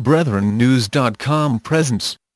Brethrennews.com presence. presents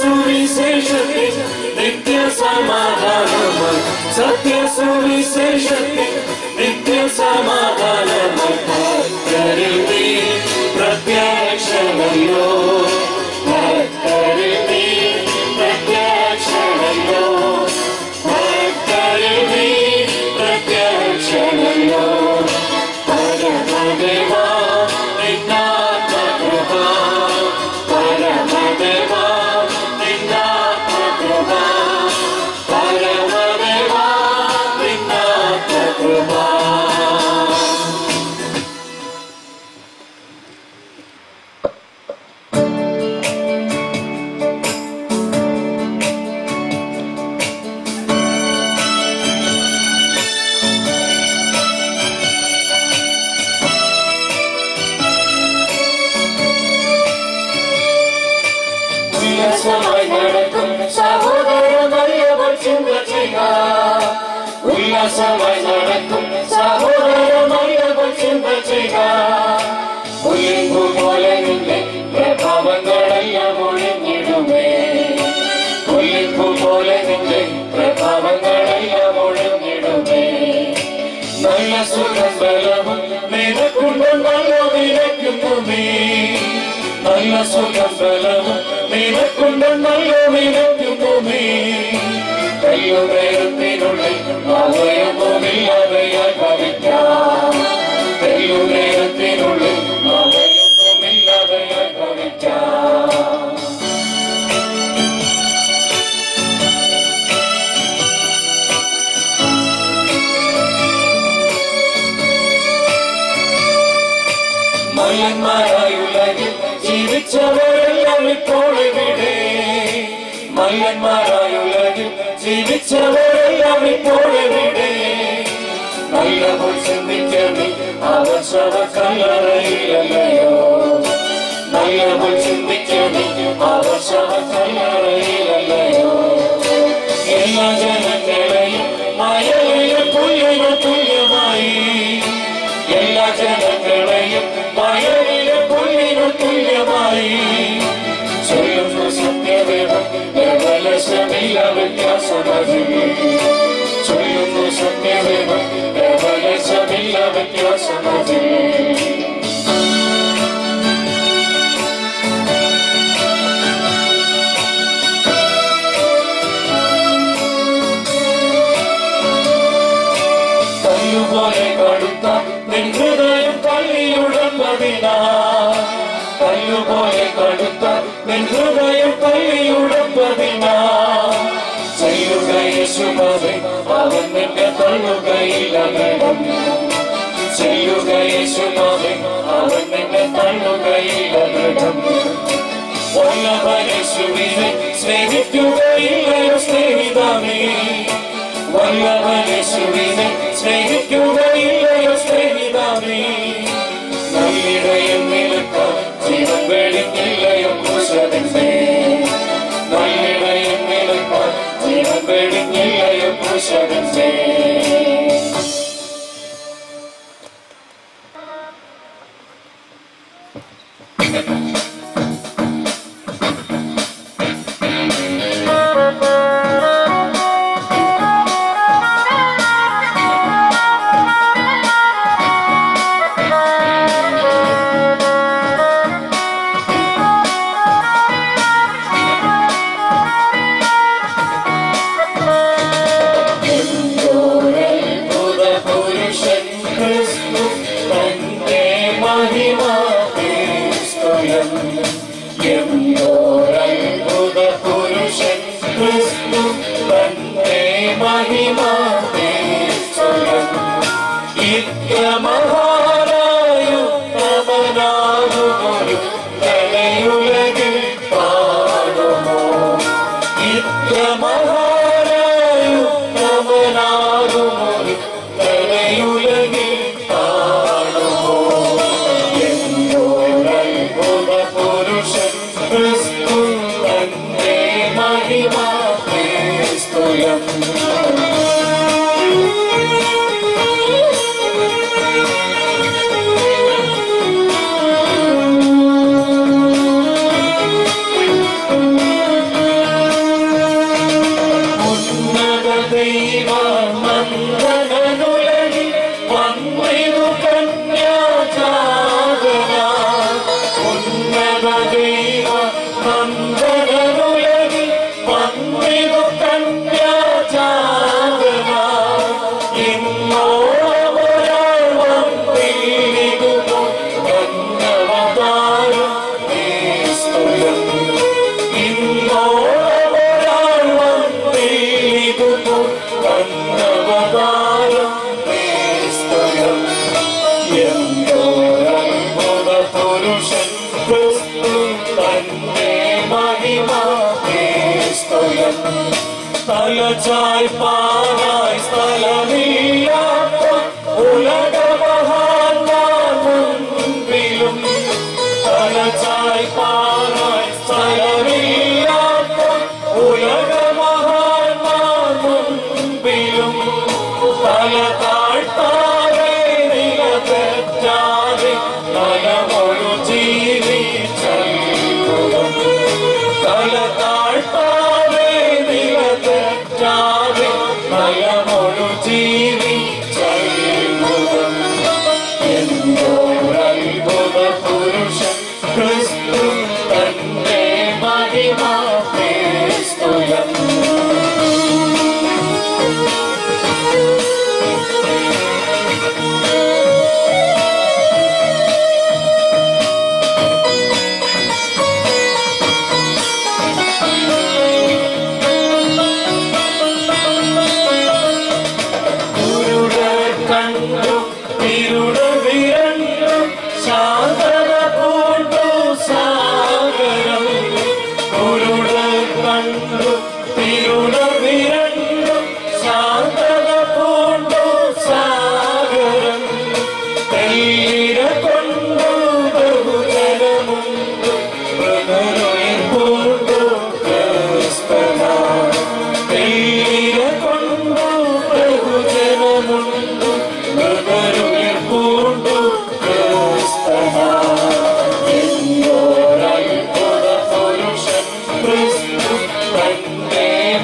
विशेष नृत्य समाधान सत्यसौरिशेष प्रत्या நல்ல சுகம் பலவும் நினைக்கொண்ட நல்ல நினைக்கும் பூமி கையுரத்தினுள்ளே அவயமும் இல்லாதையாய் பவித்தான் கையுரத்தினுள்ளே அவயமும் இல்லாதையாய் பவித்தான் மலன் மர ജീവിച്ചവരെല്ലാം ഇപ്പോൾ ഇവിടെ. മല്ലന്മാരായ ഉലകിൽ ജീവിച്ചവരെല്ലാം ഇപ്പോൾ ഇവിടെ. നല്ല പോയി ചിന്തിക്കണേ അവശവ കല്ലറയിലല്ലയോ. നല്ല പോയി ചിന്തിക്കണേ അവശവ കല്ലറയിലല്ലയോ. എല്ലാ കല്ലുപോലെ കടുത്ത ഹൃദയം പള്ളിയുടമ്പതിന ചെയ്യുകയെ ശുഭവേ അവൻ നിന്നെ തള്ളുകയില്ല ചെയ്യുകയേശുനാഥൻ അവൻ നിന്നെ തള്ളുകയില്ലടം വല്ലഭനേശുവിനെ സ്നേഹിക്കുകയില്ലയോ സ്നേഹിതാമേ വല്ലഭനേശുവിനെ സ്നേഹിക്കുകയില്ലയോ സ്നേഹിതാമേ നമ്മിടയും നിലക്ക ജീവൻ വെളിക്കില്ലയോ കുശലമേ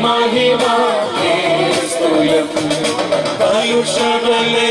மகிமா ஏஸ்துயம் ஆயுஷ பலே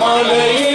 Aleyh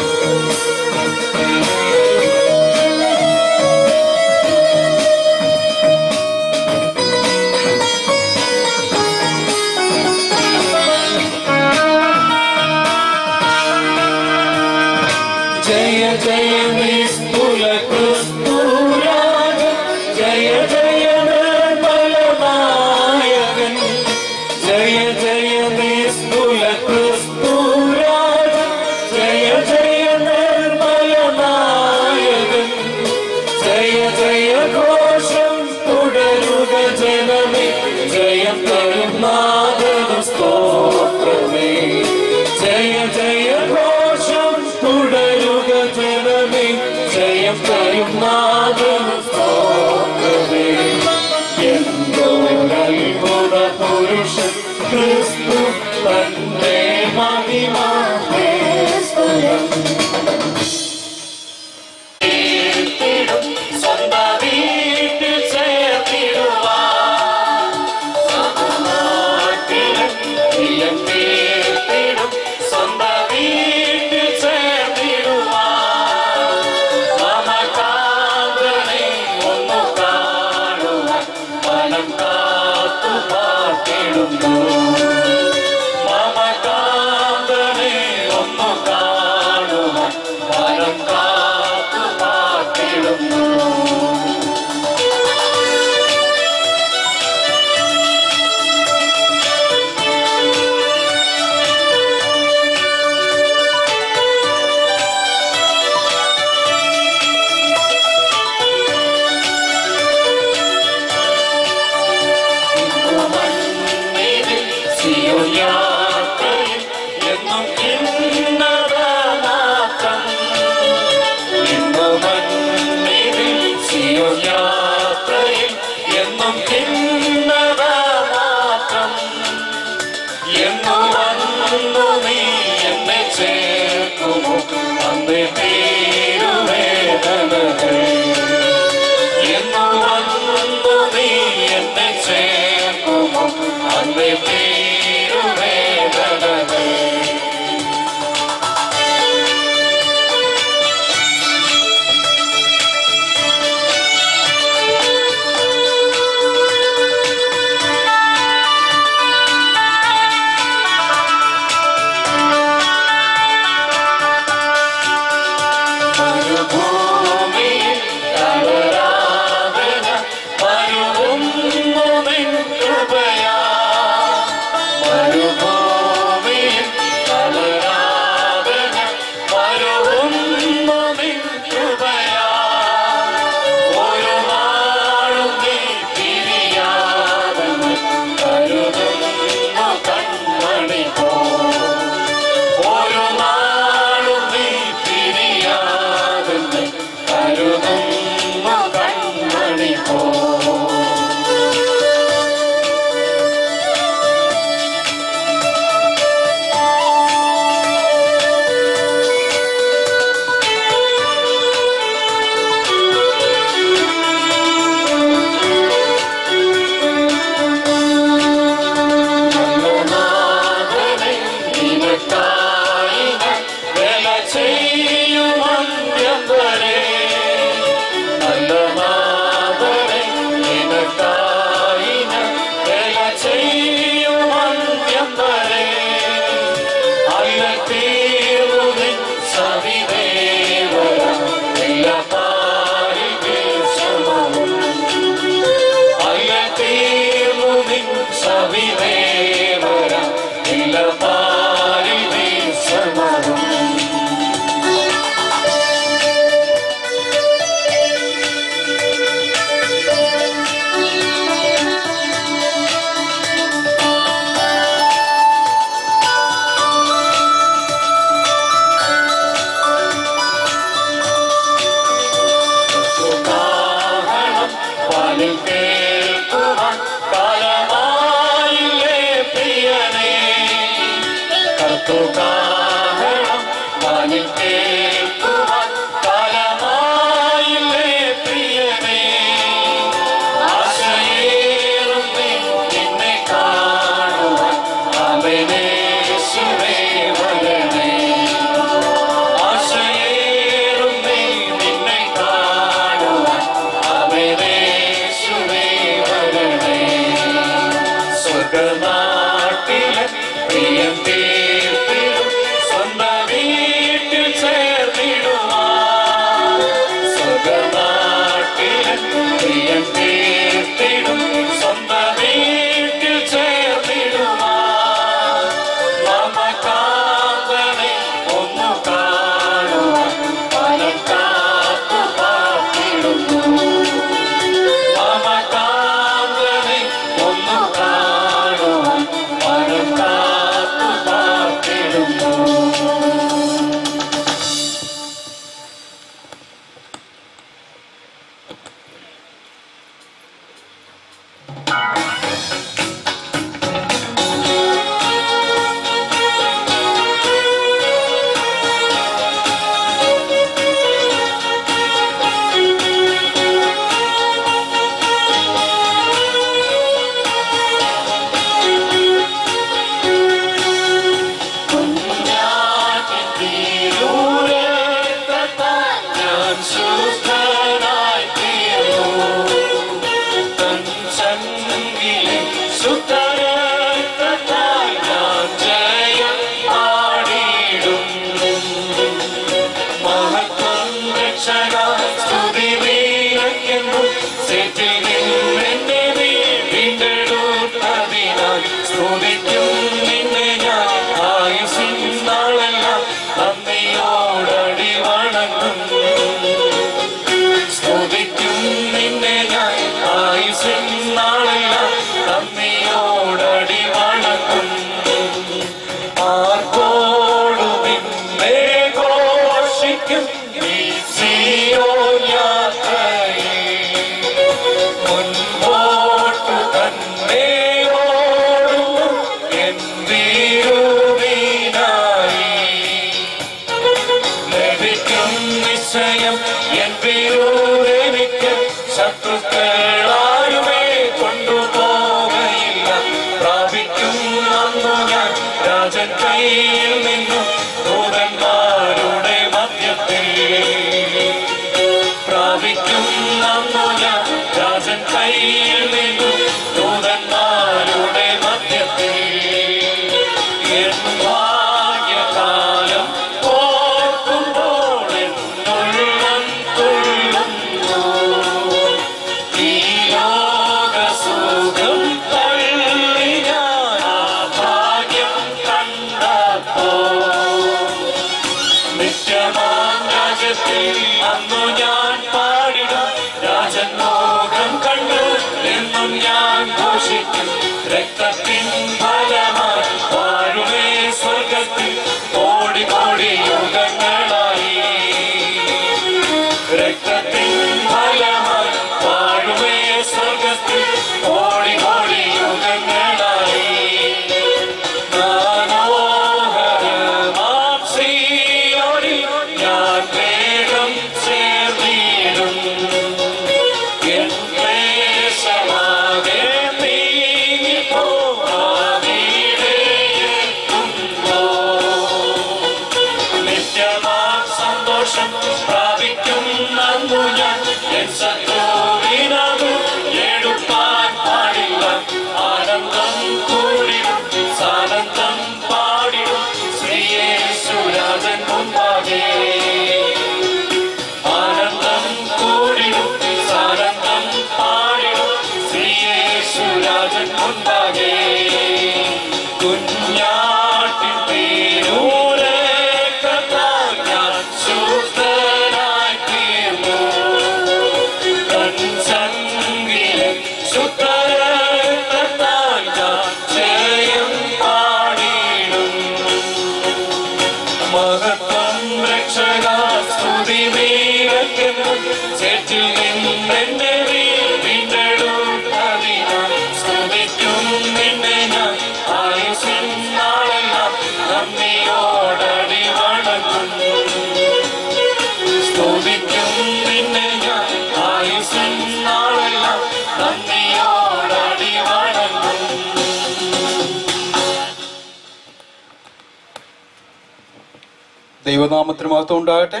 മഹത്വം ഉണ്ടാകട്ടെ.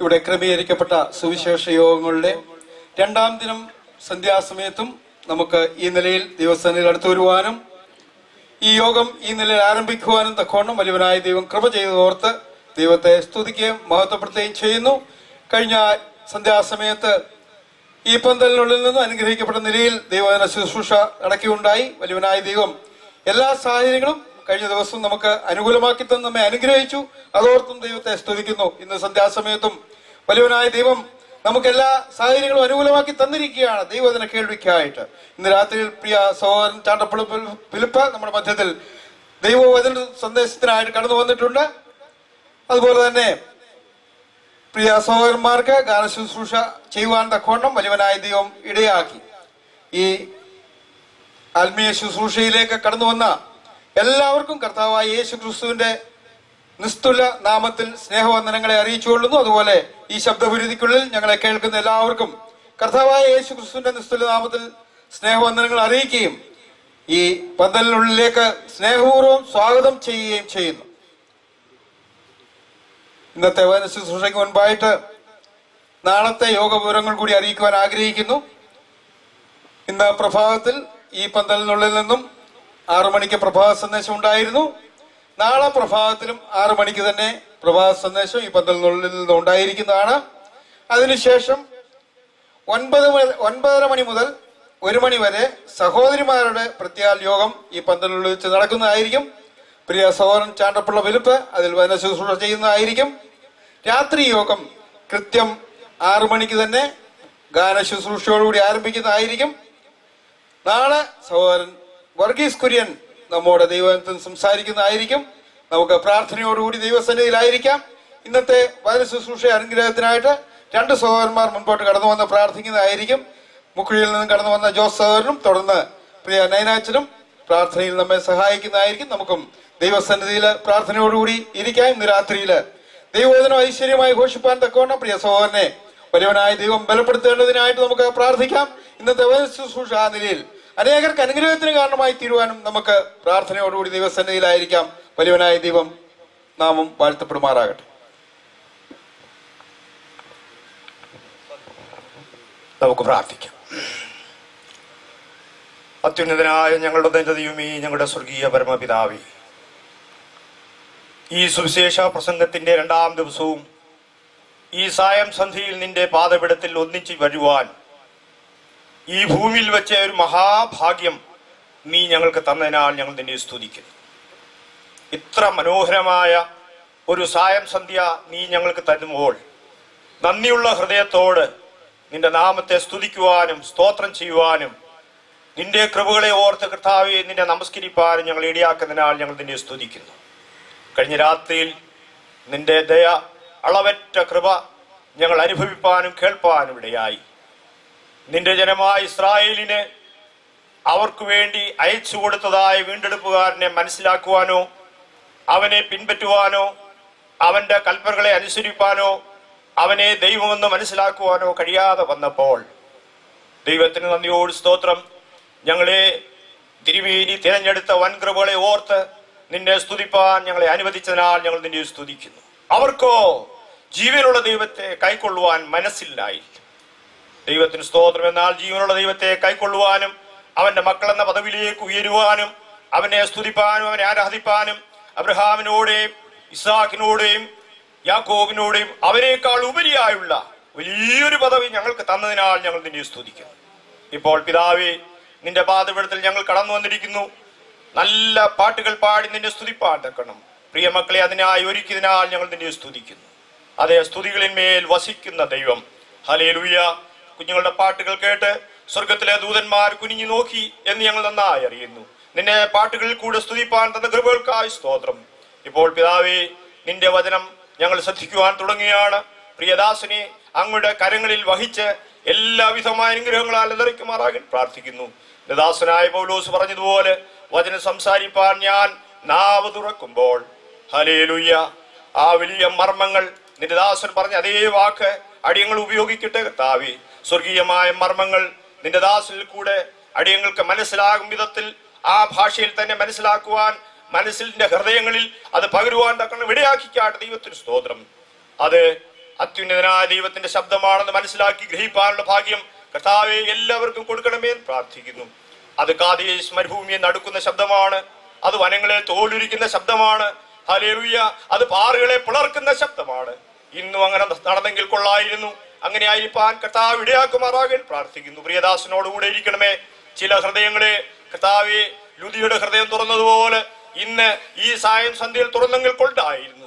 ഇവിടെ ക്രമീകരിക്കപ്പെട്ട സുവിശേഷ യോഗങ്ങളുടെ രണ്ടാം ദിനം സന്ധ്യാസമയത്തും നമുക്ക് ഈ നിലയിൽ ദൈവസ്ഥാനിൽ അടുത്തു വരുവാനും ഈ യോഗം ഈ നിലയിൽ ആരംഭിക്കുവാനും തക്കവണ്ണം വലിയവനായ ദൈവം കൃപ ചെയ്ത് ഓർത്ത് ദൈവത്തെ സ്തുതിക്കുകയും മഹത്വപ്പെടുത്തുകയും ചെയ്യുന്നു. കഴിഞ്ഞ സന്ധ്യാസമയത്ത് ഈ പന്തലിനുള്ളിൽ നിന്നും അനുഗ്രഹിക്കപ്പെട്ട നിലയിൽ ദൈവദിന ശുശ്രൂഷ നടക്കുകയുണ്ടായി വലിയവനായ ദൈവം എല്ലാ സാഹചര്യങ്ങളും കഴിഞ്ഞ ദിവസം നമുക്ക് അനുകൂലമാക്കി തന്ന് നമ്മെ അനുഗ്രഹിച്ചു. അതോർത്തും ദൈവത്തെ സ്തുതിക്കുന്നു. ഇന്ന് സന്ധ്യാസമയത്തും വലിയവനായ ദൈവം നമുക്ക് എല്ലാ സാഹചര്യങ്ങളും അനുകൂലമാക്കി തന്നിരിക്കുകയാണ് ദൈവത്തിന് കേൾവിക്കായിട്ട്. ഇന്ന് രാത്രിയിൽ പ്രിയ സഹോദരൻ ചാണ്ടപ്പുഴ ഫിലിപ്പ് നമ്മുടെ മധ്യത്തിൽ ദൈവവചന സന്ദേശത്തിനായിട്ട് കടന്നു വന്നിട്ടുണ്ട്. അതുപോലെ തന്നെ പ്രിയ സഹോദരന്മാർക്ക് ഗാന ശുശ്രൂഷ ചെയ്യുവാൻ തക്കവണ്ണം വലിയവനായ ദൈവം ഇടയാക്കി. ഈ ആത്മീയ ശുശ്രൂഷയിലേക്ക് കടന്നു വന്ന എല്ലാവർക്കും കർത്താവായ യേശു ക്രിസ്തുവിന്റെ നിസ്തുല നാമത്തിൽ സ്നേഹവന്ദനങ്ങളെ അറിയിച്ചുകൊള്ളുന്നു. അതുപോലെ ഈ ശബ്ദപുരുതിക്കുള്ളിൽ ഞങ്ങളെ കേൾക്കുന്ന എല്ലാവർക്കും കർത്താവായ യേശു ക്രിസ്തുവിന്റെ നിസ്തുല നാമത്തിൽ സ്നേഹവന്ദനങ്ങൾ അറിയിക്കുകയും ഈ പന്തലിനുള്ളിലേക്ക് സ്നേഹപൂർവം സ്വാഗതം ചെയ്യുകയും ചെയ്യുന്നു. ഇന്നത്തെ വചന ശുശ്രൂഷയ്ക്ക് മുൻപായിട്ട് നാളത്തെ യോഗ വിവരങ്ങൾ കൂടി അറിയിക്കുവാൻ ആഗ്രഹിക്കുന്നു. ഇന്ന് പ്രഭാതത്തിൽ ഈ പന്തലിനുള്ളിൽ നിന്നും ആറു മണിക്ക് പ്രഭാത സന്ദേശം ഉണ്ടായിരുന്നു. നാളെ പ്രഭാതത്തിലും ആറു മണിക്ക് തന്നെ പ്രഭാത സന്ദേശം ഈ പന്തലിനുള്ളിൽ നിന്ന് ഉണ്ടായിരിക്കുന്നതാണ്. അതിനുശേഷം ഒൻപത് ഒൻപതര മണി മുതൽ ഒരു മണി വരെ സഹോദരിമാരുടെ പ്രത്യാൽ യോഗം ഈ പന്തലിനുള്ളിൽ വെച്ച് നടക്കുന്നതായിരിക്കും. പ്രിയ സഹോദരൻ ചാണ്ടപ്പിള്ള വിലുപ്പ് അതിൽ വന ശുശ്രൂഷ ചെയ്യുന്നതായിരിക്കും. രാത്രി യോഗം കൃത്യം ആറു മണിക്ക് തന്നെ ഗാന ശുശ്രൂഷയോടുകൂടി ആരംഭിക്കുന്നതായിരിക്കും. നാളെ സഹോദരൻ വർഗീസ് കുര്യൻ നമ്മുടെ ദൈവത്തിൽ സംസാരിക്കുന്നതായിരിക്കും. നമുക്ക് പ്രാർത്ഥനയോടുകൂടി ദൈവസന്നിധിയിലായിരിക്കാം. ഇന്നത്തെ വചന ശുശ്രൂഷ അനുഗ്രഹത്തിനായിട്ട് രണ്ട് സഹോദരന്മാർ മുൻപോട്ട് കടന്നു വന്ന് പ്രാർത്ഥിക്കുന്നതായിരിക്കും. മുക്കുഴിയിൽ നിന്നും കടന്നു വന്ന ജോസ് സഹോദരനും തുടർന്ന് പ്രിയ നൈനാച്ചനും പ്രാർത്ഥനയിൽ നമ്മെ സഹായിക്കുന്നതായിരിക്കും. നമുക്കും ദൈവസന്നിധിയിൽ പ്രാർത്ഥനയോടുകൂടി ഇരിക്കാം. ഇന്ന് രാത്രിയിൽ ദൈവോധനം ഐശ്വര്യമായി ഘോഷിപ്പാൻ തക്കവണ്ണം പ്രിയ സഹോദരനെ വലിയവനായ ദൈവം ബലപ്പെടുത്തേണ്ടതിനായിട്ട് നമുക്ക് പ്രാർത്ഥിക്കാം. ഇന്നത്തെ ശുശ്രൂഷ ആ നിലയിൽ അനേകർക്ക് അനുഗ്രഹത്തിന് കാരണമായി തീരുവാനും നമുക്ക് പ്രാർത്ഥനയോടുകൂടി ദൈവസന്നിധിയിലായിരിക്കാം വലിയവനായ ദൈവം നാമം വാഴ്ത്തപ്പെടുമാറാകട്ടെ. നമുക്ക് പ്രാർത്ഥിക്കാം. അത്യുന്നതനായ ഞങ്ങളുടെ ദൈവമേ ഞങ്ങളുടെ സ്വർഗീയ പരമപിതാവി ഈ സുവിശേഷ പ്രസംഗത്തിന്റെ രണ്ടാം ദിവസവും ഈ സായം സന്ധിയിൽ നിന്റെ പാതപിടത്തിൽ ഒന്നിച്ച് വരുവാൻ ഈ ഭൂമിയിൽ വെച്ച ഒരു മഹാഭാഗ്യം നീ ഞങ്ങൾക്ക് തന്നതിനാൽ ഞങ്ങൾ നിന്നെ സ്തുതിക്കുന്നു. ഇത്ര മനോഹരമായ ഒരു സായം സന്ധ്യ നീ ഞങ്ങൾക്ക് തരുമ്പോൾ നന്ദിയുള്ള ഹൃദയത്തോട് നിന്റെ നാമത്തെ സ്തുതിക്കുവാനും സ്തോത്രം ചെയ്യുവാനും നിന്റെ കൃപകളെ ഓർത്ത് കർത്താവെ നിന്നെ നമസ്കരിപ്പാനും ഞങ്ങൾ ഇടിയാക്കുന്നതിനാൽ ഞങ്ങൾ നിന്നെ സ്തുതിക്കുന്നു. കഴിഞ്ഞ രാത്രിയിൽ നിന്റെ ദയ അളവറ്റ കൃപ ഞങ്ങൾ അനുഭവിപ്പാനും കേൾപ്പാനും ഇടയായി. നിന്റെ ജനമായ ഇസ്രായേലിന് അവർക്കു വേണ്ടി അയച്ചു കൊടുത്തതായ വീണ്ടെടുപ്പുകാരനെ മനസ്സിലാക്കുവാനോ അവനെ പിൻപറ്റുവാനോ അവന്റെ കൽപ്പനകളെ അനുസരിപ്പാനോ അവനെ ദൈവമെന്ന് മനസ്സിലാക്കുവാനോ കഴിയാതെ വന്നപ്പോൾ ദൈവത്തിന് നന്ദിയോട് സ്തോത്രം. ഞങ്ങളെ തിരുമേനി തിരഞ്ഞെടുത്ത വൻകൃപകളെ ഓർത്ത് നിന്നെ സ്തുതിപ്പാൻ ഞങ്ങളെ അനുവദിച്ചതിനാൽ ഞങ്ങൾ നിന്നെ സ്തുതിക്കുന്നു. അവർക്കോ ജീവനുള്ള ദൈവത്തെ കൈക്കൊള്ളുവാൻ മനസ്സില്ലായി ദൈവത്തിന് സ്തോത്രം. എന്നാൽ ജീവനുള്ള ദൈവത്തെ കൈക്കൊള്ളുവാനും അവന്റെ മക്കളെന്ന പദവിയിലേക്ക് ഉയരുവാനും അവനെ സ്തുതിപ്പാനും അവനെ ആരാധിപ്പാനും അബ്രഹാമിനോടെയും ഇസാഖിനോടെയും യാക്കോബിനോടെയും അവനേക്കാൾ ഉപരിയായുള്ള വലിയൊരു പദവി ഞങ്ങൾക്ക് തന്നതിനാൽ ഞങ്ങൾ നിന്നെ സ്തുതിക്കുന്നു ഇപ്പോൾ പിതാവേ നിന്റെ പാതപിടത്തിൽ ഞങ്ങൾ കടന്നു വന്നിരിക്കുന്നു. നല്ല പാട്ടുകൾ പാടി നിന്നെ സ്തുതി പാട്ടക്കണം പ്രിയ മക്കളെ അതിനായി ഒരുക്കിയതിനാൽ ഞങ്ങൾ നിന്നെ സ്തുതിക്കുന്നു. അതേ സ്തുതികളിന്മേൽ വസിക്കുന്ന ദൈവം. ഹലേ കുഞ്ഞുങ്ങളുടെ പാട്ടുകൾ കേട്ട് സ്വർഗത്തിലെ ദൂതന്മാർ കുനിഞ്ഞു നോക്കി എന്ന് ഞങ്ങൾ നന്നായി അറിയുന്നു. നിന്നെ പാട്ടുകളിൽ കൂടെ സ്തുതിപ്പാൻ തന്ന കൃപകൾക്കായി സ്തോത്രം. ഇപ്പോൾ പിതാവേ നിന്റെ വചനം ഞങ്ങൾ ശ്രദ്ധിക്കുവാൻ തുടങ്ങുകയാണ്. പ്രിയദാസിനെ അങ്ങയുടെ കരങ്ങളിൽ വഹിച്ച് എല്ലാവിധമായ അനുഗ്രഹങ്ങളാൽ നിറയ്ക്കുമാറാകാൻ പ്രാർത്ഥിക്കുന്നു. ദാസനായ പൗലോസ് പറഞ്ഞതുപോലെ വചനം സംസാരിപ്പാൻ ഞാൻ നാവ് തുറക്കുമ്പോൾ ഹലേലുയ്യ ആ വലിയ മർമ്മങ്ങൾ നിന്റെ ദാസൻ പറഞ്ഞ അതേ വാക്ക് അടിയങ്ങൾ ഉപയോഗിക്കട്ടെ കർത്താവേ. സ്വർഗീയമായ മർമ്മങ്ങൾ നിന്റെ ദാസിൽ കൂടെ അടിയങ്ങൾക്ക് മനസ്സിലാകും വിധത്തിൽ ആ ഭാഷയിൽ തന്നെ മനസ്സിലാക്കുവാൻ മനസ്സിന്റെ ഹൃദയങ്ങളിൽ അത് പകരുവാൻ തക്കണം ഇടയാക്കിക്കാട്ട് ദൈവത്തിന് സ്തോത്രം. അത് അത്യുന്നതനായ ദൈവത്തിന്റെ ശബ്ദമാണെന്ന് മനസ്സിലാക്കി ഗ്രഹിപ്പാനുള്ള ഭാഗ്യം കർത്താവെ എല്ലാവർക്കും കൊടുക്കണമേ പ്രാർത്ഥിക്കുന്നു. അത് കാതേശ് മരുഭൂമിയെ നടുക്കുന്ന ശബ്ദമാണ് അത് വനങ്ങളെ തോലുരിക്കുന്ന ശബ്ദമാണ് ഹലേറിയ അത് പാറുകളെ പിളർക്കുന്ന ശബ്ദമാണ്. ഇന്നും അങ്ങനെ നടന്നെങ്കിൽ കൊള്ളായിരുന്നു. അങ്ങനെ ആയിരിക്കാൻ കർത്താവ് ഇടയാക്കുമാറാകാൻ പ്രാർത്ഥിക്കുന്നു. പ്രിയദാസനോടുകൂടെ ഇരിക്കണമേ. ചില ഹൃദയങ്ങളെ കർത്താവെ ലുതിയുടെ ഹൃദയം തുറന്നതുപോലെ ഇന്ന് ഈ സായം സന്ധ്യയിൽ തുറന്നെങ്കിൽ കൊണ്ടായിരുന്നു.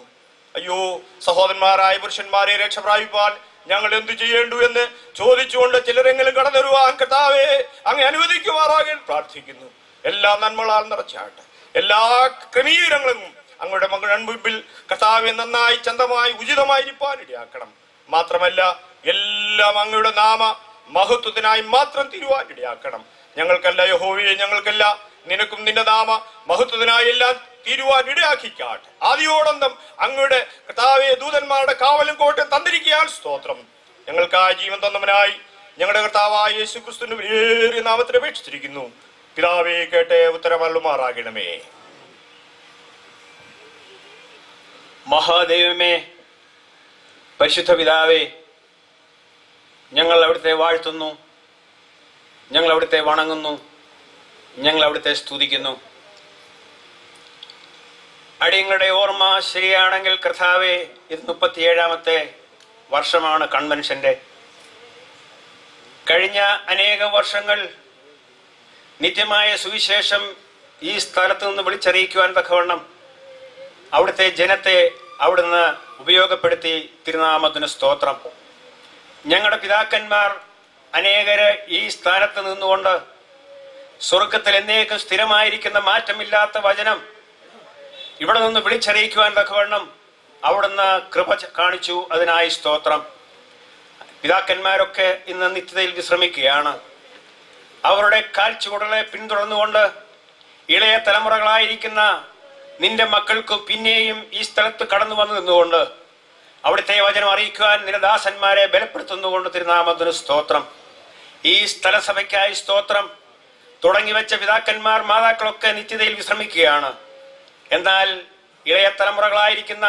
അയ്യോ സഹോദരന്മാരായ പുരുഷന്മാരെ രക്ഷപ്രാപിപ്പാൻ ഞങ്ങൾ എന്തു ചെയ്യേണ്ടു എന്ന് ചോദിച്ചുകൊണ്ട് ചിലരെങ്കിലും കടന്നു വരുവാൻ കർത്താവെ അങ്ങ് അനുവദിക്കുമാറാകാൻ പ്രാർത്ഥിക്കുന്നു. എല്ലാ നന്മകളാൽ നിറച്ചാട്ടെ എല്ലാ ക്രമീകരണങ്ങളും അങ്ങയുടെ മകൻ അൻപിൽ കർത്താവെ നന്നായി ചന്തമായി ഉചിതമായി ഇരിപ്പാൻ ഇടയാക്കണം. മാത്രമല്ല എല്ലാം അങ്ങയുടെ നാമ മഹത്വത്തിനായി മാത്രം തിരുവാനിടയാക്കണം ഞങ്ങൾക്കല്ല യഹോവയെ ഞങ്ങൾക്കല്ല നിനക്കും നിന്റെ നാമ മഹത്വത്തിനായി എല്ലാം തീരുവാൻ ഇടയാക്കിക്കാട്ടെ ആദ്യോടന്തം അങ്ങയുടെ കർത്താവെ ദൂതന്മാരുടെ കാവലും കോട്ടയും തന്നിരിക്കാൻ സ്തോത്രം. ഞങ്ങൾക്കായി ജീവൻ തന്നവനായി ഞങ്ങളുടെ കർത്താവായ യേശു ക്രിസ്തുവിന്റെ വേറെ നാമത്തിൽ അപേക്ഷിച്ചിരിക്കുന്നു. പിതാവേ കേട്ടെ ഉത്തരമല്ലുമാറാകണമേ മഹാദേവമേ പരിശുദ്ധ പിതാവേ ഞങ്ങൾ അവിടുത്തെ വാഴ്ത്തുന്നു. ഞങ്ങൾ അവിടുത്തെ വണങ്ങുന്നു. ഞങ്ങൾ അവിടുത്തെ സ്തുതിക്കുന്നു. അടിയങ്ങളുടെ ഓർമ്മ ശരിയാണെങ്കിൽ കർത്താവെ ഇത് മുപ്പത്തിയേഴാമത്തെ വർഷമാണ് കൺവെൻഷന്റെ. കഴിഞ്ഞ അനേക വർഷങ്ങൾ നിത്യമായ സുവിശേഷം ഈ സ്ഥലത്ത് നിന്ന് വിളിച്ചറിയിക്കുവാൻ തക്കവണ്ണം അവിടുത്തെ ജനത്തെ അവിടുന്ന് ഉപയോഗപ്പെടുത്തി തിരുനാമത്തിന് സ്തോത്രം. ഞങ്ങളുടെ പിതാക്കന്മാർ അനേകര് ഈ സ്ഥാനത്ത് നിന്നുകൊണ്ട് സ്വർഗത്തിൽ എന്നേക്കും സ്ഥിരമായിരിക്കുന്ന മാറ്റമില്ലാത്ത വചനം ഇവിടെ നിന്ന് വിളിച്ചറിയിക്കുവാൻ തക്കവണ്ണം അവിടുന്ന് കൃപ കാണിച്ചു. അതിനായി സ്തോത്രം. പിതാക്കന്മാരൊക്കെ ഇന്ന് നിത്യതയിൽ വിശ്രമിക്കുകയാണ്. അവരുടെ കാൽച്ചുവടുകളെ പിന്തുടർന്നുകൊണ്ട് ഇളയ തലമുറകളായിരിക്കുന്ന നിന്റെ മക്കൾക്ക് പിന്നെയും ഈ സ്ഥലത്ത് കടന്നു വന്നു നിന്നുകൊണ്ട് അവിടുത്തെ വചനം അറിയിക്കുവാൻ നിരദാസന്മാരെ ദാസന്മാരെ ബലപ്പെടുത്തുന്നുകൊണ്ട് തിരുനാമത്തിന് സ്തോത്രം. ഈ സ്ഥലസഭയ്ക്കായി സ്തോത്രം. തുടങ്ങി വെച്ച പിതാക്കന്മാർ മാതാക്കളൊക്കെ നിത്യതയിൽ വിശ്രമിക്കുകയാണ്. എന്നാൽ ഇളയ തലമുറകളായിരിക്കുന്ന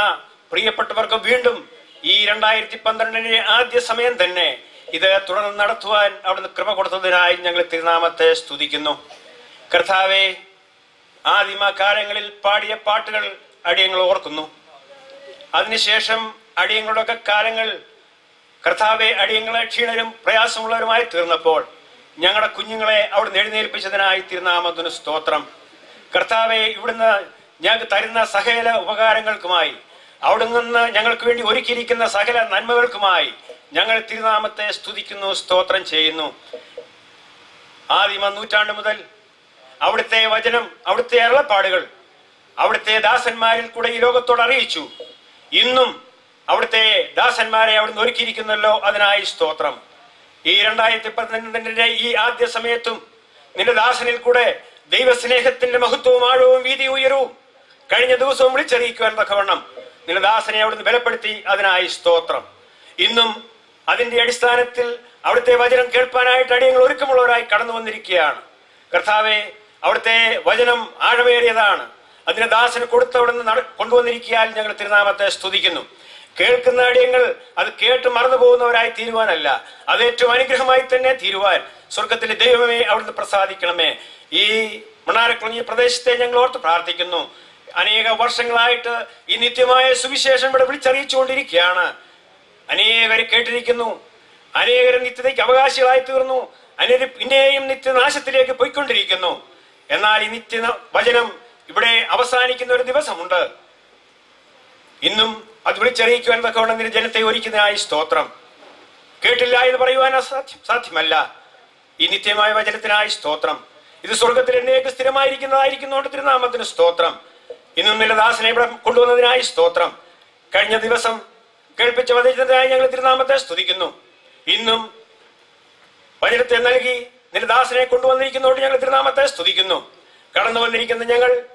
പ്രിയപ്പെട്ടവർക്ക് വീണ്ടും ഈ രണ്ടായിരത്തി പന്ത്രണ്ടിന്റെ ആദ്യ സമയം തന്നെ ഇത് തുടർന്ന് നടത്തുവാൻ അവിടുന്ന് കൃപ കൊടുത്തതിനായി ഞങ്ങൾ തിരുനാമത്തെ സ്തുതിക്കുന്നു. കർത്താവെ ആദിമ കാലങ്ങളിൽ പാടിയ പാട്ടുകൾ അടിയങ്ങൾ ഓർക്കുന്നു. അതിനുശേഷം അടിയങ്ങളുടെയൊക്കെ കാലങ്ങൾ കർത്താവെ അടിയങ്ങളെ ക്ഷീണരും പ്രയാസമുള്ളവരുമായി തീർന്നപ്പോൾ ഞങ്ങളുടെ കുഞ്ഞുങ്ങളെ അവിടെ എഴുന്നേൽപ്പിച്ചതിനായി തിരുനാമത്തിന് സ്തോത്രം. കർത്താവെ ഇവിടുന്ന് ഞങ്ങൾക്ക് തരുന്ന സകല ഉപകാരങ്ങൾക്കുമായി അവിടെ നിന്ന് ഞങ്ങൾക്ക് വേണ്ടി ഒരുക്കിയിരിക്കുന്ന സകല നന്മകൾക്കുമായി ഞങ്ങൾ തിരുനാമത്തെ സ്തുതിക്കുന്നു സ്തോത്രം ചെയ്യുന്നു. ആദിമ നൂറ്റാണ്ട് മുതൽ അവിടുത്തെ വചനം അവിടുത്തെ അരുളപ്പാടുകൾ അവിടുത്തെ ദാസന്മാരിൽ കൂടെ ഈ ലോകത്തോട് അറിയിച്ചു. ഇന്നും അവിടുത്തെ ദാസന്മാരെ അവിടുന്ന് ഒരുക്കിയിരിക്കുന്നല്ലോ അതിനായി സ്തോത്രം. ഈ രണ്ടായിരത്തി പന്ത്രണ്ടിന്റെ ഈ ആദ്യ സമയത്തും നിന്റെ ദാസനിൽ കൂടെ ദൈവസ്നേഹത്തിന്റെ മഹത്വവും ആഴവും വീതി ഉയരവും കഴിഞ്ഞ ദിവസവും വിളിച്ചറിയിക്കുവാൻ തക്കവണ്ണം നിന്റെ ദാസനെ അവിടുന്ന് ബലപ്പെടുത്തി അതിനായി സ്തോത്രം. ഇന്നും അതിന്റെ അടിസ്ഥാനത്തിൽ അവിടുത്തെ വചനം കേൾപ്പാനായിട്ട് അടിയങ്ങൾ ഒരുക്കമുള്ളവരായി കടന്നു വന്നിരിക്കുകയാണ്. കർത്താവെ അവിടുത്തെ വചനം ആഴമേറിയതാണ്. അതിന് ദാസന് കൊടുത്തവിടുന്ന് കൊണ്ടുവന്നിരിക്കാൻ ഞങ്ങൾ തിരുനാമത്തെ സ്തുതിക്കുന്നു. കേൾക്കുന്ന അടിയങ്ങൾ അത് കേട്ട് മറന്നു പോകുന്നവരായി തീരുവാനല്ല. അത് ഏറ്റവും അനുഗ്രഹമായി തന്നെ തീരുവാൻ സ്വർഗത്തിലെ ദൈവമേ അവിടുന്ന് പ്രസാദിക്കണമേ. ഈ മണാരക്കുളഞ്ഞി പ്രദേശത്തെ ഞങ്ങൾ ഓർത്ത് പ്രാർത്ഥിക്കുന്നു. അനേക വർഷങ്ങളായിട്ട് ഈ നിത്യമായ സുവിശേഷം ഇവിടെ വിളിച്ചറിയിച്ചുകൊണ്ടിരിക്കുകയാണ്. അനേകരെ കേട്ടിരിക്കുന്നു. അനേകരെ നിത്യതയ്ക്ക് അവകാശികളായി തീർന്നു. അനേകർ പിന്നെയും നിത്യനാശത്തിലേക്ക് പോയിക്കൊണ്ടിരിക്കുന്നു. എന്നാൽ ഈ നിത്യ വചനം ഇവിടെ അവസാനിക്കുന്ന ഒരു ദിവസമുണ്ട്. ഇന്നും അത് വിളിച്ചറിയിക്കുവാൻ തക്കവണ്ണം ജനത്തെ ഒരുക്കുന്നതിനായി സ്തോത്രം. കേട്ടില്ല എന്ന് പറയുവാൻ അസാധ്യം സാധ്യമല്ല. ഈ നിത്യമായ വചനത്തിനായി സ്തോത്രം. ഇത് സ്വർഗത്തിൽ എന്നേക്ക് സ്ഥിരമായിരിക്കുന്നതായിരിക്കുന്നതുകൊണ്ട് തിരുനാമത്തിന് സ്തോത്രം. ഇന്നും നിലദാസനെ ദാസനെ ഇവിടെ കൊണ്ടുവന്നതിനായി സ്തോത്രം. കഴിഞ്ഞ ദിവസം കേൾപ്പിച്ച വചനത്തിനായി ഞങ്ങൾ തിരുനാമത്തെ സ്തുതിക്കുന്നു. ഇന്നും വചനത്തെ നൽകി നിന്റെ ദാസനെ കൊണ്ടുവന്നിരിക്കുന്നതുകൊണ്ട് ഞങ്ങൾ തിരുനാമത്തെ സ്തുതിക്കുന്നു. കടന്നു വന്നിരിക്കുന്ന ഞങ്ങൾ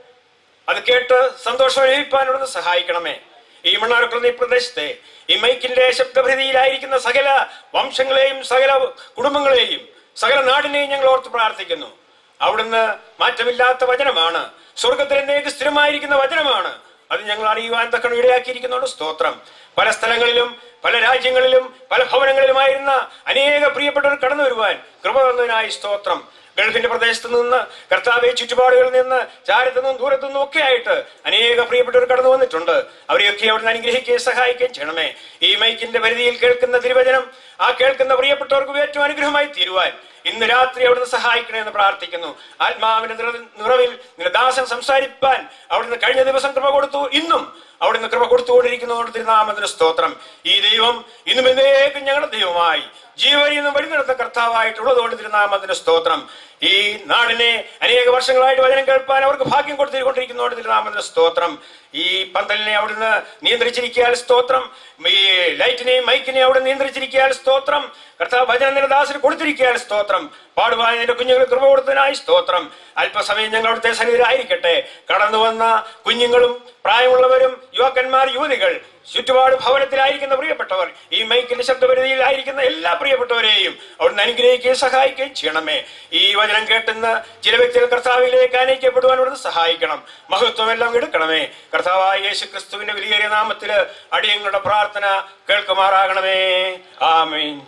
അത് കേട്ട് സന്തോഷം ലഭിക്കാനോട് സഹായിക്കണമേ. ഈ മണ്ണാർക്കുളം പ്രദേശത്തെ ഈ മൈക്കിന്റെ ശബ്ദഭൃതിയിലായിരിക്കുന്ന സകല വംശങ്ങളെയും സകല കുടുംബങ്ങളെയും സകല നാടിനെയും ഞങ്ങൾ ഓർത്ത് പ്രാർത്ഥിക്കുന്നു. അവിടുന്ന് മാറ്റമില്ലാത്ത വചനമാണ്. സ്വർഗത്തിൽ എന്നേക്ക് സ്ഥിരമായിരിക്കുന്ന വചനമാണ്. അത് ഞങ്ങൾ അറിയുവാൻ തക്കണം ഇടയാക്കിയിരിക്കുന്നുണ്ട് സ്തോത്രം. പല സ്ഥലങ്ങളിലും പല രാജ്യങ്ങളിലും പല ഭവനങ്ങളിലുമായിരുന്ന അനേക പ്രിയപ്പെട്ടവർ കടന്നു വരുവാൻ കൃപ തന്നതിനായി സ്തോത്രം. ഗൾഫിന്റെ പ്രദേശത്ത് നിന്ന് കർത്താവെ ചുറ്റുപാടുകളിൽ നിന്ന് ചാരത്തു നിന്നും ദൂരത്തു നിന്നും ഒക്കെ ആയിട്ട് അനേക പ്രിയപ്പെട്ടവർ കടന്നു വന്നിട്ടുണ്ട്. അവരെയൊക്കെ അവിടുന്ന് അനുഗ്രഹിക്കുകയും സഹായിക്കുകയും ചെയ്യണമേ. ഈ മൈക്കിന്റെ പരിധിയിൽ കേൾക്കുന്ന തിരുവചനം ആ കേൾക്കുന്ന പ്രിയപ്പെട്ടവർക്ക് ഏറ്റവും അനുഗ്രഹമായി തീരുവാൻ ഇന്ന് രാത്രി അവിടുന്ന് സഹായിക്കണമെന്ന് പ്രാർത്ഥിക്കുന്നു. ആത്മാവിന്റെ നിറ- നിറവിൽ ദാസൻ സംസാരിപ്പാൻ അവിടുന്ന് കഴിഞ്ഞ ദിവസം കൃപ കൊടുത്തു. ഇന്നും അവിടുന്ന് കൃപ കൊടുത്തുകൊണ്ടിരിക്കുന്നതുകൊണ്ട് തിരുനാമത്തിന് സ്തോത്രം. ഈ ദൈവം ഇന്നും എന്നേക്കും ഞങ്ങളുടെ ദൈവമായി നിന്നും വഴി നടത്ത കർത്താവായിട്ടുള്ളതുകൊണ്ട് തിരുനാമത്തിന്റെ സ്തോത്രം. ഈ നാടിനെ അനേക വർഷങ്ങളായിട്ട് വചനം കേൾപ്പാൻ അവർക്ക് ഭാഗ്യം കൊടുത്തിരിക്കൊണ്ടിരിക്കുന്നതുകൊണ്ട് തിരുനാമത്തിന്റെ സ്തോത്രം. ഈ പന്തലിനെ അവിടുന്ന് നിയന്ത്രിച്ചിരിക്കാൻ സ്തോത്രം. ഈ ലൈറ്റിനെയും മൈക്കിനെയും അവിടെ നിയന്ത്രിച്ചിരിക്കാൻ സ്തോത്രം. കർത്താവ് ഭജന ദാസിന് കൊടുത്തിരിക്കാൻ സ്തോത്രം. പാടുവാൻ എന്റെ കുഞ്ഞുങ്ങൾ കൃപ കൊടുത്തതിനായി സ്തോത്രം. അല്പസമയം ഞങ്ങൾ അവിടുത്തെ സന്നിധിയിലായിരിക്കട്ടെ കടന്നു വന്ന കുഞ്ഞുങ്ങളും പ്രായമുള്ളവരും യുവാക്കന്മാർ യുവതികൾ ചുറ്റുപാട് ഭവനത്തിലായിരിക്കുന്ന പ്രിയപ്പെട്ടവർ ഈ മൈക്കിന്റെ ശബ്ദപരിധിയിലായിരിക്കുന്ന എല്ലാ പ്രിയപ്പെട്ടവരെയും അവിടുന്ന് അനുഗ്രഹിക്കുകയും സഹായിക്കുകയും ചെയ്യണമേ. ഈ വചനം കേട്ടുന്ന ചില വ്യക്തികൾ കർത്താവിലേക്ക് അനയിക്കപ്പെടുവാൻ അവിടുന്ന് സഹായിക്കണം. മഹത്വമെല്ലാം എടുക്കണമേ. കർത്താവായ യേശു ക്രിസ്തുവിന്റെ വിലയേറിയ നാമത്തിൽ അടിയങ്ങളുടെ പ്രാർത്ഥന കേൾക്കുമാറാകണമേ. ആമീൻ.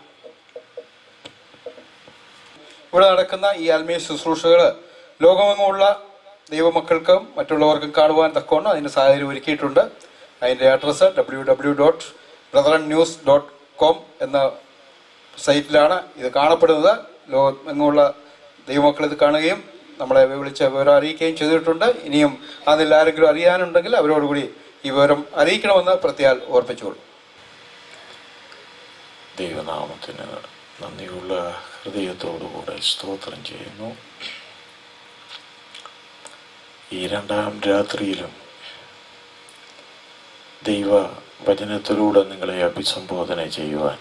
ഇവിടെ നടക്കുന്ന ഈ ആത്മീയ ശുശ്രൂഷകൾ ലോകമെങ്ങുമുള്ള ദൈവമക്കൾക്കും മറ്റുള്ളവർക്കും കാണുവാൻ തക്കവണ്ണം അതിന് സാഹചര്യം ഒരുക്കിയിട്ടുണ്ട്. അതിന്റെ address W W dot brethren news dot com എന്ന സൈറ്റിലാണ് ഇത് കാണപ്പെടുന്നത്. ലോകമെങ്ങുള്ള ദൈവമക്കൾ ഇത് കാണുകയും നമ്മളെ വിളിച്ച് വിവരം അറിയിക്കുകയും ചെയ്തിട്ടുണ്ട്. ഇനിയും അതിൽ ആരെങ്കിലും അറിയാനുണ്ടെങ്കിൽ അവരോടുകൂടി ഈ വിവരം അറിയിക്കണമെന്ന് പ്രത്യാൽ ഓർപ്പിച്ചുകൊള്ളു. ദൈവനാമത്തിന് നന്ദിയുള്ള ഹൃദയത്തോടുകൂടെ സ്തോത്രം ചെയ്യുന്നു. ഈ രണ്ടാം രാത്രിയിലും ദൈവ വചനത്തിലൂടെ നിങ്ങളെ അഭിസംബോധന ചെയ്യുവാൻ.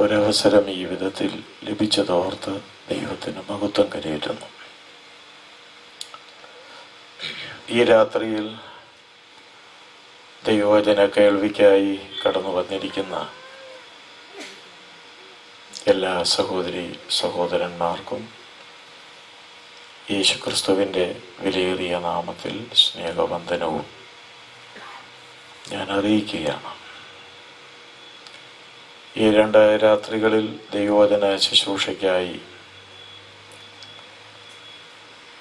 ഒരവസരം ഈ വിധത്തിൽ ലഭിച്ചതോർത്ത് ദൈവത്തിന് മഹത്വം കരയേറ്റുന്നു. ഈ രാത്രിയിൽ ദൈവവചന കേൾവിക്കായി കടന്നു വന്നിരിക്കുന്ന എല്ലാ സഹോദരി സഹോദരന്മാർക്കും യേശുക്രിസ്തുവിന്റെ വിലയേറിയ നാമത്തിൽ സ്നേഹവന്ദനവും. ഞാൻ അറിയിക്കുകയാണ് ഈ രണ്ട് രാത്രികളിൽ ദൈവോചന ശുശ്രൂഷയ്ക്കായി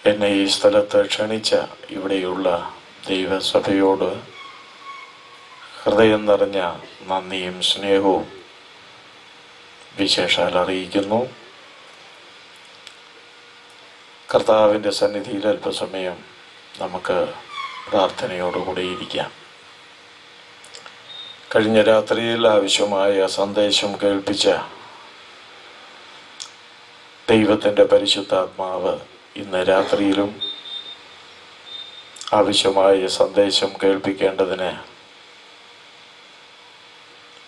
എന്നെ ഈ സ്ഥലത്ത് ക്ഷണിച്ച ഇവിടെയുള്ള ദൈവസഭയോട് ഹൃദയം നിറഞ്ഞ നന്ദിയും സ്നേഹവും വിശേഷാൽ അറിയിക്കുന്നു. കർത്താവിന്റെ സന്നിധിയിൽ അല്പസമയം നമുക്ക് പ്രാർത്ഥനയോടുകൂടി ഇരിക്കാം. കഴിഞ്ഞ രാത്രിയിൽ ആവശ്യമായ സന്ദേശം കേൾപ്പിച്ച ദൈവത്തിന്റെ പരിശുദ്ധാത്മാവ് ഇന്ന് രാത്രിയിലും ആവശ്യമായ സന്ദേശം കേൾപ്പിക്കേണ്ടതിന്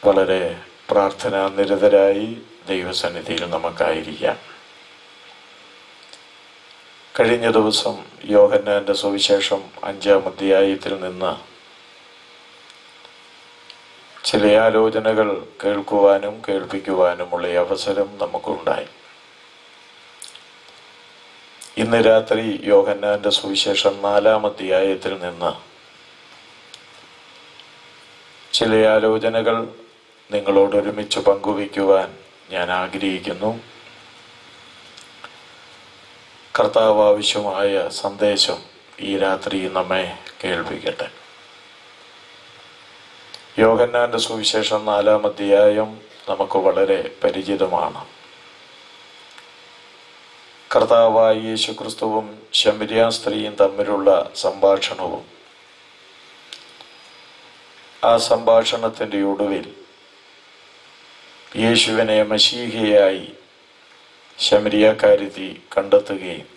വളരെ പ്രാർത്ഥനാ നിരതരായി ദൈവസന്നിധിയിൽ നമുക്കായിരിക്കാം. കഴിഞ്ഞ ദിവസം യോഹന്നാന്റെ സുവിശേഷം അഞ്ചാം അധ്യായത്തിൽ നിന്ന് ചില ആലോചനകൾ കേൾക്കുവാനും കേൾപ്പിക്കുവാനുമുള്ള അവസരം നമുക്കുണ്ടായി. ഇന്ന് രാത്രി യോഹന്നാന്റെ സുവിശേഷം നാലാം അധ്യായത്തിൽ നിന്ന് ചില ആലോചനകൾ നിങ്ങളോട് ഒരുമിച്ച് പങ്കുവയ്ക്കുവാൻ ഞാൻ ആഗ്രഹിക്കുന്നു. കർത്താവ് ആവശ്യമായ സന്ദേശം ഈ രാത്രി നമ്മെ കേൾപ്പിക്കട്ടെ. യോഹന്നാന്റെ സുവിശേഷം നാലാം അധ്യായം നമുക്ക് വളരെ പരിചിതമാണ്. കർത്താവായ യേശു ക്രിസ്തുവും ശമരിയ സ്ത്രീയും തമ്മിലുള്ള സംഭാഷണവും ആ സംഭാഷണത്തിന്റെ ഒടുവിൽ യേശുവിനെ മശീഹയായി ശമരിയാക്കാരുതി കണ്ടെത്തുകയും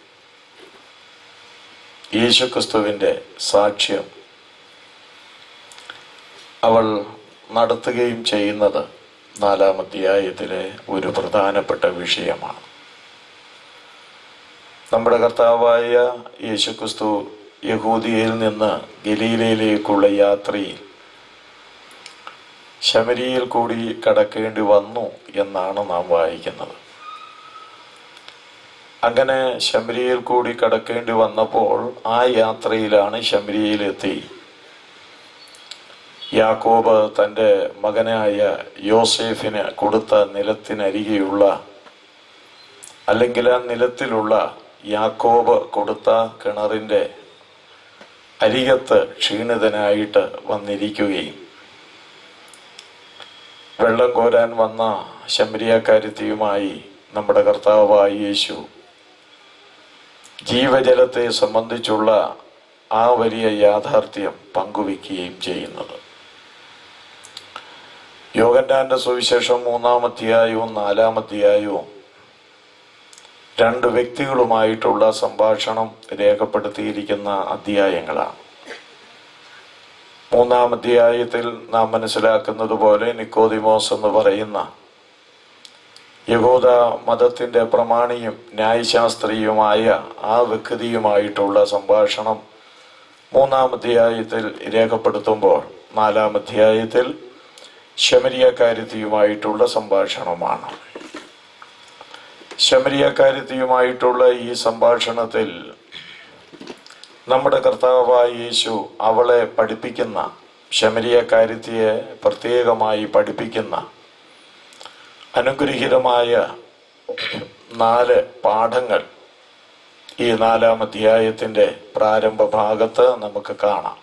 യേശുക്രിസ്തുവിന്റെ സാക്ഷ്യം അവൾ നടത്തുകയും ചെയ്യുന്നത് നാലാം അധ്യായത്തിലെ ഒരു പ്രധാനപ്പെട്ട വിഷയമാണ്. നമ്മുടെ കർത്താവായ യേശുക്രിസ്തു യഹൂദിയയിൽ നിന്ന് ഗലീലയിലേക്കുള്ള യാത്രയിൽ ശമരിയിൽ കൂടി കടക്കേണ്ടി വന്നു എന്നാണ് നാം വായിക്കുന്നത്. അങ്ങനെ ശബരിയിൽ കൂടി കടക്കേണ്ടി വന്നപ്പോൾ ആ യാത്രയിലാണ് ശബരിയിലെത്തി യാക്കോബ് തന്റെ മകനായ യോസേഫിന് കൊടുത്ത നിലത്തിനരികെയുള്ള അല്ലെങ്കിൽ ആ നിലത്തിലുള്ള യാക്കോബ് കൊടുത്ത കിണറിന്റെ അരികത്ത് ക്ഷീണിതനായിട്ട് വന്നിരിക്കുകയും വെള്ളം കോരാൻ വന്ന ശമരിയാക്കാരുത്തിയുമായി നമ്മുടെ കർത്താവായി യേശു ജീവജലത്തെ സംബന്ധിച്ചുള്ള ആ വലിയ യാഥാർത്ഥ്യം പങ്കുവെക്കുകയും ചെയ്യുന്നത്. യോഗന്നാന്റെ സുവിശേഷം മൂന്നാമധ്യായവും നാലാമധ്യായവും. രണ്ട് വ്യക്തികളുമായിട്ടുള്ള സംഭാഷണം രേഖപ്പെടുത്തിയിരിക്കുന്ന അധ്യായങ്ങളാണ്. മൂന്നാം അധ്യായത്തിൽ നാം മനസ്സിലാക്കുന്നത് പോലെ നിക്കോദിമോസ് എന്ന് പറയുന്ന യഹൂദ മതത്തിന്റെ പ്രമാണിയും ന്യായശാസ്ത്രീയുമായ ആ വ്യക്തിയുമായിട്ടുള്ള സംഭാഷണം മൂന്നാം അധ്യായത്തിൽ രേഖപ്പെടുത്തുമ്പോൾ നാലാം അധ്യായത്തിൽ ശമരിയക്കാരുത്തിയുമായിട്ടുള്ള സംഭാഷണമാണ്. ശമരിയക്കാരുത്തിയുമായിട്ടുള്ള ഈ സംഭാഷണത്തിൽ നമ്മുടെ കർത്താവായ യേശു അവളെ പഠിപ്പിക്കുന്ന ശമരിയക്കാരുത്തിയെ പ്രത്യേകമായി പഠിപ്പിക്കുന്ന അനുഗ്രഹീതമായ നാല് പാഠങ്ങൾ ഈ നാലാം അധ്യായത്തിന്റെ പ്രാരംഭ ഭാഗത്ത് നമുക്ക് കാണാം.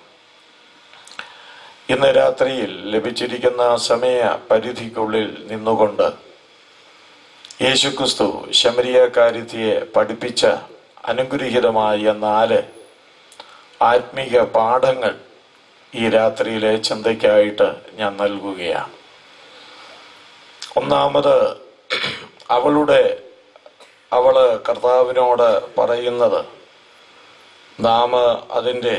ഇന്ന് രാത്രിയിൽ ലഭിച്ചിരിക്കുന്ന സമയ പരിധിക്കുള്ളിൽ നിന്നുകൊണ്ട് യേശുക്രിസ്തു ശമരിയക്കാരുത്തിയെ പഠിപ്പിച്ച അനുഗ്രഹീതമായ നാല് ആത്മീക പാഠങ്ങൾ ഈ രാത്രിയിലെ ചിന്തയ്ക്കായിട്ട് ഞാൻ നൽകുകയാണ്. ഒന്നാമത് അവളുടെ അവൾ കർത്താവിനോട് പറയുന്നത് നാം അതിന്റെ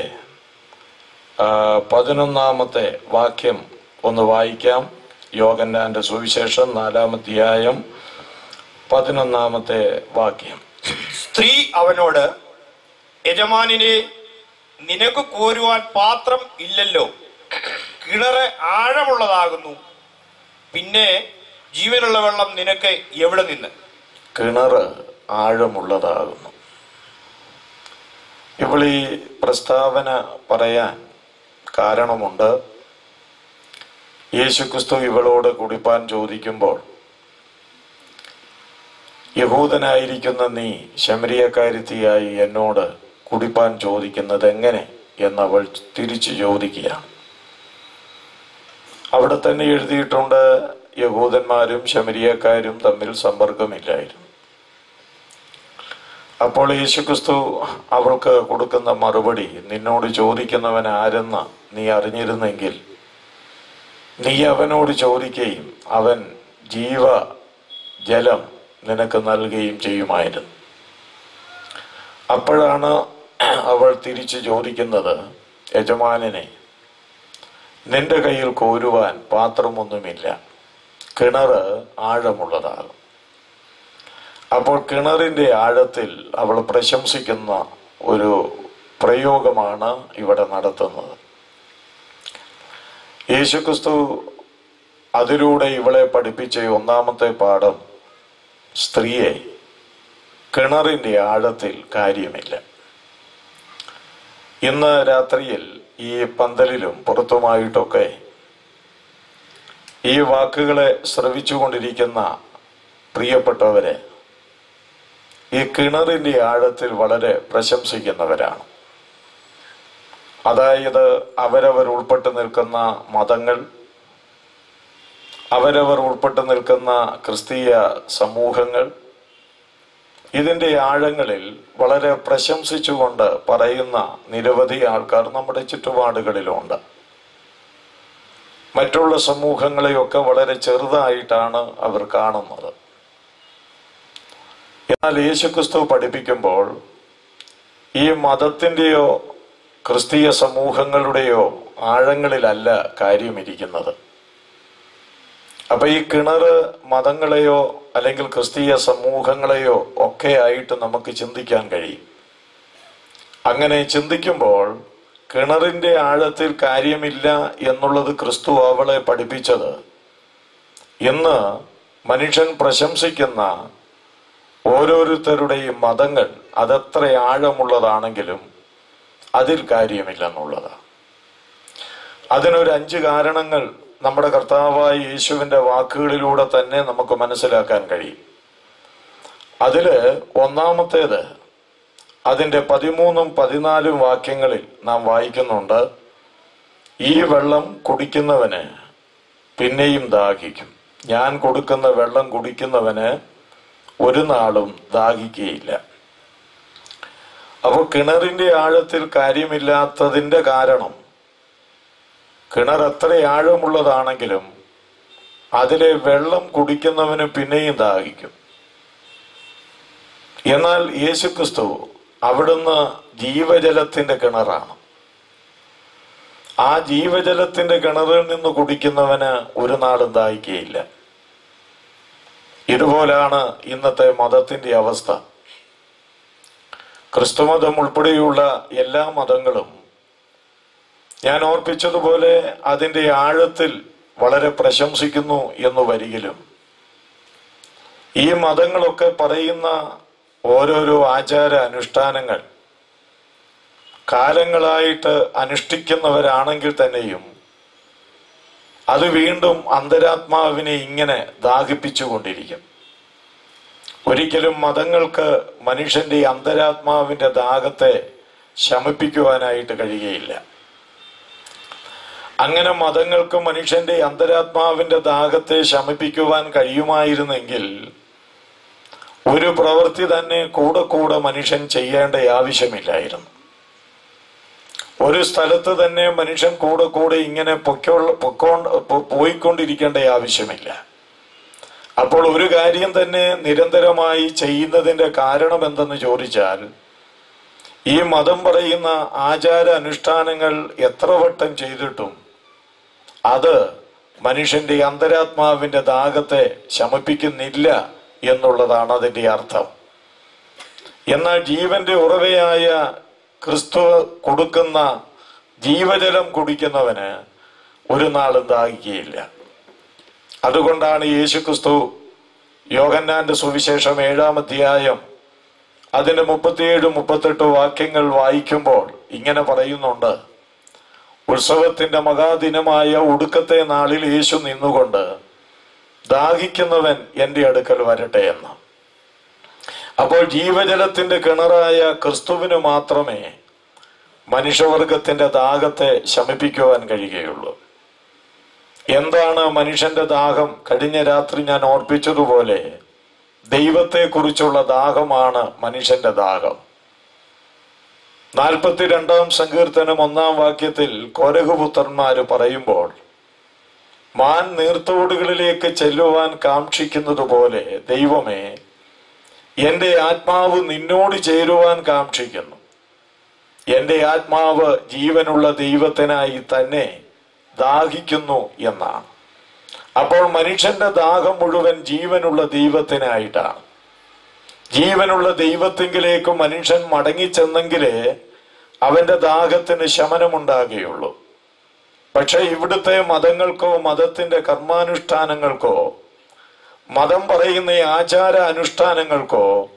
പതിനൊന്നാമത്തെ വാക്യം ഒന്ന് വായിക്കാം. യോഗന്നാന്റെ സുവിശേഷം നാലാമധ്യായം പതിനൊന്നാമത്തെ വാക്യം. സ്ത്രീ അവനോട് യജമാനിനെ നിനക്ക് കോരുവാൻ പാത്രം ഇല്ലല്ലോ. കിണറ് ആഴമുള്ളതാകുന്നു. പിന്നെ ജീവനുള്ള വെള്ളം നിനക്ക് എവിടെ നിന്ന്? കിണറ് ആഴമുള്ളതാകുന്നു. ഇപ്പോൾ ഈ പ്രസ്താവന പറയാൻ കാരണമുണ്ട്. യേശുക്രിസ്തു ഇവളോട് കുടിപ്പാൻ ചോദിക്കുമ്പോൾ യഹൂദനായിരിക്കുന്ന നീ ശമരിയക്കാരുത്തിയായി എന്നോട് കുടിപ്പാൻ ചോദിക്കുന്നത് എങ്ങനെ? എന്നവൾ തിരിച്ചു ചോദിക്കുകയാണ്. അവിടെ തന്നെ എഴുതിയിട്ടുണ്ട് യഹൂദന്മാരും ശമരിയക്കാരും തമ്മിൽ സമ്പർക്കമില്ലായിരുന്നു. അപ്പോൾ യേശുക്രിസ്തു അവൾക്ക് കൊടുക്കുന്ന മറുപടി നിന്നോട് ചോദിക്കുന്നവൻ ആരെന്ന് നീ അറിഞ്ഞിരുന്നെങ്കിൽ നീ അവനോട് ചോദിക്കുകയും അവൻ ജീവ ജലം നിനക്ക് നൽകുകയും ചെയ്യുമായിരുന്നു. അപ്പോഴാണ് അവൾ തിരിച്ചു ചോദിക്കുന്നത് യജമാനനെ നിന്റെ കയ്യിൽ കോരുവാൻ പാത്രമൊന്നുമില്ല. കിണർ ആഴമുള്ളതാണ്. അപ്പോൾ കിണറിന്റെ ആഴത്തിൽ അവൾ പ്രശംസിക്കുന്ന ഒരു പ്രയോഗമാണ് ഇവിടെ നടത്തുന്നത്. യേശുക്രിസ്തു അതിലൂടെ ഇവളെ പഠിപ്പിച്ച ഒന്നാമത്തെ പാഠം സ്ത്രീയെ കിണറിന്റെ ആഴത്തിൽ കാര്യമില്ല. ഇന്ന് രാത്രിയിൽ ഈ പന്തലിലും പുറത്തുമായിട്ടൊക്കെ ഈ വാക്കുകളെ ശ്രവിച്ചുകൊണ്ടിരിക്കുന്ന പ്രിയപ്പെട്ടവരെ ഈ കിണറിന്റെ ആഴത്തിൽ വളരെ പ്രശംസിക്കുന്നവരാണ്. അതായത് അവരവർ ഉൾപ്പെട്ടു നിൽക്കുന്ന മതങ്ങൾ അവരവർ ഉൾപ്പെട്ടു നിൽക്കുന്ന ക്രിസ്തീയ സമൂഹങ്ങൾ ഇതിന്റെ ആഴങ്ങളിൽ വളരെ പ്രശംസിച്ചുകൊണ്ട് പറയുന്ന നിരവധി ആൾക്കാർ നമ്മുടെ ചുറ്റുപാടുകളിലുണ്ട്. മറ്റുള്ള സമൂഹങ്ങളെയൊക്കെ വളരെ ചെറുതായിട്ടാണ് അവർ കാണുന്നത്. എന്നാൽ യേശുക്രിസ്തു പഠിപ്പിക്കുമ്പോൾ ഈ മതത്തിന്റെയോ ക്രിസ്തീയ സമൂഹങ്ങളുടെയോ ആഴങ്ങളിലല്ല കാര്യമിരിക്കുന്നത്. അപ്പൊ ഈ കിണറ് മതങ്ങളെയോ അല്ലെങ്കിൽ ക്രിസ്തീയ സമൂഹങ്ങളെയോ ഒക്കെ ആയിട്ട് നമുക്ക് ചിന്തിക്കാൻ കഴിയും. അങ്ങനെ ചിന്തിക്കുമ്പോൾ കിണറിന്റെ ആഴത്തിൽ കാര്യമില്ല എന്നുള്ളത് ക്രിസ്തു അവളെ പഠിപ്പിച്ചത്. ഇന്ന് മനുഷ്യൻ പ്രശംസിക്കുന്ന ഓരോരുത്തരുടെയും മതങ്ങൾ അതെത്ര ആഴമുള്ളതാണെങ്കിലും അതിൽ കാര്യമില്ലെന്നുള്ളതാണ് അതിനൊരു അഞ്ച് കാരണങ്ങൾ നമ്മുടെ കർത്താവായ യേശുവിന്റെ വാക്കുകളിലൂടെ തന്നെ നമുക്ക് മനസ്സിലാക്കാൻ കഴിയും. അതിൽ ഒന്നാമത്തേത് അതിന്റെ പതിമൂന്നും പതിനാലും വാക്യങ്ങളിൽ നാം വായിക്കുന്നുണ്ട് ഈ വെള്ളം കുടിക്കുന്നവന് പിന്നെയും ദാഹിക്കും. ഞാൻ കൊടുക്കുന്ന വെള്ളം കുടിക്കുന്നവന് ഒരു നാളും ദാഹിക്കുകയില്ല. അപ്പോൾ കിണറിന്റെ ആഴത്തിൽ കാര്യമില്ലാത്തതിന്റെ കാരണം കിണർ എത്ര ആഴമുള്ളതാണെങ്കിലും അതിലെ വെള്ളം കുടിക്കുന്നവന് പിന്നെയും ദാഹിക്കും. എന്നാൽ യേശുക്രിസ്തു അവിടുന്ന് ജീവജലത്തിന്റെ കിണറാണ്. ആ ജീവജലത്തിന്റെ കിണറിൽ നിന്ന് കുടിക്കുന്നവന് ഒരു നാടും ദാഹിക്കുകയില്ല. ഇതുപോലാണ് ഇന്നത്തെ മതത്തിന്റെ അവസ്ഥ. ക്രിസ്തുമതം ഉൾപ്പെടെയുള്ള എല്ലാ മതങ്ങളും ഞാൻ ഓർപ്പിച്ചതുപോലെ അതിന്റെ ആഴത്തിൽ വളരെ പ്രശംസിക്കുന്നു എന്ന് വരികിലും. ഈ മതങ്ങളൊക്കെ പറയുന്ന ഓരോരോ ആചാര അനുഷ്ഠാനങ്ങൾ കാലങ്ങളായിട്ട് അനുഷ്ഠിക്കുന്നവരാണെങ്കിൽ തന്നെയും അത് വീണ്ടും അന്തരാത്മാവിനെ ഇങ്ങനെ ദാഹിപ്പിച്ചുകൊണ്ടിരിക്കും. ഒരിക്കലും മതങ്ങൾക്ക് മനുഷ്യന്റെ അന്തരാത്മാവിന്റെ ദാഹത്തെ ശമിപ്പിക്കുവാനായിട്ട് കഴിയുകയില്ല. അങ്ങനെ മതങ്ങൾക്ക് മനുഷ്യന്റെ അന്തരാത്മാവിന്റെ ദാഹത്തെ ശമിപ്പിക്കുവാൻ കഴിയുമായിരുന്നെങ്കിൽ ഒരു പ്രവൃത്തി തന്നെ കൂടെ കൂടെ മനുഷ്യൻ ചെയ്യേണ്ട ആവശ്യമില്ലായിരുന്നു. ഒരു സ്ഥലത്ത് തന്നെ മനുഷ്യൻ കൂടെ കൂടെ ഇങ്ങനെ പൊക്കോ പൊക്കോ പോയിക്കൊണ്ടിരിക്കേണ്ട ആവശ്യമില്ല. അപ്പോൾ ഒരു കാര്യം തന്നെ നിരന്തരമായി ചെയ്യുന്നതിന്റെ കാരണം എന്തെന്ന് ചോദിച്ചാൽ ഈ മതം പറയുന്ന ആചാര അനുഷ്ഠാനങ്ങൾ എത്ര വട്ടം ചെയ്തിട്ടും അത് മനുഷ്യന്റെ അന്തരാത്മാവിന്റെ ദാഹത്തെ ശമിപ്പിക്കുന്നില്ല എന്നുള്ളതാണ് അതിന്റെ അർത്ഥം. എന്നാൽ ജീവന്റെ ഉറവയായ ക്രിസ്തു കൊടുക്കുന്ന ജീവജലം കുടിക്കുന്നവന് ഒരു നാളും ദാഹിക്കുകയില്ല. അതുകൊണ്ടാണ് യേശുക്രിസ്തു യോഹന്നാന്റെ സുവിശേഷം ഏഴാം അധ്യായം അതിന്റെ മുപ്പത്തിയേഴ് മുപ്പത്തെട്ട് വാക്യങ്ങൾ വായിക്കുമ്പോൾ ഇങ്ങനെ പറയുന്നുണ്ട്. ഉത്സവത്തിന്റെ മഹാദിനമായ ഉടുക്കത്തെ നാളിൽ യേശു നിന്നുകൊണ്ട് ദാഹിക്കുന്നവൻ എന്റെ അടുക്കൽ വരട്ടെ എന്ന്. അപ്പോൾ ജീവജലത്തിന്റെ കിണറായ ക്രിസ്തുവിന് മാത്രമേ മനുഷ്യവർഗത്തിന്റെ ദാഹത്തെ ശമിപ്പിക്കുവാൻ കഴിയുകയുള്ളൂ. എന്താണ് മനുഷ്യന്റെ ദാഹം? കഴിഞ്ഞ രാത്രി ഞാൻ ഓർപ്പിച്ചതുപോലെ ദൈവത്തെക്കുറിച്ചുള്ള ദാഹമാണ് മനുഷ്യന്റെ ദാഹം. നാൽപ്പത്തിരണ്ടാം സങ്കീർത്തനം ഒന്നാം വാക്യത്തിൽ കോരകുപുത്രന്മാര് പറയുമ്പോൾ മാൻ നീർത്തോടുകളിലേക്ക് ചെല്ലുവാൻ കാക്ഷിക്കുന്നത് പോലെ ദൈവമേ എന്റെ ആത്മാവ് നിന്നോട് ചേരുവാൻ കാക്ഷിക്കുന്നു. എന്റെ ആത്മാവ് ജീവനുള്ള ദൈവത്തിനായി തന്നെ ദാഹിക്കുന്നു എന്നാണ്. അപ്പോൾ മനുഷ്യന്റെ ദാഹം മുഴുവൻ ജീവനുള്ള ദൈവത്തിനായിട്ടാണ് ജീവനുള്ള ദൈവത്തെങ്കിലേക്ക് മനുഷ്യൻ മടങ്ങിച്ചെന്നെങ്കിലേ അവന്റെ ദാഹത്തിന് ശമനമുണ്ടാകുകയുള്ളൂ. പക്ഷെ ഇവിടുത്തെ മതങ്ങൾക്കോ മതത്തിന്റെ കർമാനുഷ്ഠാനങ്ങൾക്കോ മതം പറയുന്ന ആചാര അനുഷ്ഠാനങ്ങൾക്കോ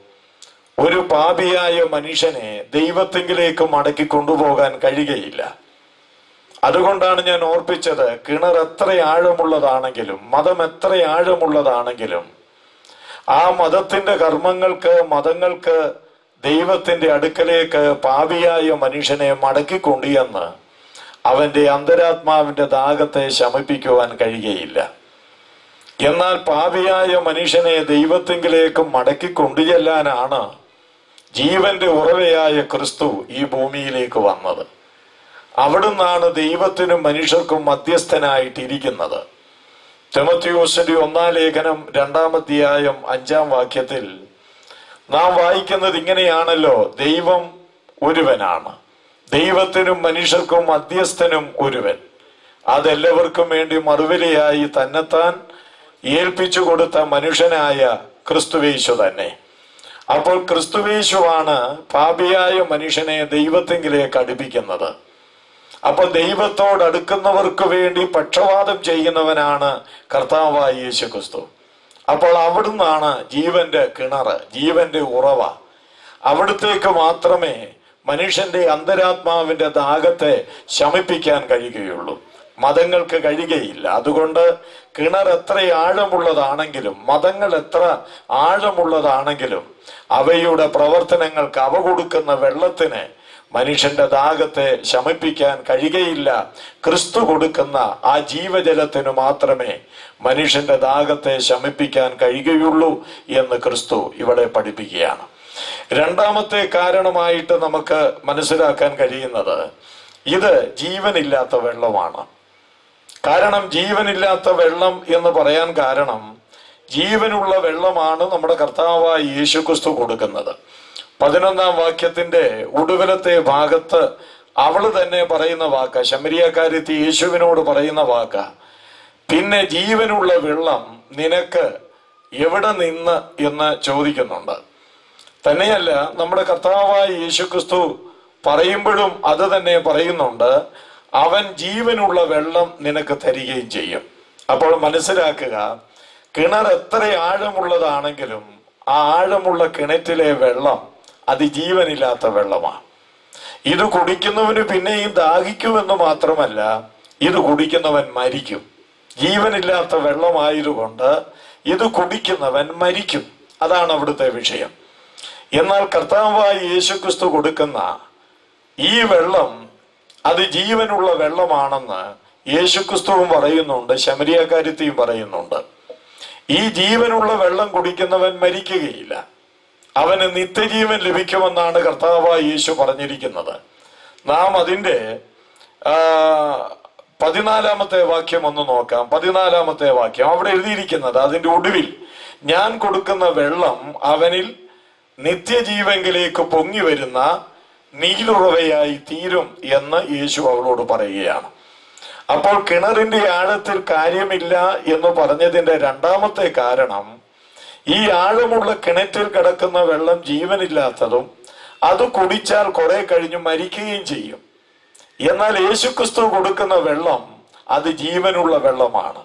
ഒരു പാപിയായ മനുഷ്യനെ ദൈവത്തെങ്കിലേക്ക് മടക്കി കൊണ്ടുപോകാൻ കഴിയുകയില്ല. അതുകൊണ്ടാണ് ഞാൻ ഓർപ്പിച്ചത് കിണർ എത്ര ആഴമുള്ളതാണെങ്കിലും മതം എത്ര ആഴമുള്ളതാണെങ്കിലും ആ മതത്തിന്റെ കർമ്മങ്ങൾക്ക് മതങ്ങൾക്ക് ദൈവത്തിന്റെ അടുക്കലേക്ക് പാപിയായ മനുഷ്യനെ മടക്കിക്കൊണ്ടിയെന്ന് അവന്റെ അന്തരാത്മാവിന്റെ ദാഹത്തെ ശമിപ്പിക്കുവാൻ കഴിയുകയില്ല. എന്നാൽ പാപിയായ മനുഷ്യനെ ദൈവത്തെങ്കിലേക്ക് മടക്കി കൊണ്ടുചെല്ലാനാണ് ജീവന്റെ ഉറവയായ ക്രിസ്തു ഈ ഭൂമിയിലേക്ക് വന്നത്. അവിടുന്നാണ് ദൈവത്തിനും മനുഷ്യർക്കും മധ്യസ്ഥനായിട്ടിരിക്കുന്നത്. തെമത്യോസിന്റെ ഒന്നാം ലേഖനം രണ്ടാമധ്യായം അഞ്ചാം വാക്യത്തിൽ നാം വായിക്കുന്നത് ഇങ്ങനെയാണല്ലോ ദൈവം ഒരുവനാണ്. ദൈവത്തിനും മനുഷ്യർക്കും മധ്യസ്ഥനും ഒരുവൻ. അതെല്ലാവർക്കും വേണ്ടി മറുവിലയായി തന്നെത്താൻ ഏൽപ്പിച്ചു കൊടുത്ത മനുഷ്യനായ ക്രിസ്തുവേശു തന്നെ. അപ്പോൾ ക്രിസ്തുവേശുവാണ് പാപിയായ മനുഷ്യനെ ദൈവത്തെങ്കിലേക്ക് അടുപ്പിക്കുന്നത്. അപ്പൊ ദൈവത്തോട് അടുക്കുന്നവർക്ക് വേണ്ടി പക്ഷപാതം ചെയ്യുന്നവനാണ് കർത്താവായ യേശു ക്രിസ്തു അപ്പോൾ അവിടുന്നാണ് ജീവന്റെ കിണർ ജീവന്റെ ഉറവ. അവിടത്തേക്ക് മാത്രമേ മനുഷ്യന്റെ അന്തരാത്മാവിന്റെ ദാഹത്തെ ശമിപ്പിക്കാൻ കഴിയുകയുള്ളൂ. മതങ്ങൾക്ക് കഴിയുകയില്ല. അതുകൊണ്ട് കിണർ എത്ര ആഴമുള്ളതാണെങ്കിലും മതങ്ങൾ എത്ര ആഴമുള്ളതാണെങ്കിലും അവയുടെ പ്രവർത്തനങ്ങൾക്ക് അവ കൊടുക്കുന്ന വെള്ളത്തിന് മനുഷ്യന്റെ ദാഹത്തെ ശമിപ്പിക്കാൻ കഴിയുകയില്ല. ക്രിസ്തു കൊടുക്കുന്ന ആ ജീവജലത്തിനു മാത്രമേ മനുഷ്യന്റെ ദാഹത്തെ ശമിപ്പിക്കാൻ കഴിയുകയുള്ളൂ എന്ന് ക്രിസ്തു ഇവിടെ പഠിപ്പിക്കുകയാണ്. രണ്ടാമത്തെ കാരണമായിട്ട് നമുക്ക് മനസ്സിലാക്കാൻ കഴിയുന്നത് ഇത് ജീവനില്ലാത്ത വെള്ളമാണ്. കാരണം ജീവനില്ലാത്ത വെള്ളം എന്ന് പറയാൻ കാരണം ജീവനുള്ള വെള്ളമാണ് നമ്മുടെ കർത്താവായ യേശുക്രിസ്തു കൊടുക്കുന്നത്. പതിനൊന്നാം വാക്യത്തിന്റെ ഒടുവിലത്തെ ഭാഗത്ത് അവൾ തന്നെ പറയുന്ന വാക്ക. ശമരിയക്കാരത്തി യേശുവിനോട് പറയുന്ന വാക്ക. പിന്നെ ജീവനുള്ള വെള്ളം നിനക്ക് എവിടെ നിന്ന്? എന്ന് ചോദിക്കുന്നുണ്ട്. തന്നെയല്ല നമ്മുടെ കർത്താവായ യേശുക്രിസ്തു പറയുമ്പോഴും അത് തന്നെ പറയുന്നുണ്ട്. അവൻ ജീവനുള്ള വെള്ളം നിനക്ക് തരികയും ചെയ്യും. അപ്പോൾ മനസ്സിലാക്കുക കിണർ എത്ര ആഴമുള്ളതാണെങ്കിലും ആ ആഴമുള്ള കിണറ്റിലെ വെള്ളം അത് ജീവനില്ലാത്ത വെള്ളമാണ് ഇത് കുടിക്കുന്നവന് പിന്നെയും ദാഹിക്കുമെന്ന് മാത്രമല്ല ഇത് കുടിക്കുന്നവൻ മരിക്കും. ജീവനില്ലാത്ത വെള്ളമായതുകൊണ്ട് ഇത് കുടിക്കുന്നവൻ മരിക്കും. അതാണ് അവിടുത്തെ വിഷയം. എന്നാൽ കർത്താവായ യേശുക്രിസ്തു കൊടുക്കുന്ന ഈ വെള്ളം അത് ജീവനുള്ള വെള്ളമാണെന്ന് യേശുക്രിസ്തുവും പറയുന്നുണ്ട് ശമരിയാകാര്യത്തെയും പറയുന്നുണ്ട്. ഈ ജീവനുള്ള വെള്ളം കുടിക്കുന്നവൻ മരിക്കുകയില്ല. അവന് നിത്യജീവൻ ലഭിക്കുമെന്നാണ് കർത്താവായ യേശു പറഞ്ഞിരിക്കുന്നത്. നാം അതിന്റെ പതിനാലാമത്തെ വാക്യം ഒന്ന് നോക്കാം. പതിനാലാമത്തെ വാക്യം. അവിടെ എഴുതിയിരിക്കുന്നത് അതിന്റെ ഒടുവിൽ ഞാൻ കൊടുക്കുന്ന വെള്ളം അവനിൽ നിത്യജീവങ്കിലേക്ക് പൊങ്ങി വരുന്ന നീലുറവയായി തീരും എന്ന് യേശു അവളോട് പറയുകയാണ്. അപ്പോൾ കിണറിന്റെ ആഴത്തിൽ കാര്യമില്ല എന്ന് പറഞ്ഞതിന്റെ രണ്ടാമത്തെ കാരണം ഈ ആഴമുള്ള കിണറ്റിൽ കിടക്കുന്ന വെള്ളം ജീവനില്ലാത്തതും അത് കുടിച്ചാൽ കുറെ കഴിഞ്ഞ് മരിക്കുകയും ചെയ്യും. എന്നാൽ യേശുക്രിസ്തു കൊടുക്കുന്ന വെള്ളം അത് ജീവനുള്ള വെള്ളമാണ്.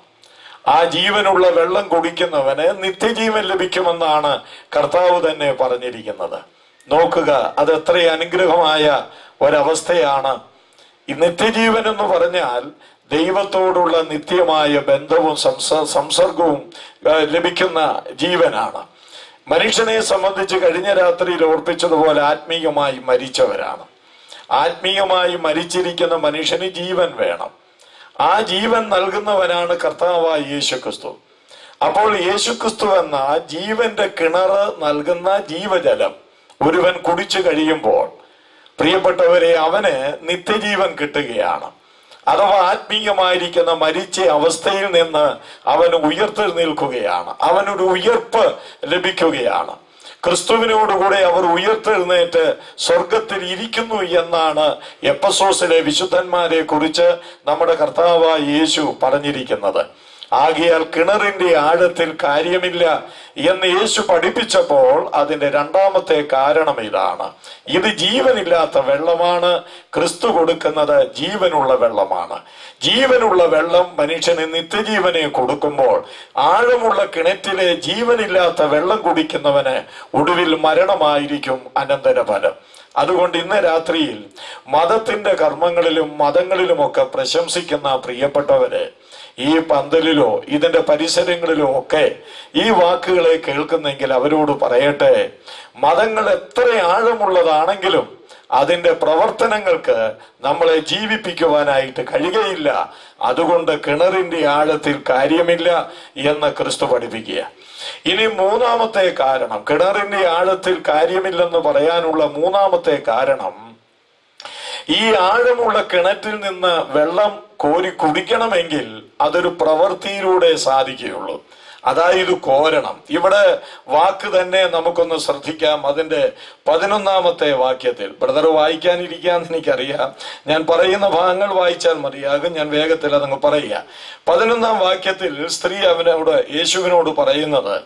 ആ ജീവനുള്ള വെള്ളം കുടിക്കുന്നവന് നിത്യജീവൻ ലഭിക്കുമെന്നാണ് കർത്താവ് തന്നെ പറഞ്ഞിരിക്കുന്നത്. നോക്കുക അത് എത്ര അനുഗ്രഹമായ ഒരവസ്ഥയാണ്. ഈ നിത്യജീവൻ എന്ന് പറഞ്ഞാൽ ദൈവത്തോടുള്ള നിത്യമായ ബന്ധവും സംസ സംസർഗവും ലഭിക്കുന്ന ജീവനാണ്. മനുഷ്യനെ സംബന്ധിച്ച് കഴിഞ്ഞ രാത്രിയിൽ ഓർപ്പിച്ചതുപോലെ ആത്മീയമായി മരിച്ചവരാണ്. ആത്മീയമായി മരിച്ചിരിക്കുന്ന മനുഷ്യന് ജീവൻ വേണം. ആ ജീവൻ നൽകുന്നവനാണ് കർത്താവായ യേശുക്രിസ്തു. അപ്പോൾ യേശുക്രിസ്തു എന്ന ജീവന്റെ കിണറ് നൽകുന്ന ജീവജലം ഒരുവൻ കുടിച്ചു കഴിയുമ്പോൾ പ്രിയപ്പെട്ടവരെ അവന് നിത്യജീവൻ കിട്ടുകയാണ്. അഥവാ ആത്മീയമായിരിക്കുന്ന മരിച്ച അവസ്ഥയിൽ നിന്ന് അവൻ നിൽക്കുകയാണ്. അവനൊരു ഉയർപ്പ് ലഭിക്കുകയാണ്. ക്രിസ്തുവിനോടുകൂടെ അവർ ഉയർത്തെഴുന്നേറ്റ് സ്വർഗത്തിൽ ഇരിക്കുന്നു എന്നാണ് എപ്പസോസിലെ വിശുദ്ധന്മാരെ കുറിച്ച് നമ്മുടെ കർത്താവായ യേശു പറഞ്ഞിരിക്കുന്നത്. ആകയാൽ കിണറിന്റെ ആഴത്തിൽ കാര്യമില്ല എന്ന് യേശു പഠിപ്പിച്ചപ്പോൾ അതിന്റെ രണ്ടാമത്തെ കാരണം ഇതാണ്. ഇത് ജീവനില്ലാത്ത വെള്ളമാണ്. ക്രിസ്തു കൊടുക്കുന്നത് ജീവനുള്ള വെള്ളമാണ്. ജീവനുള്ള വെള്ളം മനുഷ്യന് നിത്യജീവനെ കൊടുക്കുമ്പോൾ ആഴമുള്ള കിണറ്റിലെ ജീവനില്ലാത്ത വെള്ളം കുടിക്കുന്നവന് ഒടുവിൽ മരണമായിരിക്കും അനന്തരഫലം. അതുകൊണ്ട് ഇന്ന് രാത്രിയിൽ മതത്തിന്റെ കർമ്മങ്ങളിലും മതങ്ങളിലുമൊക്കെ പ്രശംസിക്കുന്ന പ്രിയപ്പെട്ടവര് ഈ പന്തലിലോ ഇതിന്റെ പരിസരങ്ങളിലോ ഒക്കെ ഈ വാക്കുകളെ കേൾക്കുന്നെങ്കിൽ അവരോട് പറയട്ടെ മതങ്ങൾ എത്ര ആഴമുള്ളതാണെങ്കിലും അതിന്റെ പ്രവർത്തനങ്ങൾക്ക് നമ്മളെ ജീവിപ്പിക്കുവാനായിട്ട് കഴിയുകയില്ല. അതുകൊണ്ട് കിണറിന്റെ ആഴത്തിൽ കാര്യമില്ല എന്ന് ക്രിസ്തു പഠിപ്പിക്കുക. ഇനി മൂന്നാമത്തെ കാരണം കിണറിന്റെ ആഴത്തിൽ കാര്യമില്ലെന്ന് പറയാനുള്ള മൂന്നാമത്തെ കാരണം ഈ ആഴമുള്ള കിണറ്റിൽ നിന്ന് വെള്ളം കോരി കുടിക്കണമെങ്കിൽ അതൊരു പ്രവൃത്തിയിലൂടെ സാധിക്കുകയുള്ളൂ. അതായത് കോരണം. ഇവിടെ വാക്ക് തന്നെ നമുക്കൊന്ന് ശ്രദ്ധിക്കാം അതിന്റെ പതിനൊന്നാമത്തെ വാക്യത്തിൽ. ബ്രദർ വായിക്കാനിരിക്കാന്ന് എനിക്കറിയാം. ഞാൻ പറയുന്ന ഭാഗങ്ങൾ വായിച്ചാൽ മതിയാകും. ഞാൻ വേഗത്തിൽ അതങ്ങ് പറയുക. പതിനൊന്നാം വാക്യത്തിൽ സ്ത്രീ അവനോട് യേശുവിനോട് പറയുന്നത്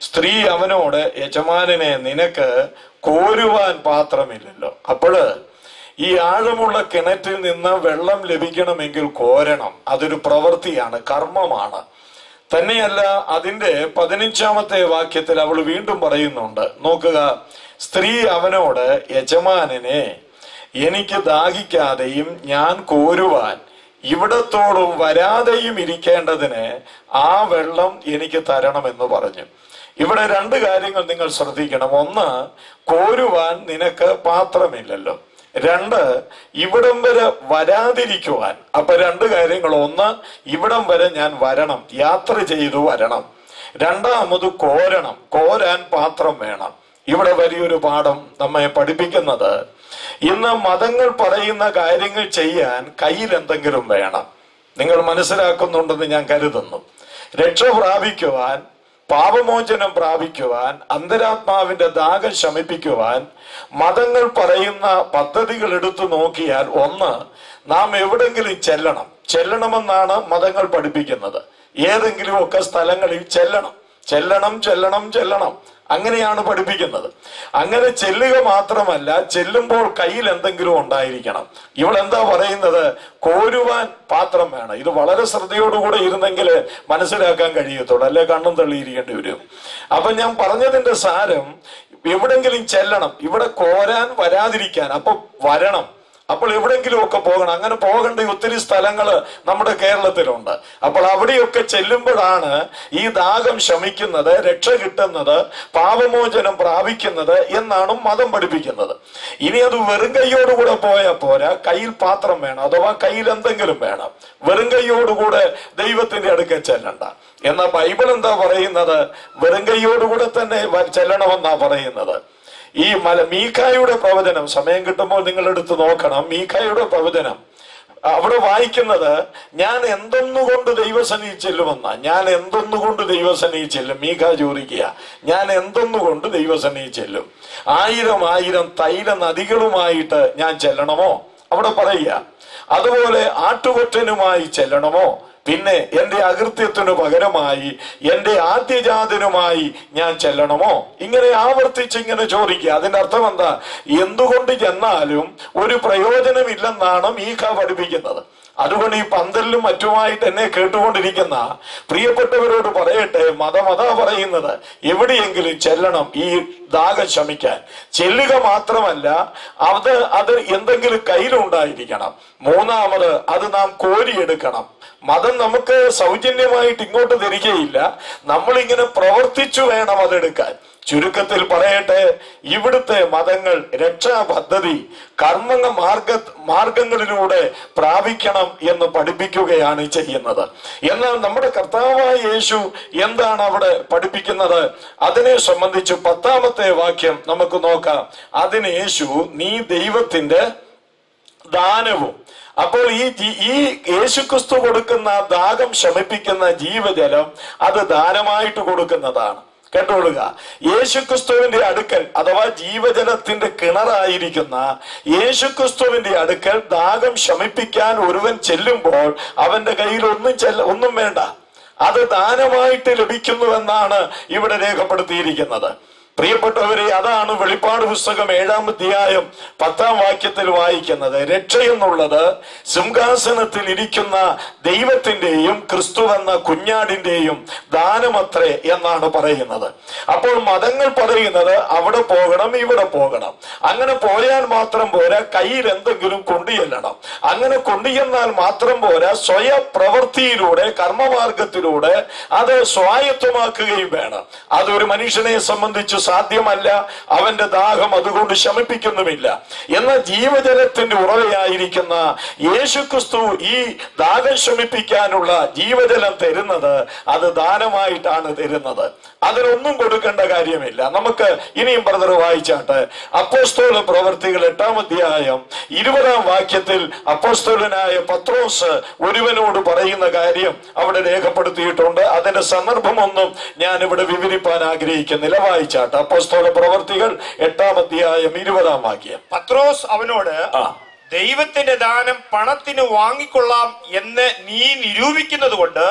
സ്ത്രീ അവനോട് യജമാനനെ നിനക്ക് കോരുവാൻ പാത്രമില്ലല്ലോ. അപ്പോഴ് ഈ ആഴമുള്ള കിണറ്റിൽ നിന്ന് വെള്ളം ലഭിക്കണമെങ്കിൽ കോരണം അതൊരു പ്രവൃത്തിയാണ് കർമ്മമാണ്. തന്നെയല്ല അതിന്റെ പതിനഞ്ചാമത്തെ വാക്യത്തിൽ അവൾ വീണ്ടും പറയുന്നുണ്ട്. നോക്കുക സ്ത്രീ അവനോട് യജമാനനെ എനിക്ക് ദാഹിക്കാതെയും ഞാൻ കോരുവാൻ ഇവിടത്തോളം വരാതെയും ഇരിക്കേണ്ടതിന് ആ വെള്ളം എനിക്ക് തരണമെന്ന് പറഞ്ഞു. ഇവിടെ രണ്ട് കാര്യങ്ങൾ നിങ്ങൾ ശ്രദ്ധിക്കണം. ഒന്ന് കോരുവാൻ നിനക്ക് പാത്രമില്ലല്ലോ. രണ്ട് ഇവിടം വരെ വരാതിരിക്കുവാൻ. അപ്പൊ രണ്ട് കാര്യങ്ങൾ. ഒന്ന് ഇവിടം വരെ ഞാൻ വരണം. യാത്ര ചെയ്തു വരണം. രണ്ടാമത് കോരണം. കോരാൻ പാത്രം വേണം. ഇവിടെ വലിയൊരു പാഠം നമ്മെ പഠിപ്പിക്കുന്നത്. ഇന്ന് മതങ്ങൾ പറയുന്ന കാര്യങ്ങൾ ചെയ്യാൻ കയ്യിൽ എന്തെങ്കിലും വേണം. നിങ്ങൾ മനസ്സിലാക്കുന്നുണ്ടെന്ന് ഞാൻ കരുതുന്നു. രക്ഷ പ്രാപിക്കുവാൻ പാപമോചനം പ്രാപിക്കുവാൻ അന്തരാത്മാവിന്റെ ദാഹം ശമിപ്പിക്കുവാൻ മതങ്ങൾ പറയുന്ന പദ്ധതികൾ എടുത്തു നോക്കിയാൽ ഒന്ന് നാം എവിടെങ്കിലും ചെല്ലണം. ചെല്ലണമെന്നാണ് മതങ്ങൾ പഠിപ്പിക്കുന്നത്. ഏതെങ്കിലും ഒക്കെ സ്ഥലങ്ങളിൽ ചെല്ലണം. ചെല്ലണം ചെല്ലണം ചെല്ലണം. അങ്ങനെയാണ് പഠിപ്പിക്കുന്നത്. അങ്ങനെ ചെല്ലുക മാത്രമല്ല ചെല്ലുമ്പോൾ കയ്യിൽ എന്തെങ്കിലും ഉണ്ടായിരിക്കണം. ഇവളെന്താ പറയുന്നത്? കോരുവാൻ പാത്രം വേണം. ഇത് വളരെ ശ്രദ്ധയോടുകൂടെ ഇരുന്നെങ്കിൽ മനസ്സിലാക്കാൻ കഴിയത്തുള്ളൂ. അല്ലെ കണ്ണും തള്ളിയിരിക്കേണ്ടി വരും. അപ്പൊ ഞാൻ പറഞ്ഞതിന്റെ സാരം എവിടെങ്കിലും ചെല്ലണം. ഇവിടെ കോരാൻ വരാതിരിക്കാൻ. അപ്പൊ വരണം. അപ്പോൾ എവിടെയെങ്കിലും ഒക്കെ പോകണം. അങ്ങനെ പോകേണ്ട ഒത്തിരി സ്ഥലങ്ങൾ നമ്മുടെ കേരളത്തിലുണ്ട്. അപ്പോൾ അവിടെയൊക്കെ ചെല്ലുമ്പോഴാണ് ഈ ദാഹം ശമിക്കുന്നത് രക്ഷ കിട്ടുന്നത് പാപമോചനം പ്രാപിക്കുന്നത് എന്നാണ് മതം പഠിപ്പിക്കുന്നത്. ഇനി അത് വെറും കൈയോടുകൂടെ പോയാൽ പോരാ. കയ്യിൽ പാത്രം വേണം അഥവാ കയ്യിൽ എന്തെങ്കിലും വേണം. വെറും കൈയോടുകൂടെ ദൈവത്തിന്റെ അടുക്കൽ ചെല്ലണ്ട. എന്നാൽ ബൈബിൾ എന്താ പറയുന്നത്? വെറും കൈയോടുകൂടെ തന്നെ ചെല്ലണമെന്നാ പറയുന്നത്. ഈ മല മീഖായുടെ പ്രവചനം സമയം കിട്ടുമ്പോൾ നിങ്ങൾ എടുത്ത് നോക്കണം. മീഖായുടെ പ്രവചനം. അവിടെ വായിക്കുന്നത് ഞാൻ എന്തൊന്നുകൊണ്ട് ദൈവസനീ ചെല്ലുമെന്ന ഞാൻ എന്തൊന്നുകൊണ്ട് ദൈവസനീ ചെല്ലും മീഖ ചോദിക്കുക. ഞാൻ എന്തൊന്നുകൊണ്ട് ദൈവസനീ ചെല്ലും ആയിരം ആയിരം തൈല നദികളുമായിട്ട് ഞാൻ ചെല്ലണമോ? അവിടെ പറയുക. അതുപോലെ ആട്ടുകൊറ്റനുമായി ചെല്ലണമോ? പിന്നെ എന്റെ അകൃത്യത്തിനു പകരമായി എന്റെ ആദ്യജാതനുമായി ഞാൻ ചെല്ലണമോ? ഇങ്ങനെ ആവർത്തിച്ച് ഇങ്ങനെ ചോദിക്കുക. അതിന്റെ അർത്ഥം എന്താ? എന്തുകൊണ്ട് ചെന്നാലും ഒരു പ്രയോജനമില്ലെന്നാണ് മീഖ പഠിപ്പിക്കുന്നത്. അതുകൊണ്ട് ഈ പന്തലിലും മറ്റുമായിട്ട് എന്നെ കേട്ടുകൊണ്ടിരിക്കുന്ന പ്രിയപ്പെട്ടവരോട് പറയട്ടെ മതമത പറയുന്നത് എവിടെയെങ്കിലും ചെല്ലണം ഈ ദാഹം ശമിക്കാൻ. ചെല്ലുക മാത്രമല്ല അത് അത് എന്തെങ്കിലും കയ്യിലുണ്ടായിരിക്കണം. മൂന്നാമത് അത് നാം കോരിയെടുക്കണം. മതം നമുക്ക് സൗജന്യമായിട്ട് ഇങ്ങോട്ട് തരികയില്ല. നമ്മളിങ്ങനെ പ്രവർത്തിച്ചു വേണം അതെടുക്കാൻ. ചുരുക്കത്തിൽ പറയട്ടെ ഇവിടുത്തെ മതങ്ങൾ രക്ഷാ പദ്ധതി കർമ്മ മാർഗ മാർഗങ്ങളിലൂടെ പ്രാപിക്കണം എന്ന് പഠിപ്പിക്കുകയാണ് ചെയ്യുന്നത്. എന്നാൽ നമ്മുടെ കർത്താവായ യേശു എന്താണ് അവിടെ പഠിപ്പിക്കുന്നത്? അതിനെ സംബന്ധിച്ച് പത്താമത്തെ വാക്യം നമുക്ക് നോക്കാം. അതിന് യേശു നീ ദൈവത്തിന്റെ ദാനവും. അപ്പോൾ ഈ ഈ യേശുക്രിസ്തു കൊടുക്കുന്ന ദാഹം ശമിപ്പിക്കുന്ന ജീവജലം അത് ദാനമായിട്ട് കൊടുക്കുന്നതാണ്. കേട്ടോളുക. യേശുക്രിസ്തുവിന്റെ അടുക്കൽ അഥവാ ജീവജലത്തിന്റെ കിണറായിരിക്കുന്ന യേശുക്രിസ്തുവിന്റെ അടുക്കൽ ദാഹം ശമിപ്പിക്കാൻ ഒരുവൻ ചെല്ലുമ്പോൾ അവന്റെ കയ്യിൽ ഒന്നും ചെല്ല ഒന്നും വേണ്ട. അത് ദാനമായിട്ട് ലഭിക്കുന്നുവെന്നാണ് ഇവിടെ രേഖപ്പെടുത്തിയിരിക്കുന്നത്. പ്രിയപ്പെട്ടവരെ അതാണ് വെളിപ്പാട് പുസ്തകം ഏഴാം അധ്യായം പത്താം വാക്യത്തിൽ വായിക്കുന്നത്. രക്ഷയെന്നുള്ളത് സിംഹാസനത്തിൽ ഇരിക്കുന്ന ദൈവത്തിന്റെയും ക്രിസ്തു എന്ന കുഞ്ഞാടിന്റെയും ദാനമത്രേ എന്നാണ് പറയുന്നത്. അപ്പോൾ മതങ്ങൾ പറയുന്നത് അവിടെ പോകണം ഇവിടെ പോകണം. അങ്ങനെ പോയാൽ മാത്രം പോരാ കയ്യിൽ എന്തെങ്കിലും കൊണ്ടുചെല്ലണം അങ്ങനെ കൊണ്ടുചെന്നാൽ മാത്രം പോരാ സ്വയപ്രവൃത്തിയിലൂടെ കർമ്മമാർഗത്തിലൂടെ അത് സ്വായത്തമാക്കുകയും വേണം. അതൊരു മനുഷ്യനെ സംബന്ധിച്ച് സാധ്യമല്ല. അവന്റെ ദാഹം അതുകൊണ്ട് ശമിപ്പിക്കുന്നുമില്ല. എന്നാൽ ജീവജലത്തിന്റെ ഉറവയായിരിക്കുന്ന യേശുക്രിസ്തു ഈ ദാഹം ശമിപ്പിക്കാനുള്ള ജീവജലം തരുന്നത് അത് ദാനമായിട്ടാണ് തരുന്നത്. അതിനൊന്നും കൊടുക്കേണ്ട കാര്യമില്ല. നമുക്ക് ഇനിയും ബ്രദർ വായിച്ചാട്ടെ. അപ്പോസ്തോല പ്രവർത്തികൾ എട്ടാം അധ്യായം ഇരുപതാം വാക്യത്തിൽ അപ്പോസ്തോലനായ പത്രോസ് ഒരുവനോട് പറയുന്ന കാര്യം അവിടെ രേഖപ്പെടുത്തിയിട്ടുണ്ട്. അതിന്റെ സന്ദർഭമൊന്നും ഞാൻ ഇവിടെ വിവരിപ്പാൻ ആഗ്രഹിക്കുന്നില്ല. വായിച്ചാട്ടെ. അപ്പോസ്തോല പ്രവർത്തികൾ എട്ടാം അധ്യായം ഇരുപതാം വാക്യം. പത്രോസ് അവനോട് ആ. ദൈവത്തിന്റെ ദാനം പണത്തിന് വാങ്ങിക്കൊള്ളാം എന്ന് നീ നിരൂപിക്കുന്നത് കൊണ്ട്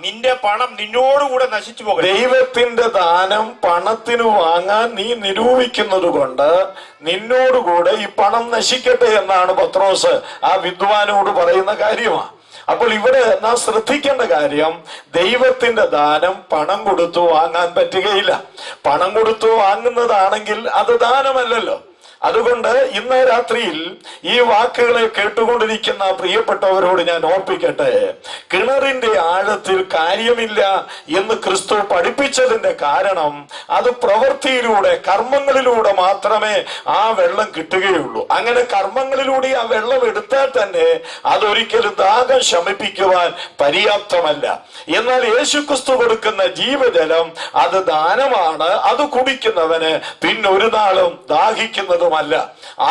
നിന്റെ പണം നിന്നോടുകൂടെ നശിച്ചു പോകും ദൈവത്തിന്റെ ദാനം പണത്തിന് വാങ്ങാൻ നീ നിരൂപിക്കുന്നത് കൊണ്ട് നിന്നോടുകൂടെ ഈ പണം നശിക്കട്ടെ എന്നാണ് പത്രോസ് ആ വിദ്വാനോട് പറയുന്ന കാര്യമാണ്. അപ്പോൾ ഇവിടെ നാം ശ്രദ്ധിക്കേണ്ട കാര്യം ദൈവത്തിന്റെ ദാനം പണം കൊടുത്തു വാങ്ങാൻ പറ്റുകയില്ല. പണം കൊടുത്തു വാങ്ങുന്നതാണെങ്കിൽ അത് ദാനമല്ലല്ലോ. അതുകൊണ്ട് ഇന്ന് രാത്രിയിൽ ഈ വാക്കുകളെ കേട്ടുകൊണ്ടിരിക്കുന്ന പ്രിയപ്പെട്ടവരോട് ഞാൻ ഓർപ്പിക്കട്ടെ. കിണറിന്റെ ആഴത്തിൽ കാര്യമില്ല എന്ന് ക്രിസ്തു പഠിപ്പിച്ചതിന്റെ കാരണം അത് പ്രവൃത്തിയിലൂടെ കർമ്മങ്ങളിലൂടെ മാത്രമേ ആ വെള്ളം കിട്ടുകയുള്ളൂ. അങ്ങനെ കർമ്മങ്ങളിലൂടെ ആ വെള്ളം എടുത്താൽ തന്നെ അതൊരിക്കലും ദാഹം ശമിപ്പിക്കുവാൻ പര്യാപ്തമല്ല. എന്നാൽ യേശുക്രിസ്തു കൊടുക്കുന്ന ജീവജലം അത് ദാനമാണ്. അത് കുടിക്കുന്നവന് പിന്നൊരു നാളും നാളും ദാഹിക്കുന്നതുമല്ല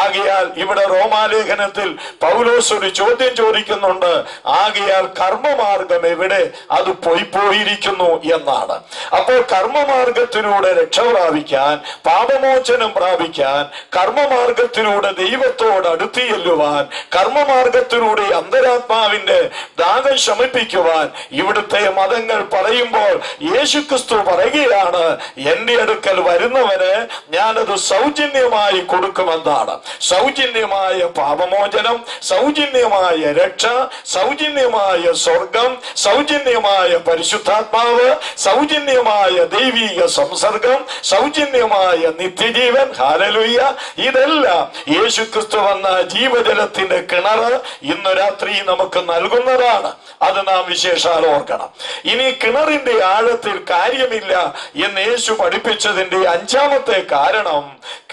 ആകയാൽ ഇവിടെ റോമാലേഖനത്തിൽ പൗലോസ് ഒരു ചോദ്യം ചോദിക്കുന്നുണ്ട്. ആകയാൽ കർമ്മമാർഗം എവിടെ? അത് പോയി പോയിരിക്കുന്നു എന്നാണ്. അപ്പോൾ കർമ്മമാർഗത്തിലൂടെ രക്ഷ പ്രാപിക്കാൻ പാപമോചനം പ്രാപിക്കാൻ കർമ്മമാർഗത്തിലൂടെ ദൈവത്തോട് അടുത്ത് ചെല്ലുവാൻ കർമ്മമാർഗത്തിലൂടെ അന്തരാത്മാവിന്റെ ദാഹം ശമിപ്പിക്കുവാൻ ഇവിടുത്തെ മതങ്ങൾ പറയുമ്പോൾ യേശുക്രിസ്തു പറയുകയാണ് എന്റെ അടുക്കൽ വരുന്നവന് ഞാനത് സൗജന്യമായി കൊടുക്കുമെന്നാണ് സൗജന്യമായ പാപമോചനം സൗജന്യമായ രക്ഷ സൗജന്യമായ സ്വർഗം സൗജന്യമായ പരിശുദ്ധാത്മാവ് സൗജന്യമായ ദൈവീക സംസർഗം സൗജന്യമായ നിത്യജീവൻ. ഹാലലുയ്യ ഇതെല്ലാം യേശുക്രിസ്തു വന്ന ജീവജലത്തിന്റെ കിണറ് ഇന്ന് രാത്രി നമുക്ക് നൽകുന്നതാണ്. അത് നാം വിശേഷാൽ ഓർക്കണം. ഇനി കിണറിന്റെ ആഴത്തിൽ കാര്യമില്ല എന്ന് യേശു പഠിപ്പിച്ചതിന്റെ അഞ്ചാമത്തെ കാരണം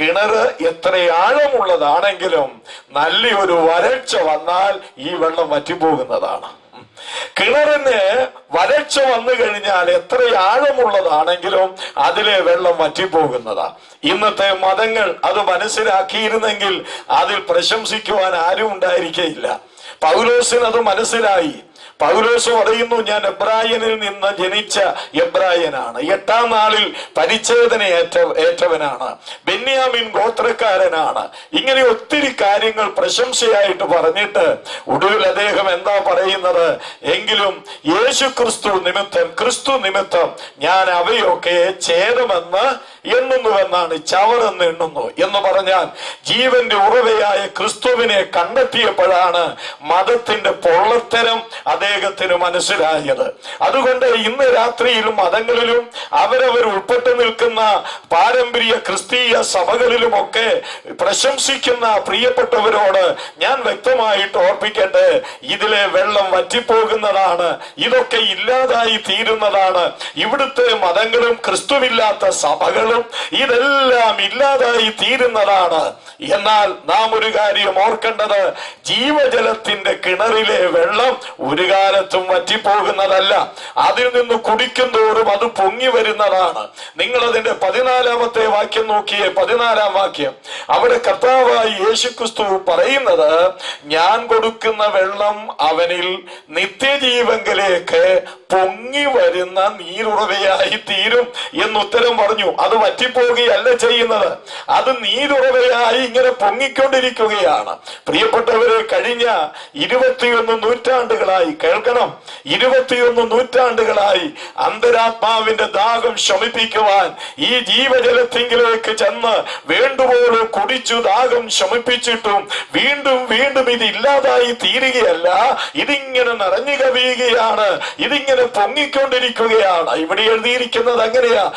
കിണറ് എത്ര ആഴമുള്ളതാണെങ്കിലും നല്ലൊരു വരൾച്ച വന്നാൽ ഈ വെള്ളം വറ്റിപ്പോകുന്നതാണ്. കിണറിന് വരൾച്ച വന്നു കഴിഞ്ഞാൽ എത്ര ആഴമുള്ളതാണെങ്കിലും അതിലെ വെള്ളം വറ്റിപ്പോകുന്നതാ. ഇന്നത്തെ മതങ്ങൾ അത് മനസ്സിലാക്കിയിരുന്നെങ്കിൽ അതിൽ പ്രശംസിക്കുവാൻ ആരും ഉണ്ടായിരിക്കയില്ല. പൗലോസിന് അത് മനസ്സിലായി. പൗലോസ് പറയുന്നു ഞാൻ എബ്രായനിൽ നിന്ന് ജനിച്ച എബ്രായനാണ്. എട്ടാം നാളിൽ പരിച്ഛേദന ഏറ്റ ഏറ്റവനാണ്. ബെന്യാമിൻ ഗോത്രക്കാരനാണ്. ഇങ്ങനെ ഒത്തിരി കാര്യങ്ങൾ പ്രശംസയായിട്ട് പറഞ്ഞിട്ട് ഒടുവിൽ അദ്ദേഹം എന്താ പറയുന്നത്? എങ്കിലും യേശു ക്രിസ്തു നിമിത്തം ക്രിസ്തു നിമിത്തം ഞാൻ അവയൊക്കെ ഛേദമെന്ന് എണ്ണുന്നുവെന്നാണ് ചവറെന്ന് എണ്ണുന്നു എന്ന് പറഞ്ഞാൽ ജീവന്റെ ഉറവയായ ക്രിസ്തുവിനെ കണ്ടെത്തിയപ്പോഴാണ് മതത്തിന്റെ പൊള്ളത്തരം അദ്ദേഹത്തിന് മനസ്സിലായത്. അതുകൊണ്ട് ഇന്ന് രാത്രിയിലും മതങ്ങളിലും അവരവർ ഉൾപ്പെട്ടു നിൽക്കുന്ന പാരമ്പര്യ ക്രിസ്തീയ സഭകളിലുമൊക്കെ പ്രശംസിക്കുന്ന പ്രിയപ്പെട്ടവരോട് ഞാൻ വ്യക്തമായിട്ട് ഓർപ്പിക്കട്ടെ ഇതിലെ വെള്ളം വറ്റിപ്പോകുന്നതാണ് ഇതൊക്കെ ഇല്ലാതായി തീരുന്നതാണ്. ഇവിടുത്തെ മതങ്ങളും ക്രിസ്തുവില്ലാത്ത സഭകളും ഇതെല്ലാം ഇല്ലാതായി തീരുന്നതാണ്. എന്നാൽ നാം ഒരു കാര്യം ഓർക്കേണ്ടത് ജീവജലത്തിന്റെ കിണറിലെ വെള്ളം ഒരു കാലത്തും വറ്റിപ്പോകുന്നതല്ല. അതിൽ നിന്ന് കുടിക്കും തോറും അത് പൊങ്ങി വരുന്നതാണ്. നിങ്ങൾ അതിന്റെ പതിനാലാമത്തെ വാക്യം നോക്കിയേ പതിനാലാം വാക്യം. അവിടെ കർത്താവായി യേശുക്രിസ്തു പറയുന്നത് ഞാൻ കൊടുക്കുന്ന വെള്ളം അവനിൽ നിത്യജീവങ്കിലേക്ക് പൊങ്ങി വരുന്ന നീരുറവയായി തീരും എന്ന് ഉത്തരം പറഞ്ഞു. അത് വറ്റിപ്പോവുകയല്ല ചെയ്യുന്നത്. അത് നീരുറവയായി ഇങ്ങനെ പൊങ്ങിക്കൊണ്ടിരിക്കുകയാണ്. പ്രിയപ്പെട്ടവരെ കഴിഞ്ഞ ഇരുപത്തിയൊന്ന് നൂറ്റാണ്ടുകളായി കേൾക്കണം ഇരുപത്തിയൊന്ന് നൂറ്റാണ്ടുകളായി അന്തരാത്മാവിന്റെ ദാഹം ശമിപ്പിക്കുവാൻ ഈ ജീവജലത്തിങ്കിലേക്ക് ചെന്ന് വേണ്ടുപോലെ കുടിച്ചു ദാഹം ശമിപ്പിച്ചിട്ടും വീണ്ടും വീണ്ടും ഇത് ഇല്ലാതായി തീരുകയല്ല. ഇതിങ്ങനെ നിറഞ്ഞു കവിയുകയാണ്. ഇതിങ്ങനെ പൊങ്ങിക്കൊണ്ടിരിക്കുകയാണ്. ഇവിടെ എഴുതിയിരിക്കുന്നത് അങ്ങനെയാ.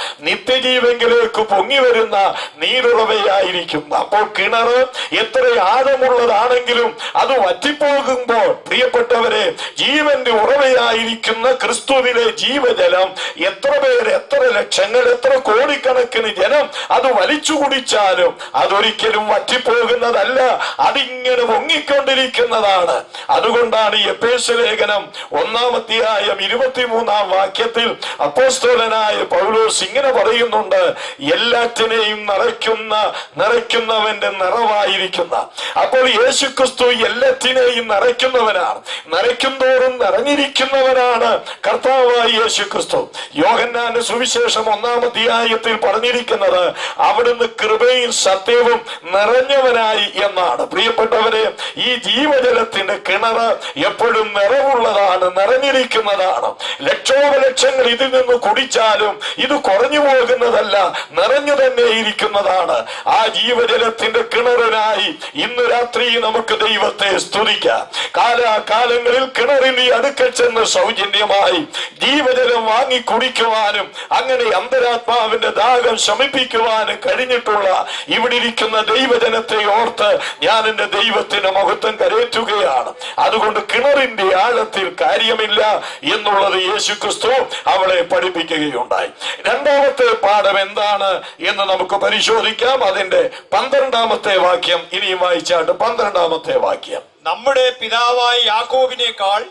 നിത്യജീവങ്കിലേക്ക് പൊങ്ങി വരുന്ന നീരുറവയായിരിക്കും. അപ്പോൾ കിണറ് എത്ര ആഴമുള്ളതാണെങ്കിലും അത് വറ്റിപ്പോകുമ്പോൾ പ്രിയപ്പെട്ടവരെ ജീവന്റെ ഉറവയായിരിക്കുന്ന ക്രിസ്തുവിലെ ജീവജലം എത്ര പേര് എത്ര ലക്ഷങ്ങൾ എത്ര കോടിക്കണക്കിന് ജനം അത് വലിച്ചു കുടിച്ചാലും അതൊരിക്കലും വറ്റിപ്പോകുന്നതല്ല. അതിങ്ങനെ പൊങ്ങിക്കൊണ്ടിരിക്കുന്നതാണ്. അതുകൊണ്ടാണ് യപേശ ലേഖനം ഒന്നാം അധ്യായം ഇരുപത്തിമൂന്നാം വാക്യത്തിൽ അപ്പോസ്തോലനായ പൗലോസ് ഇങ്ങനെ പറയുന്നുണ്ട്. എല്ലാറ്റിനെയും നിറയ്ക്കുന്ന നിറയ്ക്കുന്നവന്റെ നിറവായിരിക്കുന്ന. അപ്പോൾ യേശു ക്രിസ്തു എല്ലാറ്റിനെയും നിറയ്ക്കുന്നവനാണ്. നിറയ്ക്കും തോറും നിറഞ്ഞിരിക്കുന്നവനാണ് കർത്താവായ യേശുക്രിസ്തു. യോഹന്നാന്റെ സുവിശേഷം ഒന്നാം അധ്യായത്തിൽ പറഞ്ഞിരിക്കുന്നത് അവിടുന്ന് കൃപയും സത്യവും നിറഞ്ഞവനായി എന്നാണ്. പ്രിയപ്പെട്ടവരെ ഈ ജീവജലത്തിന്റെ കിണറ് എപ്പോഴും നിറവുള്ളതാണ് നിറഞ്ഞിരിക്കുന്നതാണ്. ലക്ഷോപലക്ഷങ്ങൾ ഇതിൽ നിന്ന് കുടിച്ചാലും ഇത് കുറഞ്ഞു പോകുന്നതല്ല നിറഞ്ഞു തന്നെ ഇരിക്കുന്നതാണ് ആ ജീവജലത്തിന്റെ കിണറിനായി ഇന്ന് രാത്രി നമുക്ക് ദൈവത്തെ സ്തുതിക്കാം. കാലാകാലങ്ങളിൽ കിണറിന്റെ അടുക്കൽ ചെന്ന് സൗജന്യമായി ജീവജലം വാങ്ങി കുടിക്കുവാനും അങ്ങനെ അന്തരാത്മാവിന്റെ ദാഹം ശമിപ്പിക്കുവാനും കഴിഞ്ഞിട്ടുള്ള ഇവിടെ ഇരിക്കുന്ന ദൈവജനത്തെ ഓർത്ത് ഞാൻ എന്റെ ദൈവത്തിന്റെ മഹത്വം കരയറ്റുകയാണ്. അതുകൊണ്ട് കിണറിന്റെ ആഴത്തിൽ കാര്യമില്ല എന്നുള്ളത് യേശു ക്രിസ്തു അവളെ പഠിപ്പിക്കുകയുണ്ടായി. രണ്ടാമത്തെ പാഠം എന്താണ് എന്ന് നമുക്ക് പരിശോധിക്കാം. അതിന്റെ പന്ത്രണ്ടാമത്തെ വാക്യം ഇനിയും വായിച്ചാട്ട് പന്ത്രണ്ടാമത്തെ വാക്യം. നമ്മുടെ പിതാവായ യാക്കോബിനേക്കാൾ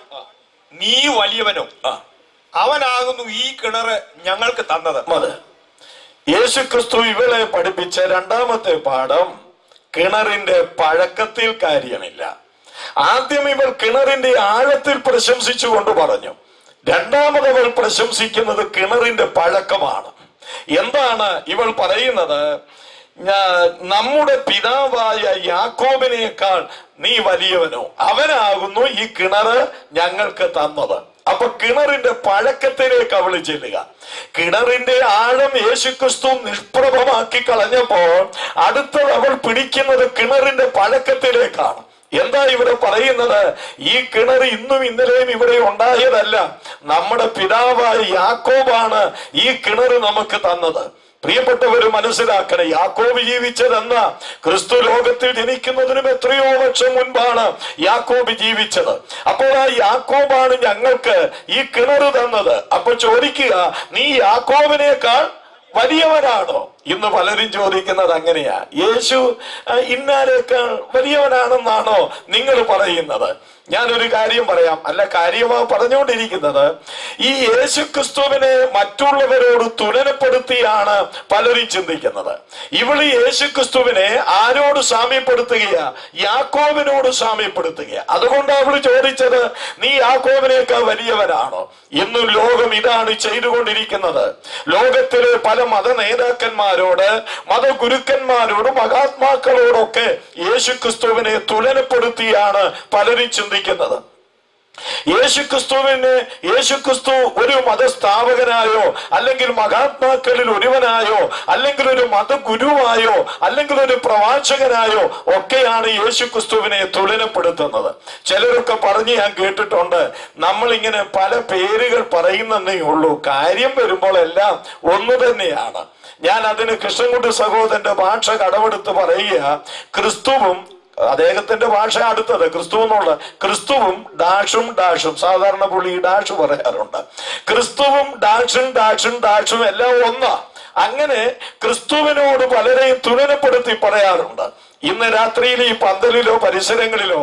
നീ വലിയവനോ. അവനാകുന്നു ഈ കിണറ് ഞങ്ങൾക്ക് തന്നത്. അതെ. യേശു ക്രിസ്തു ഇവളെ പഠിപ്പിച്ച രണ്ടാമത്തെ പാഠം കിണറിന്റെ പഴക്കത്തിൽ കാര്യമില്ല. ആദ്യം ഇവൾ കിണറിന്റെ ആഴത്തിൽ പ്രശംസിച്ചുകൊണ്ട് പറഞ്ഞു. രണ്ടാമത് അവൾ പ്രശംസിക്കുന്നത് കിണറിന്റെ പഴക്കമാണ്. എന്താണ് ഇവൾ പറയുന്നത്? നമ്മുടെ പിതാവായ യാക്കോബിനേക്കാൾ നീ വലിയവനോ. അവനാകുന്നു ഈ കിണറ് ഞങ്ങൾക്ക് തന്നത്. അപ്പൊ കിണറിന്റെ പഴക്കത്തിലേക്ക് അവൾ ചെല്ലുക. കിണറിന്റെ ആഴം യേശുക്രിസ്തു നിഷ്പ്രഭമാക്കി കളഞ്ഞപ്പോൾ അടുത്തത് അവൾ പിടിക്കുന്നത് കിണറിന്റെ പഴക്കത്തിലേക്കാണ്. എന്താ ഇവിടെ പറയുന്നത്? ഈ കിണർ ഇന്നും ഇന്നലെയും ഇവിടെ ഉണ്ടായതല്ല. നമ്മുടെ പിതാവായ യാക്കോബാണ് ഈ കിണർ നമുക്ക് തന്നത്. പ്രിയപ്പെട്ടവർ മനസ്സിലാക്കണം യാക്കോബ് ജീവിച്ചതെന്ന? ക്രിസ്തു ലോകത്തിൽ ജനിക്കുന്നതിനും എത്രയോ വർഷം മുൻപാണ് യാക്കോബ് ജീവിച്ചത്. അപ്പോൾ ആ യാക്കോബാണ് ഞങ്ങൾക്ക് ഈ കിണർ തന്നത്. അപ്പൊ ചോദിക്കുക നീ യാക്കോബിനേക്കാൾ വലിയവനാണോ ഇന്ന് പലരും ചോദിക്കുന്നത് അങ്ങനെയാ. യേശു ഇന്നാരേക്കാൾ വലിയവനാണെന്നാണോ നിങ്ങൾ പറയുന്നത്? ഞാനൊരു കാര്യം പറയാം. അല്ല കാര്യമാ പറഞ്ഞുകൊണ്ടിരിക്കുന്നത് ഈ യേശു ക്രിസ്തുവിനെ മറ്റുള്ളവരോട് തുലനപ്പെടുത്തിയാണ് പലരും ചിന്തിക്കുന്നത്. ഇവൾ യേശു ക്രിസ്തുവിനെ ആരോട് സാമ്യപ്പെടുത്തുകയാ? യാക്കോവിനോട് സാമ്യപ്പെടുത്തുകയാ. അതുകൊണ്ട് അവൾ ചോദിച്ചത് നീ യാക്കോബിനേക്കാൾ വലിയവനാണോ? ഇന്നും ലോകം ഇതാണ് ചെയ്തുകൊണ്ടിരിക്കുന്നത്. ലോകത്തിലെ പല മത നേതാക്കന്മാരോട് മതഗുരുക്കന്മാരോട് മഹാത്മാക്കളോടൊക്കെ യേശു ക്രിസ്തുവിനെ തുലനപ്പെടുത്തിയാണ് പലരും ചിന്തിക്കുന്നത്. യേശുക്രിസ്തുവിന് യേശുക്രിസ്തു ഒരു മതസ്ഥാപകനായോ അല്ലെങ്കിൽ മഹാത്മാക്കളിൽ ഒരുവനായോ അല്ലെങ്കിൽ ഒരു മതഗുരുവായോ അല്ലെങ്കിൽ ഒരു പ്രവാചകനായോ ഒക്കെയാണ് യേശുക്രിസ്തുവിനെ തുലനപ്പെടുത്തുന്നത്. ചിലരൊക്കെ പറഞ്ഞ് ഞാൻ കേട്ടിട്ടുണ്ട് നമ്മളിങ്ങനെ പല പേരുകൾ പറയുന്നതേ ഉള്ളൂ. കാര്യം വരുമ്പോൾ എല്ലാം ഒന്നു തന്നെയാണ്. ഞാൻ അതിന് കൃഷ്ണൻകുട്ടി സഹോദരന്റെ ഭാഷ കടമെടുത്ത് പറയുക ക്രിസ്തുവും അദ്ദേഹത്തിന്റെ ഭാഷ അടുത്തത് ക്രിസ്തു എന്നുള്ള ക്രിസ്തുവും ഡാഷും ഡാഷും സാധാരണ പുള്ളി ഡാഷ് പറയാറുണ്ട്. ക്രിസ്തുവും ഡാഷും ഡാഷും ഡാഷും എല്ലാം ഒന്നാ. അങ്ങനെ ക്രിസ്തുവിനോട് പലരെയും തുലനപ്പെടുത്തി പറയാറുണ്ട്. ഇന്ന് രാത്രിയിൽ ഈ പന്തലിലോ പരിസരങ്ങളിലോ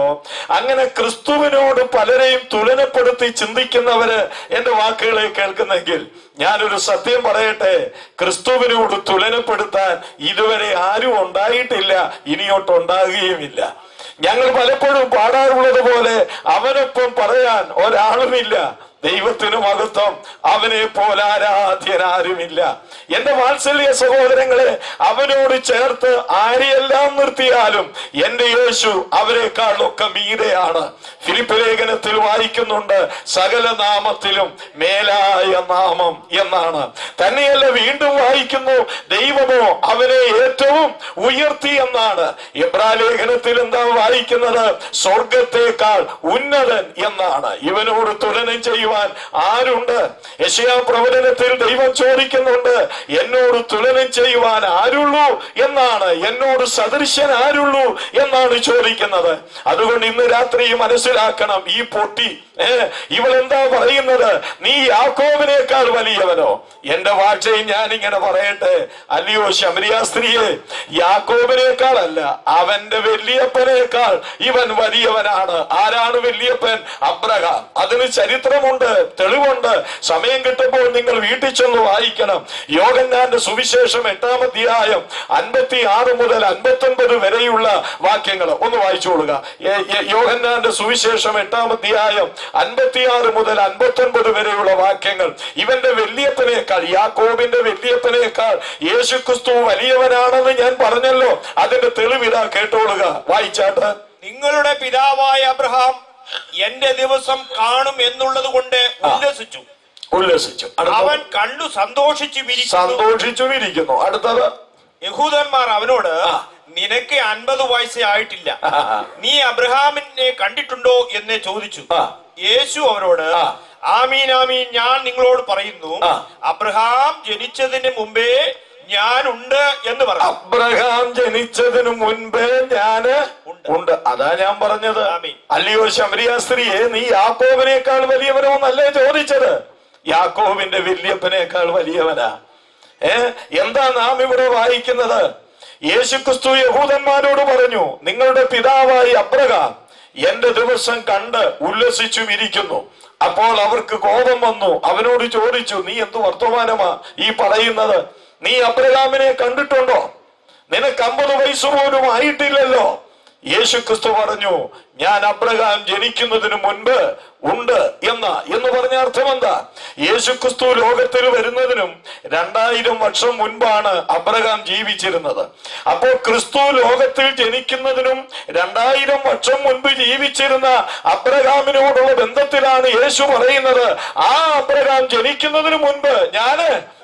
അങ്ങനെ ക്രിസ്തുവിനോട് പലരെയും തുലനപ്പെടുത്തി ചിന്തിക്കുന്നവര് എന്റെ വാക്കുകളെ കേൾക്കുന്നെങ്കിൽ ഞാനൊരു സത്യം പറയട്ടെ ക്രിസ്തുവിനോട് തുലനപ്പെടുത്താൻ ഇതുവരെ ആരും ഉണ്ടായിട്ടില്ല ഇനിയോട്ട് ഉണ്ടാകുകയുമില്ല. ഞങ്ങൾ പലപ്പോഴും പാടാറുള്ളത് പോലെ അവനൊപ്പം പറയാൻ ഒരാളുമില്ല. ദൈവത്തിന് മഹത്വം. അവനെ പോലെ ആരാധ്യനാരുമില്ല. എന്റെ വാത്സല്യ സഹോദരങ്ങളെ അവനോട് ചേർത്ത് ആരെയെല്ലാം നിർത്തിയാലും എന്റെ യേശു അവരെക്കാളൊക്കെ മീതയാണ്. ഫിലിപ്പ് ലേഖനത്തിൽ വായിക്കുന്നുണ്ട് സകല നാമത്തിലും മേലായ നാമം എന്നാണ്. തന്നെയല്ല വീണ്ടും വായിക്കുന്നു ദൈവമോ അവനെ ഏറ്റവും ഉയർത്തി എന്നാണ്. ഇബ്രാലേഖനത്തിൽ എന്താ വായിക്കുന്നത്? സ്വർഗത്തേക്കാൾ ഉന്നതൻ എന്നാണ്. ഇവനോട് തുലനം ചെയ്യുവാൻ ആരുണ്ട്? യശയാ പ്രവചനത്തിൽ ദൈവം ചോദിക്കുന്നുണ്ട് എന്നോട് തുലനം ചെയ്യുവാൻ ആരുള്ളൂ? എന്നാണ്. എന്നോട് സദൃശ്യൻ ആരുള്ളൂ? എന്നാണ് ചോദിക്കുന്നത്. അതുകൊണ്ട് ഇന്ന് രാത്രി മനസ്സിലാക്കണം ഈ പൊട്ടി ഇവൾ എന്താ പറയുന്നത്? നീ യാക്കോബിനേക്കാൾ വലിയവനോ? എന്റെ ഭാഷയും ഞാൻ ഇങ്ങനെ പറയട്ടെ. അല്ലയോ ശമരിയ സ്ത്രീയെ യാക്കോബിനേക്കാൾ അല്ല അവന്റെ വല്യപ്പനേക്കാൾ ഇവൻ വലിയവനാണ്. ആരാണ് വലിയപ്പൻ? അബ്രഹാം. അതിന് ചരിത്രമുണ്ട് തെളിവുണ്ട്. സമയം കിട്ടുമ്പോൾ നിങ്ങൾ വീട്ടിൽ ചെന്ന് വായിക്കണം. യോഗന്നാന്റെ സുവിശേഷം എട്ടാം അധ്യായം അൻപത്തി ആറ് മുതൽ അൻപത്തി ഒൻപത് വരെയുള്ള വാക്യങ്ങൾ ഒന്ന് വായിച്ചു കൊടുക്കുക യോഗന്നാന്റെ സുവിശേഷം എട്ടാം അധ്യായം അൻപത്തിയാറ് മുതൽ അൻപത്തി ഒൻപത് വരെയുള്ള വാക്യങ്ങൾ. ഇവന്റെ വല്യപ്പനേക്കാൾ യാക്കോബിന്റെ വല്യപ്പനേക്കാൾ യേശുക്രിസ്തു വലിയവനാണെന്ന് ഞാൻ പറഞ്ഞല്ലോ. അതിന്റെ തെളിവിതാ കേട്ടോളുക. വായിച്ചാട്ട്. നിങ്ങളുടെ പിതാവായ അബ്രഹാം എന്റെ ദിവസം കാണും എന്നുള്ളത് കൊണ്ട് ഉല്ലസിച്ചു. ഉല്ലസിച്ചു. അവൻ കണ്ടു സന്തോഷിച്ചു വിരിക്കുന്നു. സന്തോഷിച്ചു ഇരിക്കുന്നു അടുത്തത്. യഹൂദന്മാർ അവനോട് നിനക്ക് അൻപത് വയസ്സേ ആയിട്ടില്ല നീ അബ്രഹാമിനെ കണ്ടിട്ടുണ്ടോ? എന്ന് ചോദിച്ചു. യേശു അവരോട്. ആമീൻ ആമീൻ ഞാൻ നിങ്ങളോട് പറയുന്നു അബ്രഹാം ജനിച്ചതിന് മുമ്പേ ഞാനുണ്ട് എന്ന് പറഞ്ഞു. അബ്രഹാം ജനിച്ചതിന് മുൻപേ ഞാൻ ഉണ്ട്. അതാ ഞാൻ പറഞ്ഞത്. ആമീൻ. അല്ലയോ ശമരിയ സ്ത്രീയെ നീ യാക്കോബിനേക്കാൾ വലിയവനോ എന്നല്ലേ ചോദിച്ചത്? യാക്കോബിന്റെ വല്യപ്പനേക്കാൾ വലിയവനാ. ഏ എന്താ നാം ഇവിടെ വായിക്കുന്നത്? യേശുക്രിസ്തു യഹൂദന്മാരോട് പറഞ്ഞു നിങ്ങളുടെ പിതാവായി അബ്രഹാം എന്റെ ദിവസം കണ്ട് ഉല്ലസിച്ചും ഇരിക്കുന്നു. അപ്പോൾ അവർക്ക് കോപം വന്നു. അവനോട് ചോദിച്ചു നീ എന്ത് വർത്തമാനമാ ഈ പറയുന്നത്? നീ അബ്രഹാമിനെ കണ്ടിട്ടുണ്ടോ? നിനക്ക് അമ്പത് വയസ്സ് പോലും ആയിട്ടില്ലല്ലോ. യേശു ക്രിസ്തു പറഞ്ഞു ഞാൻ അബ്രഹാം ജനിക്കുന്നതിന് മുൻപ് ഉണ്ട് എന്ന. എന്ന് പറഞ്ഞ അർത്ഥം എന്താ? യേശു ക്രിസ്തു ലോകത്തിൽ വരുന്നതിനും രണ്ടായിരം വർഷം മുൻപാണ് അബ്രഹാം ജീവിച്ചിരുന്നത്. അപ്പോൾ ക്രിസ്തു ലോകത്തിൽ ജനിക്കുന്നതിനും രണ്ടായിരം വർഷം മുൻപ് ജീവിച്ചിരുന്ന അബ്രഹാമിനോടുള്ള ബന്ധത്തിലാണ് യേശു പറയുന്നത് ആ അബ്രഹാം ജനിക്കുന്നതിന് മുൻപ് ഞാൻ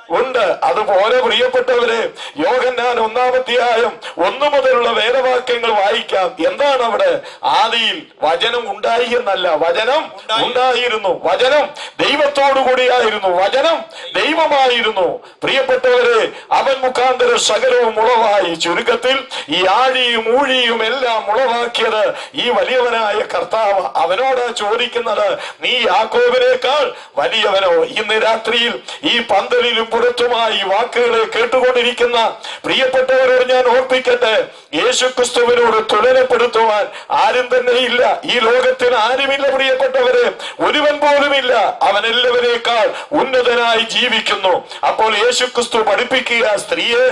ഉണ്ട്. അതുപോലെ പ്രിയപ്പെട്ടവരെ യോഹന്നാൻ ഒന്നാമധ്യായം ഒന്നു മുതലുള്ള വേദവാക്യങ്ങൾ വായിക്കാം. എന്താണ് അവിടെ? ആദിയിൽ വചനം ഉണ്ടായി എന്നല്ല. വചനം ഉണ്ടായിരുന്നു. വചനം ദൈവത്തോടു കൂടിയായിരുന്നു. വചനം ദൈവമായിരുന്നു. പ്രിയപ്പെട്ടവരെ അവൻ മുഖാന്തര സകലവും ഉളവായി. ചുരുക്കത്തിൽ ഈ ആഴിയും ഊഴിയും എല്ലാം ഉളവാക്കിയത് ഈ വലിയവനായ കർത്താവ് അവനോട് ചോദിക്കുന്നത് നീ യാക്കോബിനേക്കാൾ വലിയവനോ? ഇന്ന് രാത്രിയിൽ ഈ പന്തലിലും പുറത്തുമായി വാക്കുകളെ കേട്ടുകൊണ്ടിരിക്കുന്ന പ്രിയപ്പെട്ടവരോട് ഞാൻ ഓർപ്പിക്കട്ടെ യേശു ക്രിസ്തുവിനോട് തുലനപ്പെടുത്തുവാൻ ആരും തന്നെ ഇല്ല ഈ ലോകത്തിന് ആരുമില്ല പ്രിയപ്പെട്ടവരെ ഒരുവൻ പോലുമില്ല. അവൻ എല്ലാവരേക്കാൾ ഉന്നതനായി ജീവിക്കുന്നു. അപ്പോൾ യേശു ക്രിസ്തു പഠിപ്പിക്കുക സ്ത്രീയെ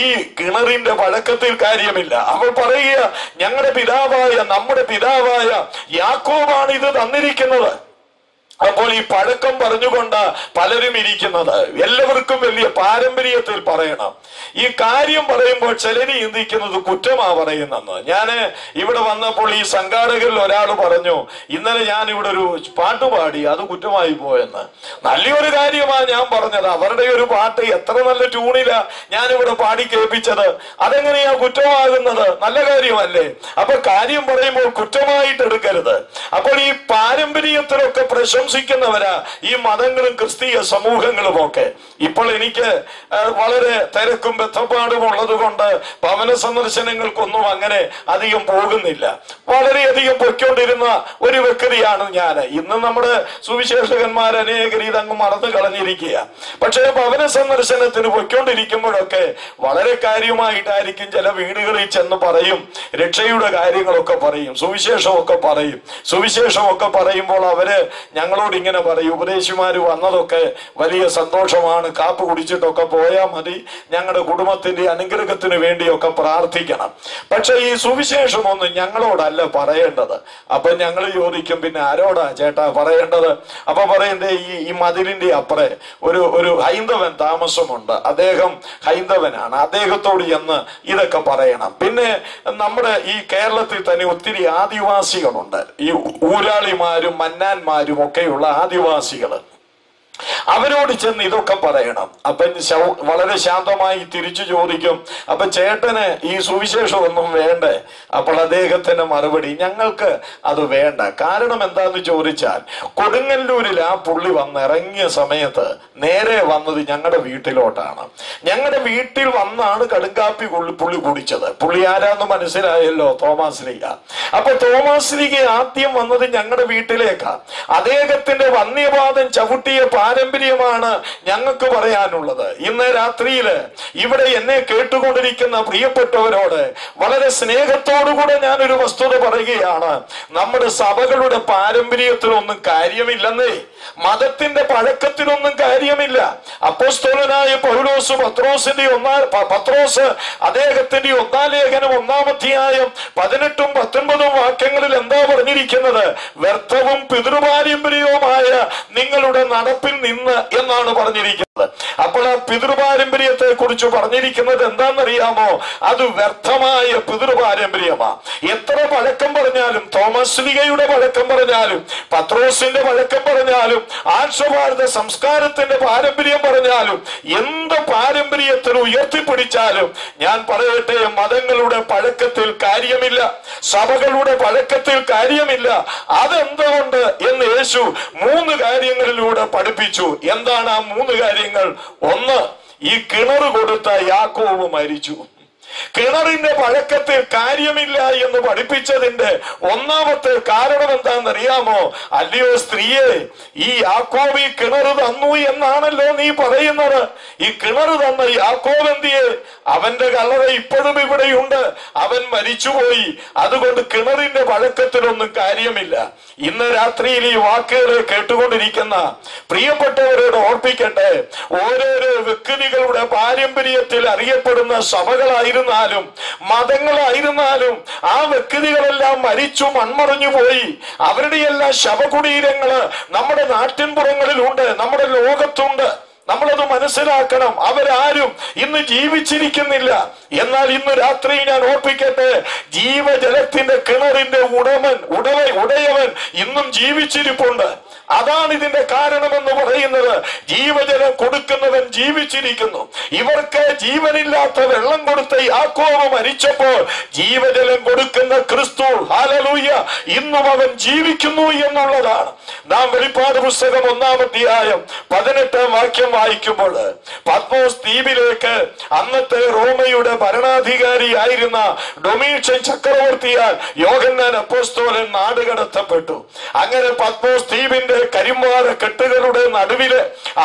ഈ കിണറിന്റെ വഴക്കത്തിൽ കാര്യമില്ല. അവൾ പറയുക ഞങ്ങളുടെ പിതാവായ നമ്മുടെ പിതാവായ യാക്കോബാണ് ഇത് തന്നിരിക്കുന്നത്. അപ്പോൾ ഈ പഴക്കം പറഞ്ഞുകൊണ്ട് പലരും ഇരിക്കുന്നത്. എല്ലാവർക്കും വലിയ പാരമ്പര്യത്തിൽ പറയണം. ഈ കാര്യം പറയുമ്പോൾ ചിലര് ചിന്തിക്കുന്നത് കുറ്റമാ പറയുന്നെന്ന്. ഞാൻ ഇവിടെ വന്നപ്പോൾ ഈ സംഘാടകരിൽ ഒരാൾ പറഞ്ഞു ഇന്നലെ ഞാൻ ഇവിടെ ഒരു പാട്ട് പാടി അത് കുറ്റമായി പോയെന്ന്. നല്ലൊരു കാര്യമാണ് ഞാൻ പറഞ്ഞത്. അവരുടെ ഒരു പാട്ട് എത്ര നല്ല ട്യൂണില ഞാൻ ഇവിടെ പാടി കേൾപ്പിച്ചത്. അതെങ്ങനെയാ കുറ്റമാകുന്നത്? നല്ല കാര്യമല്ലേ? അപ്പൊ കാര്യം പറയുമ്പോൾ കുറ്റമായിട്ട് എടുക്കരുത്. അപ്പോൾ ഈ പാരമ്പര്യത്തിലൊക്കെ പ്രശംസിക്കുന്നവരാ ഈ മതങ്ങളും ക്രിസ്തീയ സമൂഹങ്ങളും ഒക്കെ ഇപ്പോൾ എനിക്ക് വളരെ തിരക്കും ബന്ധപ്പാടും ഉള്ളത് കൊണ്ട് ഭവന സന്ദർശനങ്ങൾക്കൊന്നും അങ്ങനെ അധികം പോകുന്നില്ല. വളരെയധികം പൊയ്ക്കൊണ്ടിരുന്ന ഒരു വ്യക്തിയാണ് ഞാൻ. ഇന്ന് നമ്മുടെ സുവിശേഷകന്മാർ അനേകർ ഇതങ്ങ് മറന്നു കളഞ്ഞിരിക്കുക പക്ഷേ ഭവന സന്ദർശനത്തിന് പൊയ്ക്കൊണ്ടിരിക്കുമ്പോഴൊക്കെ വളരെ കാര്യമായിട്ടായിരിക്കും ചില വീടുകളിൽ ചെന്ന് പറയും രക്ഷയുടെ കാര്യങ്ങളൊക്കെ പറയും സുവിശേഷമൊക്കെ പറയും. സുവിശേഷമൊക്കെ പറയുമ്പോൾ അവർ ഞങ്ങളോട് ഇങ്ങനെ പറയും ഉപദേശിമാര് വന്നതൊക്കെ വലിയ സന്തോഷമാണ്. കാപ്പ് കുടിച്ചിട്ടൊക്കെ പോയാൽ മതി. ഞങ്ങളുടെ കുടുംബത്തിന്റെ അനുഗ്രഹത്തിന് വേണ്ടിയൊക്കെ പ്രാർത്ഥിക്കണം. പക്ഷെ ഈ സുവിശേഷമൊന്നും ഞങ്ങളോടല്ല പറയേണ്ടത്. അപ്പൊ ഞങ്ങൾ ചോദിക്കും പിന്നെ ആരോടാ ചേട്ടാ പറയേണ്ടത്? അപ്പൊ പറയണ്ടേ ഈ ഈ മതിലിന്റെ അപ്പുറ ഒരു ഒരു ഹൈന്ദവൻ താമസമുണ്ട്. അദ്ദേഹം ഹൈന്ദവനാണ്. അദ്ദേഹത്തോട് ചെന്ന് ഇതൊക്കെ പറയണം. പിന്നെ നമ്മുടെ ഈ കേരളത്തിൽ തന്നെ ഒത്തിരി ആദിവാസികളുണ്ട്. ഈ ഊരാളിമാരും മന്നാന്മാരും ഒക്കെയുള്ള ആദിവാസികൾ അവരോട് ചെന്ന് ഇതൊക്കെ പറയണം. അപ്പൻ വളരെ ശാന്തമായി തിരിച്ചു ചോദിക്കും അപ്പൊ ചേട്ടന് ഈ സുവിശേഷം ഒന്നും വേണ്ടേ. അപ്പോൾ അദ്ദേഹത്തിന്റെ മറുപടി ഞങ്ങൾക്ക് അത് വേണ്ട. കാരണം എന്താന്ന് ചോദിച്ചാൽ കൊടുങ്ങല്ലൂരിൽ ആ പുള്ളി വന്നിറങ്ങിയ സമയത്ത് നേരെ വന്നത് ഞങ്ങളുടെ വീട്ടിലോട്ടാണ്. ഞങ്ങളുടെ വീട്ടിൽ വന്നാണ് കടുങ്കാപ്പി പുള്ളി കുടിച്ചത്. പുള്ളി ആരാന്ന് മനസ്സിലായല്ലോ? തോമാസ് ലീഗ അപ്പൊ തോമാസ് ലീഗ ആദ്യം വന്നത് ഞങ്ങളുടെ വീട്ടിലേക്കാ. അദ്ദേഹത്തിന്റെ വന്യവാദം ചവിട്ടിയ പാരമ്പര്യമാണ് ഞങ്ങൾക്ക് പറയാനുള്ളത്. ഇന്ന് രാത്രിയിൽ ഇവിടെ എന്നെ കേട്ടുകൊണ്ടിരിക്കുന്ന പ്രിയപ്പെട്ടവരോട് വളരെ സ്നേഹത്തോടുകൂടെ ഒരു വസ്തുത പറയുകയാണ്. നമ്മുടെ സഭകളുടെ പാരമ്പര്യത്തിലൊന്നും കാര്യമില്ലെന്നേ. മതത്തിന്റെ പഴക്കത്തിലൊന്നും കാര്യമില്ല. അപ്പോസ്തോലനായ പൗലോസ് പത്രോസിന്റെ ഒന്നാം പത്രോസ് അദ്ദേഹത്തിന്റെ ഒന്നാം ലേഖനം ഒന്നാമധ്യായം പതിനെട്ടും പത്തൊൻപതും വാക്യങ്ങളിൽ എന്താ പറഞ്ഞിരിക്കുന്നത്? വ്യർത്ഥവും പിതൃപാരമ്പര്യവുമായ നിങ്ങളുടെ നടപ്പിൽ നിന്ന് എന്നാണ് പറഞ്ഞിരിക്കുന്നത്? അപ്പോൾ ആ പിതൃപാരമ്പര്യത്തെ കുറിച്ച് പറഞ്ഞിരിക്കുന്നത് എന്താണെന്നറിയാമോ? അത് വ്യർത്ഥമായ പിതൃപാരമ്പര്യമാ. എത്ര പഴക്കം പറഞ്ഞാലും തോമസ് ലിഗയുടെ പഴക്കം പറഞ്ഞാലും പത്രോസിന്റെ പഴക്കം പറഞ്ഞാലും ആശ്വഭാരത സംസ്കാരത്തിന്റെ പാരമ്പര്യം പറഞ്ഞാലും എന്ത് പാരമ്പര്യത്തിൽ ഉയർത്തിപ്പിടിച്ചാലും ഞാൻ പറയട്ടെ മതങ്ങളുടെ പഴക്കത്തിൽ കാര്യമില്ല. സഭകളുടെ പഴക്കത്തിൽ കാര്യമില്ല. അതെന്തുകൊണ്ട്? എന്ന് യേശു മൂന്ന് കാര്യങ്ങളിലൂടെ പഠിപ്പിച്ചു. എന്താണ് ആ മൂന്ന് കാര്യങ്ങൾ? ഒന്ന് ഈ കിണർ കൊടുത്ത യാക്കോവ് മരിച്ചു. കിണറിന്റെ പഴക്കത്തിൽ കാര്യമില്ല എന്ന് പഠിപ്പിച്ചതിന്റെ ഒന്നാമത്തെ കാരണം എന്താണെന്നറിയാമോ? അല്ലയോ സ്ത്രീയെ ഈ യാക്കോബ് ഈ കിണർ തന്നു എന്നാണല്ലോ നീ പറയുന്നത്. ഈ കിണർ തന്ന യാക്കോബ് എന്തിയെ? അവന്റെ കല്ലറ ഇപ്പോഴും ഇവിടെയുണ്ട്. അവൻ മരിച്ചുപോയി. അതുകൊണ്ട് കിണറിന്റെ പഴക്കത്തിലൊന്നും കാര്യമില്ല. ഇന്ന് രാത്രിയിൽ ഈ വാക്കുകളെ കേട്ടുകൊണ്ടിരിക്കുന്ന പ്രിയപ്പെട്ടവരോട് ഓർപ്പിക്കട്ടെ. ഓരോരോ വ്യക്തികളുടെ പാരമ്പര്യത്തിൽ അറിയപ്പെടുന്ന സഭകളായിരുന്നാലും മതങ്ങളായിരുന്നാലും ആ വ്യക്തികളെല്ലാം മരിച്ചു മൺമറഞ്ഞു പോയി. അവരുടെ എല്ലാ ശവകുടീരങ്ങൾ നമ്മുടെ നാട്ടിൻപുറങ്ങളിലുണ്ട് നമ്മുടെ ലോകത്തുണ്ട്. നമ്മളത് മനസ്സിലാക്കണം. അവരാരും ഇന്ന് ജീവിച്ചിരിക്കുന്നില്ല. എന്നാൽ ഇന്ന് രാത്രി ഞാൻ ഓർപ്പിക്കട്ടെ ജീവജലത്തിന്റെ കിണറിന്റെ ഉടമൻ ഉടവ ഉടയവൻ ഇന്നും ജീവിച്ചിരിപ്പുണ്ട്. അതാണ് ഇതിന്റെ കാരണമെന്ന് പറയുന്നത്. ജീവജലം കൊടുക്കുന്നവൻ ജീവിച്ചിരിക്കുന്നു. ഇവർക്ക് ജീവനില്ലാത്ത വെള്ളം കൊടുത്ത യാക്കോബ് മരിച്ചപ്പോൾ ജീവജലം കൊടുക്കുന്ന ക്രിസ്തു ഹാലലൂയ ഇന്നും അവൻ ജീവിക്കുന്നു എന്നുള്ളതാണ്. നാം വെളിപ്പാട് പുസ്തകം ഒന്നാമധ്യായം പതിനെട്ടാം വാക്യം വായിക്കുമ്പോൾ പത്മോസ് ദ്വീപിലേക്ക് അന്നത്തെ റോമയുടെ ഭരണാധികാരി ആയിരുന്ന ഡൊമീഷൻ ചക്രവർത്തിയാൽ യോഗന്നാൻ അപ്പോസ്തോലൻ നാടുകടത്തപ്പെട്ടു അങ്ങനെ പത്മോസ് ദ്വീപിന്റെ കരിമ്പാറ കെട്ടുകളുടെ നടുവിൽ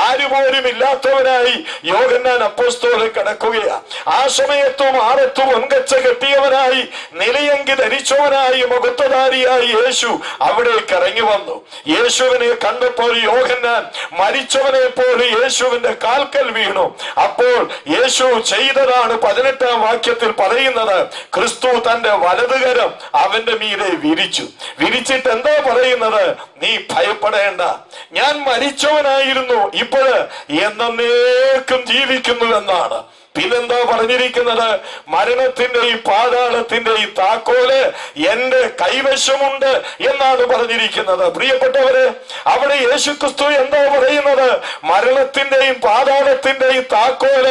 ആരുപോലും ഇല്ലാത്തവനായി യോഗന്നാൻ അപ്പോസ്തോലൻ കിടക്കുകയാണ് ആ സമയത്തും ആറത്തും ഒൻകച്ച കെട്ടിയവനായി നിലയങ്കി ധരിച്ചവനായി മുഖത്തധാരിയായി യേശു അവിടേക്ക് ഇറങ്ങി വന്നു. യേശുവിനെ കണ്ടപ്പോൾ യോഗന്നാൻ മരിച്ചവനെ പോലെ യേശുവിന്റെ കാൽക്കൽ വീണു. അപ്പോൾ യേശു ചെയ്തതാണ് പതിനെട്ടാം വാക്യത്തിൽ പറയുന്നത്. ക്രിസ്തു തന്റെ വലതുകരം അവന്റെ മീതെ വിരിച്ചു. വിരിച്ചിട്ട് എന്താ പറയുന്നത്? നീ ഭയപ്പെടേണ്ട. ഞാൻ മരിച്ചവനായിരുന്നു. ഇപ്പോഴ് എന്നേക്കും ജീവിക്കുന്നു എന്നാണ്. പിന്നെന്താ പറഞ്ഞിരിക്കുന്നത് മരണത്തിന്റെ ഈ പാതാളത്തിന്റെ ഈ താക്കോൽ എന്റെ കൈവശമുണ്ട് എന്നാണ് പറഞ്ഞിരിക്കുന്നത്. പ്രിയപ്പെട്ടവര് അവിടെ യേശുക്രിസ്തു എന്താ പറയുന്നത്? മരണത്തിന്റെയും പാതാളത്തിന്റെയും താക്കോൽ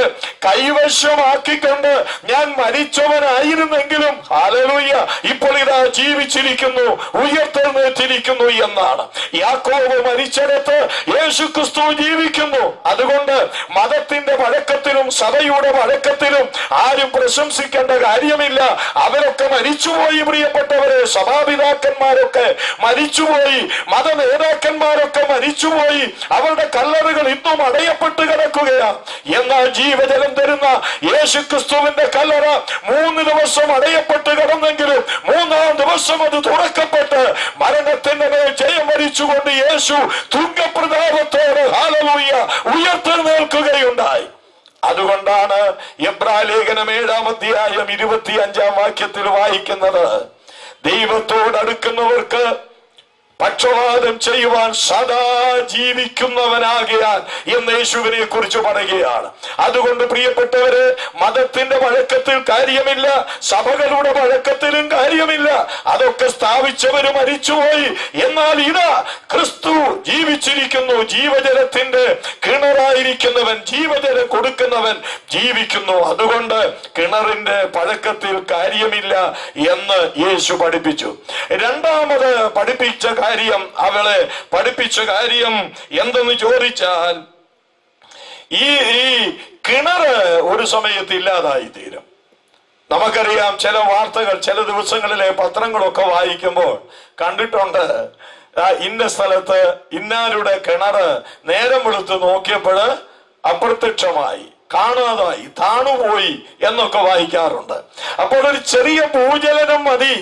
കൈവശമാക്കിക്കൊണ്ട് ഞാൻ മരിച്ചവനായിരുന്നെങ്കിലും അലലുയ്യ ഇപ്പോൾ ഇതാ ജീവിച്ചിരിക്കുന്നു ഉയർത്തെഴുന്നേറ്റിരിക്കുന്നു എന്നാണ്. യാക്കോബ് മരിച്ചിടത്ത് യേശുക്രിസ്തു ജീവിക്കുന്നു. അതുകൊണ്ട് മതത്തിന്റെ വഴക്കത്തിനും സഭയുടെ പഴക്കത്തിലും ആരും പ്രശംസിക്കേണ്ട കാര്യമില്ല. അവരൊക്കെ മരിച്ചുപോയി പ്രിയപ്പെട്ടവരെ. സഭാപിതാക്കന്മാരൊക്കെ മരിച്ചുപോയി മത നേതാക്കന്മാരൊക്കെ മരിച്ചുപോയി. അവരുടെ കല്ലറുകൾ ഇന്നും അടയപ്പെട്ട് കിടക്കുകയാണ് എന്നാൽ ജീവജലം തരുന്ന യേശു ക്രിസ്തുവിന്റെ കല്ലറ മൂന്ന് ദിവസം അടയപ്പെട്ട് കിടന്നെങ്കിലും മൂന്നാം ദിവസം അത് തുറക്കപ്പെട്ട് മരണത്തിന്റെ മേൽ ജയം വരിച്ചുകൊണ്ട് യേശു തുങ്കപ്രതാപത്തോടെ ഹാലലൂയ ഉയർത്തെഴുന്നേൽക്കുകയുണ്ടായി. അതുകൊണ്ടാണ് എബ്രാലേഖനം ഏഴാം അധ്യായം ഇരുപത്തി അഞ്ചാം വാക്യത്തിൽ വായിക്കുന്നത്. ദൈവത്തോട് അടുക്കുന്നവർക്ക് പക്ഷപാതം ചെയ്യുവാൻ സദാ ജീവിക്കുന്നവനാകയാൽ എന്ന് യേശുവിനെ കുറിച്ച് പറയുകയാണ്. അതുകൊണ്ട് പ്രിയപ്പെട്ടവര് മതത്തിന്റെ വഴക്കത്തിൽ കാര്യമില്ല സഭകളുടെ വഴക്കത്തിലും കാര്യമില്ല. അതൊക്കെ സ്ഥാപിച്ചവര് മരിച്ചുപോയി. എന്നാൽ ഇതാ ക്രിസ്തു ജീവിച്ചിരിക്കുന്നു. ജീവജലത്തിന്റെ കിണറായിരിക്കുന്നവൻ ജീവജലം കൊടുക്കുന്നവൻ ജീവിക്കുന്നു. അതുകൊണ്ട് കിണറിന്റെ പഴക്കത്തിൽ കാര്യമില്ല എന്ന് യേശു പഠിപ്പിച്ചു. രണ്ടാമത് പഠിപ്പിച്ച കാര്യം അവളെ പഠിപ്പിച്ച കാര്യം എന്തെന്ന് ചോദിച്ചാൽ ഈ ഈ കിണറ് ഒരു സമയത്ത് ഇല്ലാതായി തീരും. നമുക്കറിയാം ചില വാർത്തകൾ ചില ദിവസങ്ങളിലെ പത്രങ്ങളൊക്കെ വായിക്കുമ്പോൾ കണ്ടിട്ടുണ്ട് ഇന്ന സ്ഥലത്ത് ഇന്നാരുടെ കിണറ് നേരം വെളുത്ത് നോക്കിയപ്പോൾ അപ്രത്യക്ഷമായി കാണാതായി താണുപോയി എന്നൊക്കെ വായിക്കാറുണ്ട്. അപ്പോൾ ഒരു ചെറിയ ഭൂചലനം മതി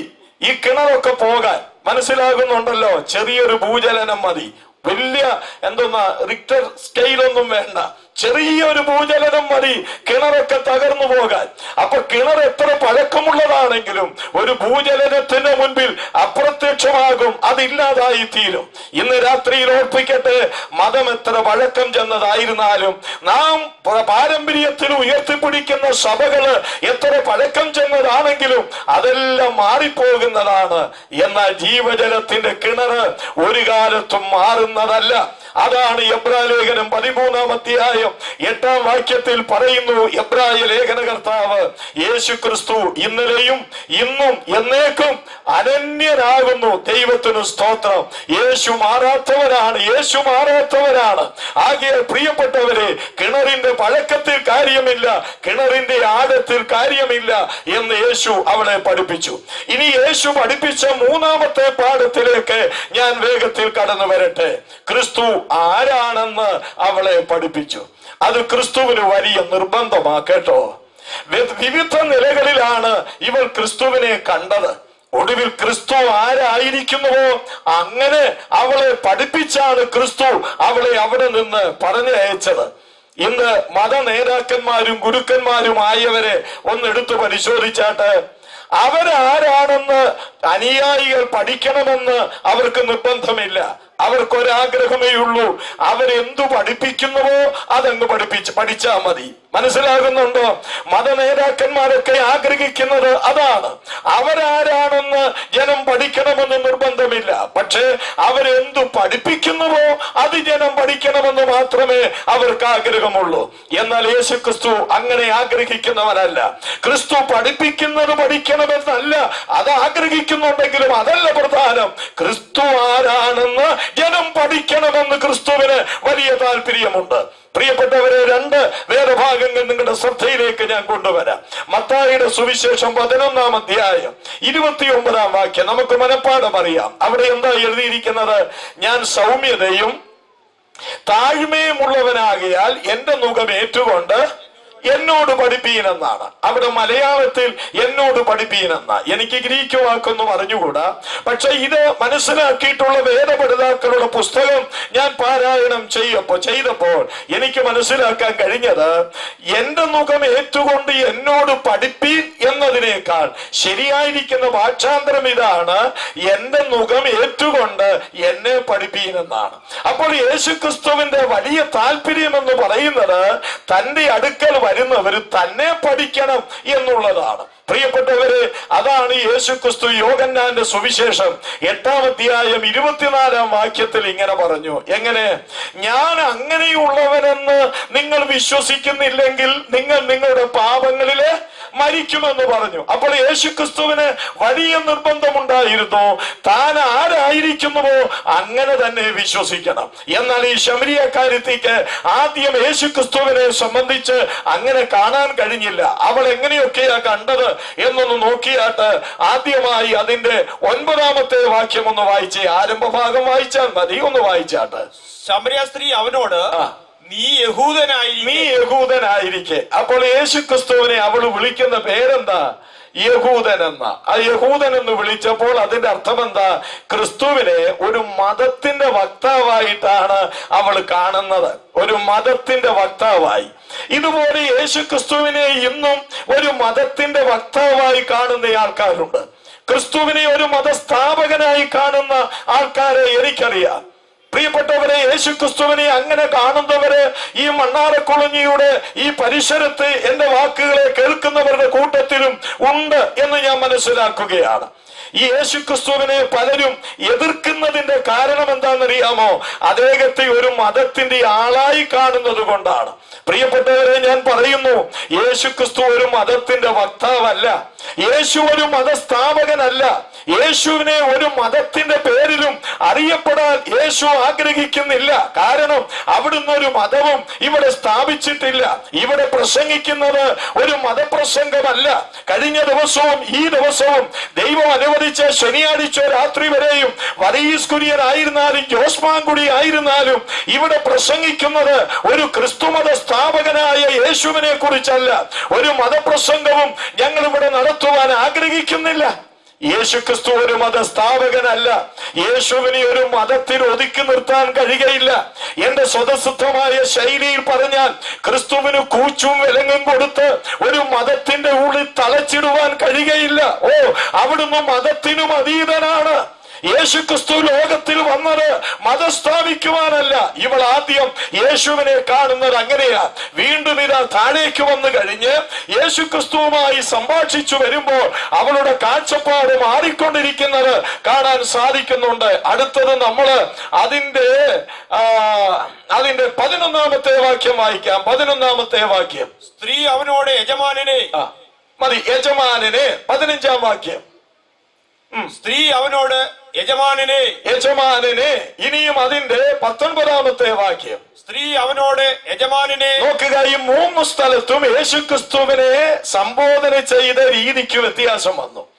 ഈ കിണറൊക്കെ പോകാൻ. മനസ്സിലാകുന്നുണ്ടല്ലോ ചെറിയൊരു ഭൂചലനം മതി. വലിയ എന്തോന്നാ റിക്ടർ സ്കെയിലൊന്നും വേണ്ട. ചെറിയൊരു ഭൂചലനം മതി. കിണറൊക്കെ തകർന്നു പോകാൻ. അപ്പൊ കിണർ എത്ര പഴക്കമുള്ളതാണെങ്കിലും ഒരു ഭൂചലനത്തിന് മുൻപിൽ അപ്രത്യക്ഷമാകും. അതില്ലാതായി തീരും. ഇന്ന് രാത്രിയിൽ ഓർപ്പിക്കട്ടെ മതം എത്ര പഴക്കം ചെന്നതായിരുന്നാലും നാം പാരമ്പര്യത്തിൽ ഉയർത്തിപ്പിടിക്കുന്ന സഭകൾ എത്ര പഴക്കം ചെന്നതാണെങ്കിലും അതെല്ലാം മാറിപ്പോകുന്നതാണ്. എന്നാൽ ജീവജലത്തിന്റെ കിണറ് ഒരു കാലത്തും മാറുന്നതല്ല. അതാണ് എബ്രാലേഖനം പതിമൂന്നാം അധ്യായം എട്ടാം വാക്യത്തിൽ പറയുന്നു എബ്രായ ലേഖനകർത്താവ് യേശു ക്രിസ്തു ഇന്നലെയും ഇന്നും എന്നേക്കും അനന്യരാകുന്നു ദൈവത്തിനു സ്തോത്രം. യേശു മാറാത്തവരാണ് യേശു മാറാത്തവരാണ് ആകെ പ്രിയപ്പെട്ടവരെ കിണറിന്റെ പഴക്കത്തിൽ കാര്യമില്ല കിണറിന്റെ ആഴത്തിൽ കാര്യമില്ല എന്ന് യേശു അവളെ പഠിപ്പിച്ചു. ഇനി യേശു പഠിപ്പിച്ച മൂന്നാമത്തെ പാഠത്തിലേക്ക് ഞാൻ വേഗത്തിൽ കടന്നു വരട്ടെ. ക്രിസ്തു ആരാണെന്ന് അവളെ പഠിപ്പിച്ചു. അത് ക്രിസ്തുവിന് വലിയ നിർബന്ധമാക്കേട്ടോ വിവിധ നിലകളിലാണ് ഇവൾ ക്രിസ്തുവിനെ കണ്ടത്. ഒടുവിൽ ക്രിസ്തു ആരായിരിക്കുന്നുവോ അങ്ങനെ അവളെ പഠിപ്പിച്ചാണ് ക്രിസ്തു അവളെ അവിടെ നിന്ന് പറഞ്ഞയച്ചത് ഇന്ന് മത നേതാക്കന്മാരും ഗുരുക്കന്മാരും ആയവരെ ഒന്നെടുത്ത് പരിശോധിച്ചാട്ട് അവരാരാണെന്ന് അനുയായികൾ പഠിക്കണമെന്ന് അവർക്ക് നിർബന്ധമില്ല. അവർക്കൊരാഗ്രഹമേ ഉള്ളൂ. അവരെന്തു പഠിപ്പിക്കുന്നുവോ അതങ്ങ് പഠിപ്പിച്ച് പഠിച്ചാ മതി. മനസ്സിലാകുന്നുണ്ടോ? മത നേതാക്കന്മാരൊക്കെ ആഗ്രഹിക്കുന്നത് അതാണ്. അവരാരാണെന്ന് ജനം പഠിക്കണമെന്ന് നിർബന്ധമില്ല. പക്ഷേ അവരെന്തു പഠിപ്പിക്കുന്നുവോ അത് ജനം പഠിക്കണമെന്ന് മാത്രമേ അവർക്ക് ആഗ്രഹമുള്ളൂ. എന്നാൽ യേശു ക്രിസ്തു അങ്ങനെ ആഗ്രഹിക്കുന്നവരല്ല ക്രിസ്തു പഠിപ്പിക്കുന്നത് പഠിക്കണമെന്നല്ല അത് ആഗ്രഹിക്കുന്നുണ്ടെങ്കിലും അതല്ല പ്രധാനം. ക്രിസ്തു ആരാണെന്ന് ജനം പഠിക്കണമെന്ന് ക്രിസ്തുവിന് വലിയ താല്പര്യമുണ്ട്. പ്രിയപ്പെട്ടവരെ രണ്ട് വേദഭാഗങ്ങൾ നിങ്ങളുടെ ശ്രദ്ധയിലേക്ക് ഞാൻ കൊണ്ടുവരാം. മത്തായിയുടെ സുവിശേഷം പതിനൊന്നാം അധ്യായം ഇരുപത്തിയൊമ്പതാം വാക്യം നമുക്ക് മനഃപ്പാടം അറിയാം. അവിടെ എന്താ എഴുതിയിരിക്കുന്നത്? ഞാൻ സൗമ്യതയും താഴ്മയുമുള്ളവനാകിയാൽ എന്റെ മുഖം ഏറ്റുകൊണ്ട് എന്നോട് പഠിപ്പീനെന്നാണ്. അവിടെ മലയാളത്തിൽ എന്നോട് പഠിപ്പീനെന്ന. എനിക്ക് ഗ്രീക്ക് വാക്കൊന്നും അറിഞ്ഞുകൂടാ. പക്ഷെ ഇത് മനസ്സിലാക്കിയിട്ടുള്ള വേദപഠിതാക്കളുടെ പുസ്തകം ഞാൻ പാരായണം ചെയ്യപ്പോ ചെയ്തപ്പോൾ എനിക്ക് മനസ്സിലാക്കാൻ കഴിഞ്ഞത് എന്റെ മുഖം ഏറ്റുകൊണ്ട് എന്നോട് പഠിപ്പീൻ എന്നതിനേക്കാൾ ശരിയായിരിക്കുന്ന ഭാഷാന്തരം ഇതാണ് എന്റെ മുഖം ഏറ്റുകൊണ്ട് എന്നെ പഠിപ്പീനെന്നാണ്. അപ്പോൾ യേശുക്രിസ്തുവിന്റെ വലിയ താല്പര്യം എന്ന് പറയുന്നത് തന്റെ അടുക്കൽ വരുന്നവർ തന്നെ പഠിക്കണം എന്നുള്ളതാണ്. പ്രിയപ്പെട്ടവര് അതാണ് യേശു ക്രിസ്തു യോഗന്നാന്റെ സുവിശേഷം. എട്ടാം അധ്യായം ഇരുപത്തിനാലാം വാക്യത്തിൽ ഇങ്ങനെ പറഞ്ഞു. എങ്ങനെ? ഞാൻ അങ്ങനെയുള്ളവനെന്ന് നിങ്ങൾ വിശ്വസിക്കുന്നില്ലെങ്കിൽ നിങ്ങൾ നിങ്ങളുടെ പാപങ്ങളിൽ മരിക്കുമെന്ന് പറഞ്ഞു. അപ്പോൾ യേശു ക്രിസ്തുവിന് വലിയ നിർബന്ധമുണ്ടായിരുന്നു. താൻ ആരായിരിക്കുന്നുവോ അങ്ങനെ തന്നെ വിശ്വസിക്കണം. എന്നാൽ ഈ ശമരിയക്കാരത്തേക്ക് ആദ്യം യേശു ക്രിസ്തുവിനെ സംബന്ധിച്ച് അങ്ങനെ കാണാൻ കഴിഞ്ഞില്ല. അവൾ എങ്ങനെയൊക്കെയാ കണ്ടത്? എന്നൊന്ന് നോക്കിയാട്ട് ആദ്യമായി അതിന്റെ ഒൻപതാമത്തെ വാക്യം ഒന്ന് വായിച്ചേ. ആരംഭ ഭാഗം വായിച്ചാൽ മതി. ഒന്ന് വായിച്ചാട്ട്. ശമരിയ സ്ത്രീ അവനോട് നീ യഹൂദനായി നീ യഹൂദനായിരിക്കെ. അപ്പോൾ യേശു ക്രിസ്തുവിനെ അവൾ വിളിക്കുന്ന പേരെന്താ? യഹൂദൻ എന്ന ആ യഹൂദൻ എന്ന് വിളിച്ചപ്പോൾ അതിന്റെ അർത്ഥം എന്താ ക്രിസ്തുവിനെ ഒരു മതത്തിന്റെ വക്താവായിട്ടാണ് അവൾ കാണുന്നത്. ഒരു മതത്തിന്റെ വക്താവായി. ഇതുപോലെ യേശു ക്രിസ്തുവിനെ ഇന്നും ഒരു മതത്തിന്റെ വക്താവായി കാണുന്ന ആൾക്കാരുണ്ട്. ക്രിസ്തുവിനെ ഒരു മതസ്ഥാപകനായി കാണുന്ന ആൾക്കാരെ എനിക്കറിയാം. പ്രിയപ്പെട്ടവരെ യേശു ക്രിസ്തുവിനെ അങ്ങനെ കാണുന്നവര് ഈ മണ്ണാറക്കുളഞ്ഞിയുടെ ഈ പരിസരത്ത് എന്റെ വാക്കുകളെ കേൾക്കുന്നവരുടെ കൂട്ടത്തിലും ഉണ്ട് എന്ന് ഞാൻ മനസ്സിലാക്കുകയാണ്. ഈ യേശു ക്രിസ്തുവിനെ പലരും എതിർക്കുന്നതിന്റെ കാരണം എന്താണെന്നറിയാമോ അദ്ദേഹത്തെ ഒരു മതത്തിന്റെ ആളായി കാണുന്നത് കൊണ്ടാണ്. പ്രിയപ്പെട്ടവരെ ഞാൻ പറയുന്നു യേശു ക്രിസ്തു ഒരു മതത്തിന്റെ വക്താവല്ല. യേശു ഒരു മതസ്ഥാപകനല്ല. യേശുവിനെ ഒരു മതത്തിന്റെ പേരിലും അറിയപ്പെടാൻ യേശു ആഗ്രഹിക്കുന്നില്ല. കാരണം അവിടുന്ന് ഒരു മതവും ഇവിടെ സ്ഥാപിച്ചിട്ടില്ല. ഇവിടെ പ്രസംഗിക്കുന്നത് ഒരു മതപ്രസംഗമല്ല. കഴിഞ്ഞ ദിവസവും ഈ ദിവസവും ദൈവം അനുവദിച്ച ശനിയാഴ്ച രാത്രി വരെയും വരീസ് കുര്യനായിരുന്നാലും ജോസ്മാൻകുടി ആയിരുന്നാലും ഇവിടെ പ്രസംഗിക്കുന്നത് ഒരു ക്രിസ്തുമത സ്ഥാപകനായ യേശുവിനെ കുറിച്ചല്ല. ഒരു മതപ്രസംഗവും ഞങ്ങൾ ഇവിടെ നടത്തുവാൻ ആഗ്രഹിക്കുന്നില്ല. യേശുക്രിസ്തു ഒരു മതസ്ഥാപകനല്ല. യേശുവിനെ ഒരു മതത്തിൽ ഒതുക്കി നിർത്താൻ കഴിയയില്ല എന്റെ സ്വതസിദ്ധമായ ശൈലിയിൽ പറഞ്ഞാൽ ക്രിസ്തുവിന് കൂച്ചും വിലങ്ങും കൊടുത്ത് ഒരു മതത്തിന്റെ ഉള്ളിൽ തളച്ചിടുവാൻ കഴിയയില്ല ഓ അവിടുന്ന് മതത്തിനും അതീതനാണ്. യേശു ക്രിസ്തു ലോകത്തിൽ വന്നത് മതം സ്ഥാപിക്കുവാനല്ല ഇവൾ ആദ്യം യേശുവിനെ കാണുന്നത് അങ്ങനെയാ. വീണ്ടും ഇതാ താഴേക്ക് വന്നു കഴിഞ്ഞ് യേശു ക്രിസ്തുവുമായി സംഭാഷിച്ചു വരുമ്പോൾ അവളുടെ കാഴ്ചപ്പാട് മാറിക്കൊണ്ടിരിക്കുന്നത് കാണാൻ സാധിക്കുന്നുണ്ട്. അടുത്തത് നമ്മൾ അതിന്റെ ആ, അതിന്റെ പതിനൊന്നാമത്തെ വാക്യം വായിക്കാം. പതിനൊന്നാമത്തെ വാക്യം. സ്ത്രീ അവനോട് യജമാനെ മതി. യജമാനെ പതിനഞ്ചാം വാക്യം. സ്ത്രീ അവനോട് യജമാനനെ. യജമാനനെ ഇനിയും അതിന്റെ പത്തൊൻപതാമത്തെ വാക്യം. സ്ത്രീ അവനോട് യജമാനനെ നോക്കുക ഈ മൂന്ന് സ്ഥലത്തും യേശുക്രിസ്തുവിനെ സംബോധന ചെയ്ത രീതിക്ക് വ്യത്യാസം വന്നു.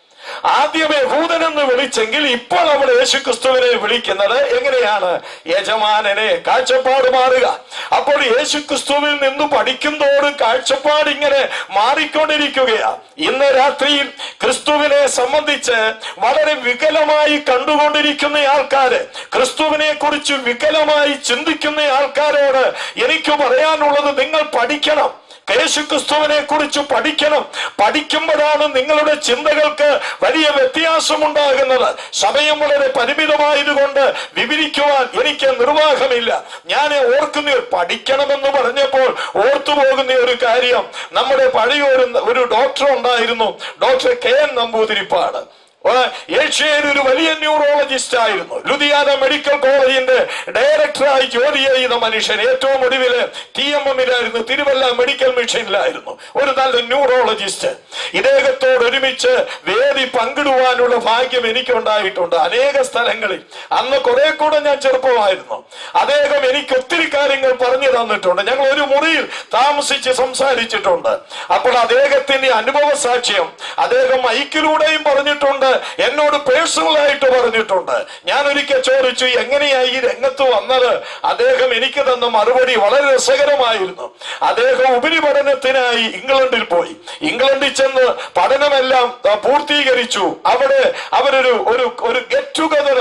ആദ്യം യഹൂദനെന്ന് വിളിച്ചെങ്കിൽ ഇപ്പോൾ അവൾ യേശുക്രിസ്തുവിനെ വിളിക്കുന്നത് എങ്ങനെയാണ്? യജമാനനെ കാഴ്ചപ്പാട് മാറുക. അപ്പോൾ യേശുക്രിസ്തുവിൽ നിന്ന് പഠിക്കുന്തോറും കാഴ്ചപ്പാട് ഇങ്ങനെ മാറിക്കൊണ്ടിരിക്കുകയാണ് ഇന്ന് രാത്രിയിൽ ക്രിസ്തുവിനെ സംബന്ധിച്ച് വളരെ വികലമായി കണ്ടുകൊണ്ടിരിക്കുന്ന ആൾക്കാര് ക്രിസ്തുവിനെ കുറിച്ച് വികലമായി ചിന്തിക്കുന്ന ആൾക്കാരോട് എനിക്ക് പറയാനുള്ളത് നിങ്ങൾ പഠിക്കണം. യേശുക്രിസ്തുവിനെ കുറിച്ച് പഠിക്കണം. പഠിക്കുമ്പോഴാണ് നിങ്ങളുടെ ചിന്തകൾക്ക് വലിയ വ്യത്യാസമുണ്ടാകുന്നത്. സമയം വളരെ പരിമിതമായതുകൊണ്ട് വിവരിക്കുവാൻ എനിക്ക് നിർവാഹമില്ല. ഞാൻ ഓർക്കുന്ന പഠിക്കണമെന്ന് പറഞ്ഞപ്പോൾ ഓർത്തുപോകുന്ന ഒരു കാര്യം. നമ്മുടെ പഴയ ഒരു ഒരു ഡോക്ടർ ഉണ്ടായിരുന്നു. Doctor K N Namboothiripad. ഏഷ്യയിൽ ഒരു വലിയ ന്യൂറോളജിസ്റ്റ് ആയിരുന്നു. ലുധിയാന മെഡിക്കൽ കോളേജിന്റെ ഡയറക്ടറായി ജോലി ചെയ്ത മനുഷ്യൻ ഏറ്റവും ഒടുവിൽ ടി എം എമ്മിലായിരുന്നു തിരുവല്ല മെഡിക്കൽ മിഷനിലായിരുന്നു. ഒരു നല്ല ന്യൂറോളജിസ്റ്റ് ഇദ്ദേഹത്തോട് ഒരുമിച്ച് വേദി പങ്കിടുവാനുള്ള ഭാഗ്യം എനിക്കുണ്ടായിട്ടുണ്ട് അനേക സ്ഥലങ്ങളിൽ. അന്ന് കുറെ കൂടെ ഞാൻ ചെറുപ്പമായിരുന്നു. അദ്ദേഹം എനിക്ക് ഒത്തിരി കാര്യങ്ങൾ പറഞ്ഞു തന്നിട്ടുണ്ട്. ഞങ്ങൾ ഒരു മുറിയിൽ താമസിച്ച് സംസാരിച്ചിട്ടുണ്ട്. അപ്പോൾ അദ്ദേഹത്തിന്റെ അനുഭവ സാക്ഷ്യം അദ്ദേഹം മൈക്കിലൂടെയും പറഞ്ഞിട്ടുണ്ട്. എന്നോട് പേഴ്സണലായിട്ട് പറഞ്ഞിട്ടുണ്ട്. ഞാൻ ഒരിക്കൽ ചോദിച്ചു എങ്ങനെയായി ഈ രംഗത്ത് വന്നത്? അദ്ദേഹം എനിക്ക് തന്ന മറുപടി വളരെ രസകരമായിരുന്നു. അദ്ദേഹം ഉപരിപഠനത്തിനായി ഇംഗ്ലണ്ടിൽ പോയി. ഇംഗ്ലണ്ടിൽ ചെന്ന് പഠനമെല്ലാം പൂർത്തീകരിച്ചു. അവിടെ അവരൊരു ഒരു ഒരു ഗെറ്റ് ടുഗദർ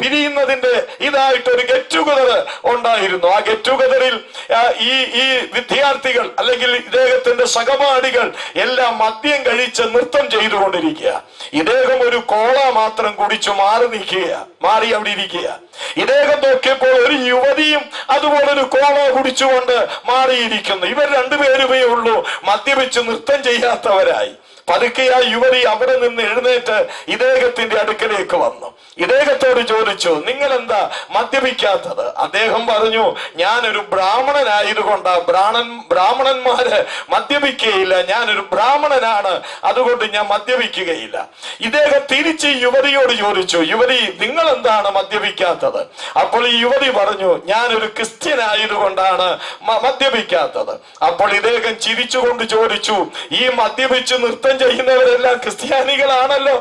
പിരിയുന്നതിന്റെ ഇതായിട്ട് ഒരു ഗെറ്റ് ടുഗദർ ഉണ്ടായിരുന്നു. ആ ഗെറ്റ് ടുഗദറിൽ ഈ ഈ വിദ്യാർത്ഥികൾ അല്ലെങ്കിൽ ഇദ്ദേഹത്തിന്റെ സഹപാഠികൾ എല്ലാം മദ്യം കഴിച്ച് നൃത്തം ചെയ്തുകൊണ്ടിരിക്കുക. ഇദ്ദേഹം ഒരു കോള മാത്രം കുടിച്ചു മാറി നിൽക്കുക മാറി അവിടെ ഇരിക്കുക ഇദ്ദേഹം നോക്കിയപ്പോൾ ഒരു യുവതിയും അതുപോലെ ഒരു കോള കുടിച്ചുകൊണ്ട് മാറിയിരിക്കുന്നു. ഇവർ രണ്ടുപേരുമേ ഉള്ളൂ. മദ്യപിച്ച് നൃത്തം ചെയ്യാത്തവരായി. പതുക്കെ ആ യുവതി അവിടെ നിന്ന് എഴുന്നേറ്റ് ഇദ്ദേഹത്തിന്റെ അടുക്കലേക്ക് വന്നു. ഇദ്ദേഹത്തോട് ചോദിച്ചു നിങ്ങൾ എന്താ മദ്യപിക്കാത്തത്? അദ്ദേഹം പറഞ്ഞു ഞാനൊരു ബ്രാഹ്മണനായതുകൊണ്ട് ബ്രാഹ്മണൻ ബ്രാഹ്മണന്മാര് മദ്യപിക്കുകയില്ല. ഞാനൊരു ബ്രാഹ്മണനാണ് അതുകൊണ്ട് ഞാൻ മദ്യപിക്കുകയില്ല. ഇദ്ദേഹം തിരിച്ച് യുവതിയോട് ചോദിച്ചു യുവതി നിങ്ങൾ എന്താണ് മദ്യപിക്കാത്തത്? അപ്പോൾ ഈ യുവതി പറഞ്ഞു ഞാനൊരു മ- മദ്യപിക്കാത്തത്. അപ്പോൾ ഇദ്ദേഹം ചിരിച്ചുകൊണ്ട് ചോദിച്ചു ഈ മദ്യപിച്ച് നൃത്തം ചെയ്യുന്നവരെല്ലാം ക്രിസ്ത്യാനികളാണല്ലോ.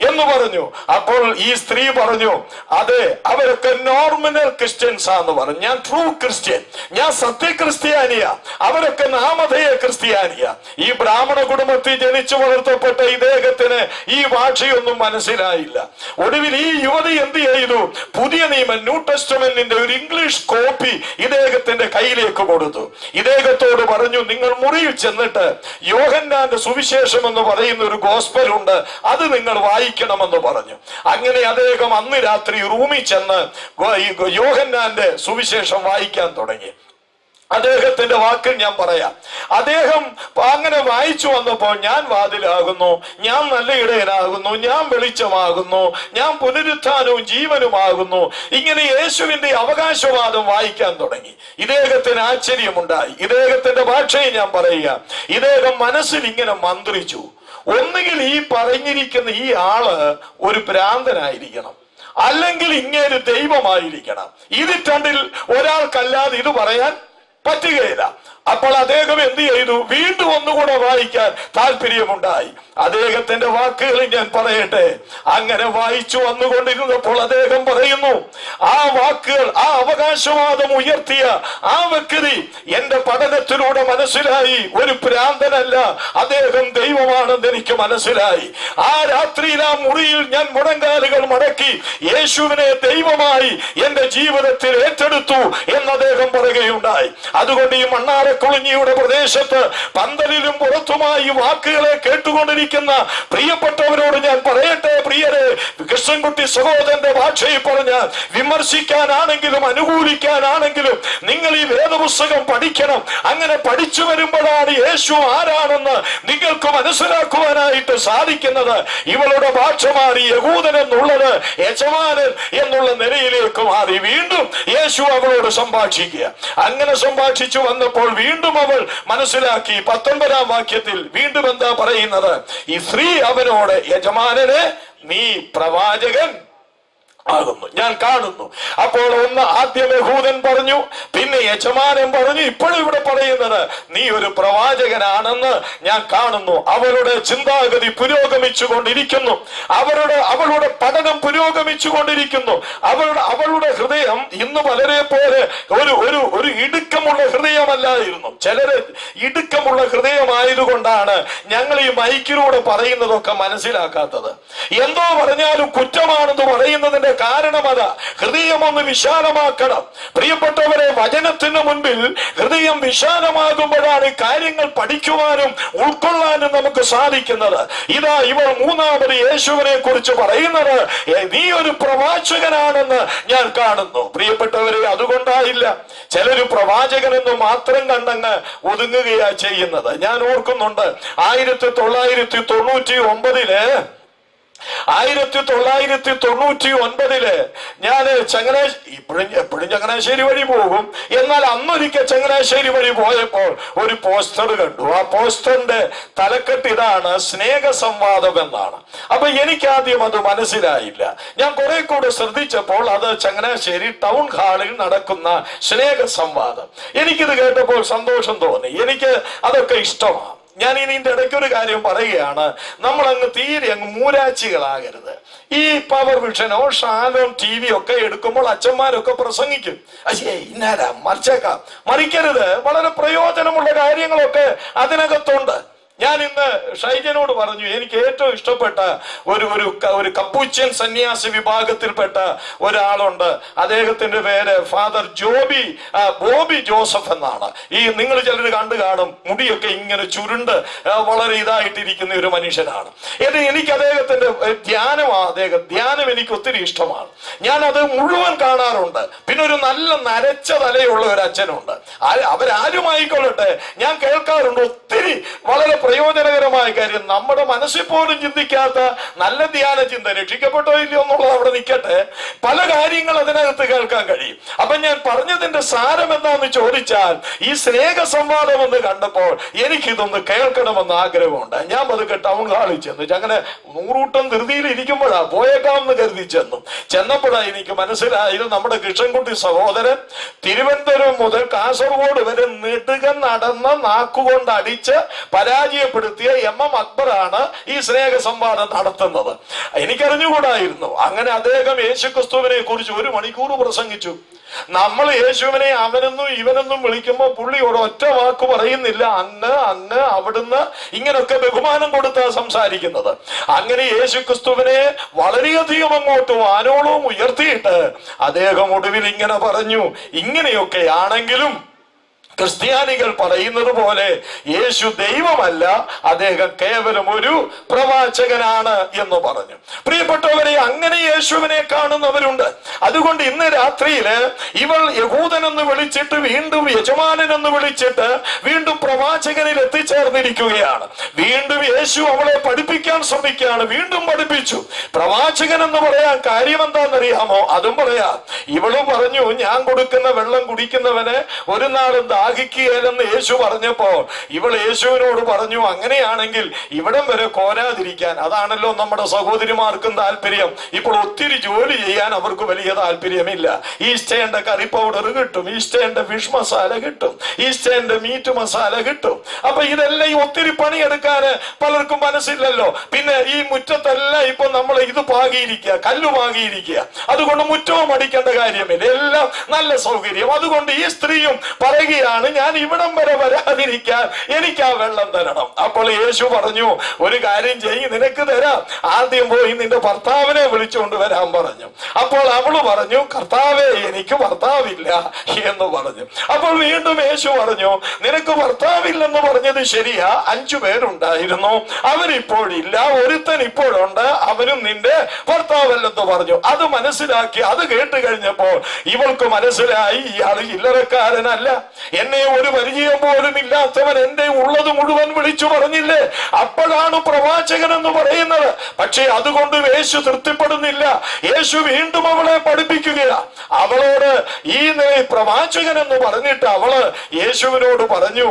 എന്ന് പറഞ്ഞു. അപ്പോൾ ഈ സ്ത്രീ പറഞ്ഞു അതെ അവരൊക്കെ നോർമിനൽ ക്രിസ്ത്യൻസ് ആന്ന് പറഞ്ഞു ഞാൻ ട്രൂ ക്രിസ്ത്യൻ ഞാൻ സത്യ ക്രിസ്ത്യാനിയാ അവരൊക്കെ നാമധേയ ക്രിസ്ത്യാനിയ. ഈ ബ്രാഹ്മണ കുടുംബത്തിൽ ജനിച്ചു വളർത്തപ്പെട്ട ഇദ്ദേഹത്തിന് ഈ ഭാഷയൊന്നും മനസ്സിലായില്ല. ഒടുവിൽ ഈ യുവതി എന്ത് ചെയ്തു? പുതിയ നിയമം ന്യൂ ടെസ്റ്റമെന്റിന്റെ ഒരു ഇംഗ്ലീഷ് കോപ്പി ഇദ്ദേഹത്തിന്റെ കയ്യിലേക്ക് കൊടുത്തു. ഇദ്ദേഹത്തോട് പറഞ്ഞു നിങ്ങൾ മുറിയിൽ ചെന്നിട്ട് യോഹന്നാന്റെ സുവിശേഷം എന്ന് പറയുന്ന ഒരു ഗോസ്പൽ ഉണ്ട്. അത് നിങ്ങൾ വായിക്കണമെന്ന് പറഞ്ഞു. അങ്ങനെ അദ്ദേഹം അന്ന് രാത്രി റൂമിൽ ചെന്ന് യോഹന്നാന്റെ സുവിശേഷം വായിക്കാൻ തുടങ്ങി. അദ്ദേഹത്തിന്റെ വാക്കിൽ ഞാൻ പറയാം. അദ്ദേഹം അങ്ങനെ വായിച്ചു വന്നപ്പോൾ ഞാൻ വാതിലാകുന്നു ഞാൻ നല്ല ഇടയനാകുന്നു ഞാൻ വെളിച്ചമാകുന്നു ഞാൻ പുനരുത്ഥാനവും ജീവനുമാകുന്നു. ഇങ്ങനെ യേശുവിന്റെ അവകാശവാദം വായിക്കാൻ തുടങ്ങി. ഇദ്ദേഹത്തിന് ആശ്ചര്യമുണ്ടായി. ഇദ്ദേഹത്തിന്റെ ഭാഷയെ ഞാൻ പറയുക. ഇദ്ദേഹം മനസ്സിൽ ഇങ്ങനെ മന്ത്രിച്ചു. ഒന്നുകിൽ ഈ പറഞ്ഞിരിക്കുന്ന ഈ ആൾ ഒരു ഭ്രാന്തനായിരിക്കണം. അല്ലെങ്കിൽ ഇങ്ങേര് ദൈവമായിരിക്കണം. ഇത് രണ്ടിൽ ഒരാൾക്കല്ലാതെ ഇത് പറയാൻ പറ്റുകയില്ല. അപ്പോൾ അദ്ദേഹം എന്ത് ചെയ്തു? വീണ്ടും ഒന്നുകൂടെ വായിക്കാൻ താല്പര്യമുണ്ടായി അദ്ദേഹത്തിന്റെ വാക്കുകൾ ഞാൻ പറയട്ടെ. അങ്ങനെ വായിച്ചു വന്നുകൊണ്ടിരുന്നപ്പോൾ അദ്ദേഹം പറയുന്നു ആ വാക്കുകൾ ആ അവകാശവാദം ഉയർത്തിയ ആ വ്യക്തി എന്റെ പഠനത്തിലൂടെ മനസ്സിലായി. ഒരു ഭ്രാന്തനല്ല. അദ്ദേഹം ദൈവമാണെന്ന് എനിക്ക് മനസ്സിലായി. ആ രാത്രിയിൽ ആ മുറിയിൽ ഞാൻ മുടങ്കാലുകൾ മടക്കി യേശുവിനെ ദൈവമായി എന്റെ ജീവിതത്തിൽ ഏറ്റെടുത്തു എന്ന് അദ്ദേഹം പറയുകയുണ്ടായി. അതുകൊണ്ട് ഈ മണ്ണാരക്കുളിഞ്ഞിയുടെ പ്രദേശത്ത് പന്തലിലും പുറത്തുമായി വാക്കുകളെ കേട്ടുകൊണ്ടിരിക്കുന്ന പ്രിയപ്പെട്ടവരോട് ഞാൻ പറയട്ടെ പ്രിയരെ. കൃഷ്ണൻകുട്ടി സഹോദരന്റെ ഭാഷയിൽ പറഞ്ഞ് വിമർശിക്കാനാണെങ്കിലും അനുകൂലിക്കാനാണെങ്കിലും നിങ്ങൾ ഈ വേദപുസ്തകം പഠിക്കണം. അങ്ങനെ പഠിച്ചു വരുമ്പോഴാണ് യേശു ആരാണെന്ന് നിങ്ങൾക്ക് മനസ്സിലാക്കുവാനായിട്ട് സാധിക്കുന്നത്. ഇവളുടെ ഭാഷ മാറി യഹൂദൻ എന്നുള്ളത് യജമാനൻ എന്നുള്ള നിലയിലേക്ക് മാറി. വീണ്ടും യേശു അവളോട് സംഭാഷിക്കുക. അങ്ങനെ സംഭാഷിച്ചു വന്നപ്പോൾ വീണ്ടും അവൾ മനസ്സിലാക്കി പത്തൊൻപതാം വാക്യത്തിൽ വീണ്ടും എന്താ പറയുന്നത്? ഈ സ്ത്രീ അവനോട് യജമാനനെ നീ പ്രവാചകൻ ആകുന്നു ഞാൻ കാണുന്നു. അപ്പോൾ ഒന്ന് ആദ്യം യഹൂദൻ പറഞ്ഞു പിന്നെ യജമാനൻ പറഞ്ഞു ഇപ്പോഴും ഇവിടെ പറയുന്നത് നീ ഒരു പ്രവാചകനാണെന്ന് ഞാൻ കാണുന്നു. അവരുടെ ചിന്താഗതി പുരോഗമിച്ചു കൊണ്ടിരിക്കുന്നു അവരുടെ അവളുടെ പഠനം പുരോഗമിച്ചു കൊണ്ടിരിക്കുന്നു അവളുടെ അവളുടെ ഹൃദയം ഇന്ന് പലരെ പോലെ ഒരു ഒരു ഒരു ഇടുക്കമുള്ള ഹൃദയമല്ലായിരുന്നു. ചിലര് ഇടുക്കമുള്ള ഹൃദയമായതുകൊണ്ടാണ് ഞങ്ങൾ ഈ മൈക്കിലൂടെ പറയുന്നതൊക്കെ മനസ്സിലാക്കാത്തത്. എന്തോ പറഞ്ഞാലും കുറ്റമാണെന്ന് പറയുന്നതിന്റെ കാരണം അതാ. ഹൃദയം ഒന്ന് വിശാലമാക്കണം. പ്രിയപ്പെട്ടവരെ വചനത്തിന് മുൻപിൽ ഹൃദയം വിശാലമാകുമ്പോഴാണ് കാര്യങ്ങൾ പഠിക്കുവാനും ഉൾക്കൊള്ളാനും നമുക്ക് സാധിക്കുന്നത്. ഇതാ ഇവർ മൂന്നാമത് യേശുവിനെ കുറിച്ച് പറയുന്നത് "ഏ, നീ ഒരു പ്രവാചകനാണെന്ന് ഞാൻ കാണുന്നു. പ്രിയപ്പെട്ടവരെ അതുകൊണ്ടായില്ല. ചിലര് പ്രവാചകനെന്ന് മാത്രം കണ്ടങ്ങ് ഒതുങ്ങുകയാ ചെയ്യുന്നത്. ഞാൻ ഓർക്കുന്നുണ്ട് ആയിരത്തി തൊള്ളായിരത്തി തൊണ്ണൂറ്റി ഒമ്പതിൽ ആയിരത്തി തൊള്ളായിരത്തി തൊണ്ണൂറ്റി ഒൻപതിൽ ഞാൻ ചങ്ങനാശ്ശേരി ഇപ്പോഴും എപ്പോഴും ചങ്ങനാശ്ശേരി വഴി പോകും. എന്നാൽ അന്നൊരിക്കൽ ചങ്ങനാശ്ശേരി വഴി പോയപ്പോൾ ഒരു പോസ്റ്റർ കണ്ടു. ആ പോസ്റ്ററിന്റെ തലക്കെട്ട് ഇതാണ് സ്നേഹ സംവാദം എന്നാണ്. അപ്പൊ എനിക്കാദ്യം അത് മനസ്സിലായില്ല. ഞാൻ കുറെ കൂടെ ശ്രദ്ധിച്ചപ്പോൾ അത് ചങ്ങനാശ്ശേരി ടൗൺ ഹാളിൽ നടക്കുന്ന സ്നേഹ സംവാദം എനിക്കിത് കേട്ടപ്പോൾ സന്തോഷം തോന്നി. എനിക്ക് അതൊക്കെ ഇഷ്ടമാണ്. ഞാൻ ഇനി ഇതിന്റെ ഇടയ്ക്ക് ഒരു കാര്യം പറയുകയാണ്. നമ്മൾ അങ്ങ് തീരെ അങ്ങ് മൂരാച്ചികളാകരുത്. ഈ പവർ വിഷനോ ഷാലോം ടി വി ഒക്കെ എടുക്കുമ്പോൾ അച്ഛന്മാരൊക്കെ പ്രസംഗിക്കും. അയ്യേ ഇന്നാരാ? മറിച്ചേക്കാം. മറിക്കരുത്. വളരെ പ്രയോജനമുള്ള കാര്യങ്ങളൊക്കെ അതിനകത്തുണ്ട്. ഞാൻ ഇന്ന് ഷൈജനോട് പറഞ്ഞു എനിക്ക് ഏറ്റവും ഇഷ്ടപ്പെട്ട ഒരു ഒരു ഒരു കപ്പൂച്ചൻ സന്യാസി വിഭാഗത്തിൽപ്പെട്ട ഒരാളുണ്ട്. അദ്ദേഹത്തിന്റെ പേര് ഫാദർ ജോബി ബോബി ജോസഫ് എന്നാണ്. ഈ നിങ്ങൾ ചിലർ കണ്ടു കാണും മുടിയൊക്കെ ഇങ്ങനെ ചുരുണ്ട് വളരെ ഇതായിട്ടിരിക്കുന്ന ഒരു മനുഷ്യനാണ്. ഇത് എനിക്ക് അദ്ദേഹത്തിന്റെ ധ്യാനം ധ്യാനമാണ് അദ്ദേഹം ധ്യാനം എനിക്ക് ഒത്തിരി ഇഷ്ടമാണ്. ഞാൻ അത് മുഴുവൻ കാണാറുണ്ട്. പിന്നെ ഒരു നല്ല നരച്ച തലയുള്ള ഒരു അച്ഛനുണ്ട്. അവരാരുമായിക്കൊള്ളട്ടെ? ഞാൻ കേൾക്കാറുണ്ട് ഒത്തിരി. വളരെ പ്രയോജനകരമായ കാര്യം നമ്മുടെ മനസ്സിൽ പോലും ചിന്തിക്കാത്ത നല്ല ധ്യാന ചിന്ത രക്ഷിക്കപ്പെട്ടോ ഇല്ലയോ എന്നുള്ളത് അവിടെ നിൽക്കട്ടെ. പല കാര്യങ്ങൾ അതിനകത്ത് കേൾക്കാൻ കഴിയും. അപ്പൊ ഞാൻ പറഞ്ഞതിന്റെ സാരം എന്താന്ന് ചോദിച്ചാൽ ഈ സ്നേഹ സംവാദം എന്ന് കണ്ടപ്പോൾ എനിക്കിതൊന്ന് കേൾക്കണമെന്ന് ആഗ്രഹമുണ്ട്. ഞാൻ പതുക്കെ ടൗൺ ഹാളിൽ ചെന്നു. അങ്ങനെ നൂറൂട്ടം ധൃതിയിൽ ഇരിക്കുമ്പോഴാ പോയേക്കാമെന്ന് കരുതി ചെന്നു. ചെന്നപ്പോഴാ എനിക്ക് മനസ്സിലായത് നമ്മുടെ കൃഷ്ണൻകുട്ടി സഹോദരൻ തിരുവനന്തപുരം മുതൽ കാസർഗോഡ് വരെ നെടുക നടന്ന് നാക്കുകൊണ്ട് അടിച്ച് പരാജയപ്പെടുത്തിയ എം എം അക്ബറാണ് ഈ സ്നേഹ സംവാദം നടത്തുന്നത്. എനിക്കറിഞ്ഞുകൂടായിരുന്നു. അങ്ങനെ അദ്ദേഹം യേശുക്രിസ്തുവിനെ കുറിച്ച് ഒരു മണിക്കൂർ പ്രസംഗിച്ചു. നമ്മൾ യേശുവിനെ അവനെന്നും ഇവനെന്നും വിളിക്കുമ്പോൾ പുള്ളി ഒരു ഒറ്റ വാക്ക് പറയുന്നില്ല. അങ്ങ് അങ്ങ് അവിടുന്ന് ഇങ്ങനൊക്കെ ബഹുമാനം കൊടുത്താ സംസാരിക്കുന്നത്. അങ്ങനെ യേശു ക്രിസ്തുവിനെ വളരെയധികം അങ്ങോട്ട് വാനോളവും ഉയർത്തിയിട്ട് അദ്ദേഹം ഒടുവിൽ ഇങ്ങനെ പറഞ്ഞു. ഇങ്ങനെയൊക്കെ ആണെങ്കിലും ക്രിസ്ത്യാനികൾ പറയുന്നത് പോലെ യേശു ദൈവമല്ല അദ്ദേഹം കേവലം ഒരു പ്രവാചകനാണ് എന്ന് പറഞ്ഞു. പ്രിയപ്പെട്ടവരെ അങ്ങനെ യേശുവിനെ കാണുന്നവരുണ്ട്. അതുകൊണ്ട് ഇന്ന് രാത്രിയിൽ ഇവൾ യഹൂദൻ എന്ന് വിളിച്ചിട്ട് വീണ്ടും യജമാനൻ എന്ന് വിളിച്ചിട്ട് വീണ്ടും പ്രവാചകനിൽ എത്തിച്ചേർന്നിരിക്കുകയാണ്. വീണ്ടും യേശു അവളെ പഠിപ്പിക്കാൻ ശ്രമിക്കുകയാണ്. വീണ്ടും പഠിപ്പിച്ചു. പ്രവാചകൻ എന്ന് പറയാൻ കാര്യം എന്താണെന്നറിയാമോ അതും പറയാം. ഇവളും പറഞ്ഞു ഞാൻ കൊടുക്കുന്ന വെള്ളം കുടിക്കുന്നവനെ ഒരു നാളും ദാഹിക്കുകയില്ലെന്ന് യേശു പറഞ്ഞപ്പോൾ ഇവൾ യേശുവിനോട് പറഞ്ഞു അങ്ങനെയാണെങ്കിൽ ഇവിടം വരെ കോരാതിരിക്കാൻ അതാണല്ലോ നമ്മുടെ സഹോദരിമാർക്കും താല്പര്യം ഇപ്പോൾ ഒത്തിരി ജോലി ചെയ്യാൻ അവർക്ക് വലിയ താല്പര്യമില്ല ഈസ്റ്റേന്റെ കറി പൗഡർ കിട്ടും ഈസ്റ്റേന്റെ ഫിഷ് മസാല കിട്ടും ഈസ്റ്റേന്റെ മീറ്റ് മസാല കിട്ടും. അപ്പൊ ഇതെല്ലാം ഈ ഒത്തിരി പണിയെടുക്കാന് പലർക്കും മനസ്സില്ലല്ലോ. പിന്നെ ഈ മുറ്റത്തെല്ലാം ഇപ്പൊ നമ്മൾ ഇത് പാകിയിരിക്കുക കല്ല് പാകിയിരിക്കുക. അതുകൊണ്ട് മുറ്റവും അടിക്കേണ്ട കാര്യമില്ല. എല്ലാം നല്ല സൗകര്യം. അതുകൊണ്ട് ഈ സ്ത്രീയും പറയുകയാണ് ഞാൻ ഇവിടം വരെ വരാതിരിക്കാൻ എനിക്ക് ആ വെള്ളം തരണം. അപ്പോൾ യേശു പറഞ്ഞു ഒരു കാര്യം ചെയ്യും നിനക്ക് തരാം. ആദ്യം പോയി നിന്റെ ഭർത്താവിനെ വിളിച്ചുകൊണ്ട് വരാൻ പറഞ്ഞു. അപ്പോൾ അവൾ പറഞ്ഞു കർത്താവേ എനിക്ക് ഭർത്താവില്ല എന്ന് പറഞ്ഞു. അപ്പോൾ വീണ്ടും യേശു പറഞ്ഞു നിനക്ക് ഭർത്താവില്ലെന്ന് പറഞ്ഞത് ശരിയാ. അഞ്ചു പേരുണ്ടായിരുന്നു. അവരിപ്പോഴില്ല. ഒരുത്തൻ ഇപ്പോഴുണ്ട്. അവനും നിന്റെ ഭർത്താവല്ലെന്ന് പറഞ്ഞു. അത് മനസ്സിലാക്കി അത് കേട്ട് കഴിഞ്ഞപ്പോൾ ഇവൾക്ക് മനസ്സിലായി ഇയാൾ ചില്ലറക്കാരനല്ല എന്നെ ഒരു പരിചയം പോലും ഇല്ലാത്തവൻ എന്റെ ഉള്ളത് മുഴുവൻ വിളിച്ചു പറഞ്ഞില്ലേ? അപ്പോഴാണ് പ്രവാചകൻ എന്ന് പറയുന്നത്. പക്ഷേ അതുകൊണ്ട് യേശു തൃപ്തിപ്പെടുന്നില്ല. യേശു വീണ്ടും അവളെ പഠിപ്പിക്കുകയാ. അവളോട് ഈ പ്രവാചകൻ എന്ന് പറഞ്ഞിട്ട് അവൾ യേശുവിനോട് പറഞ്ഞു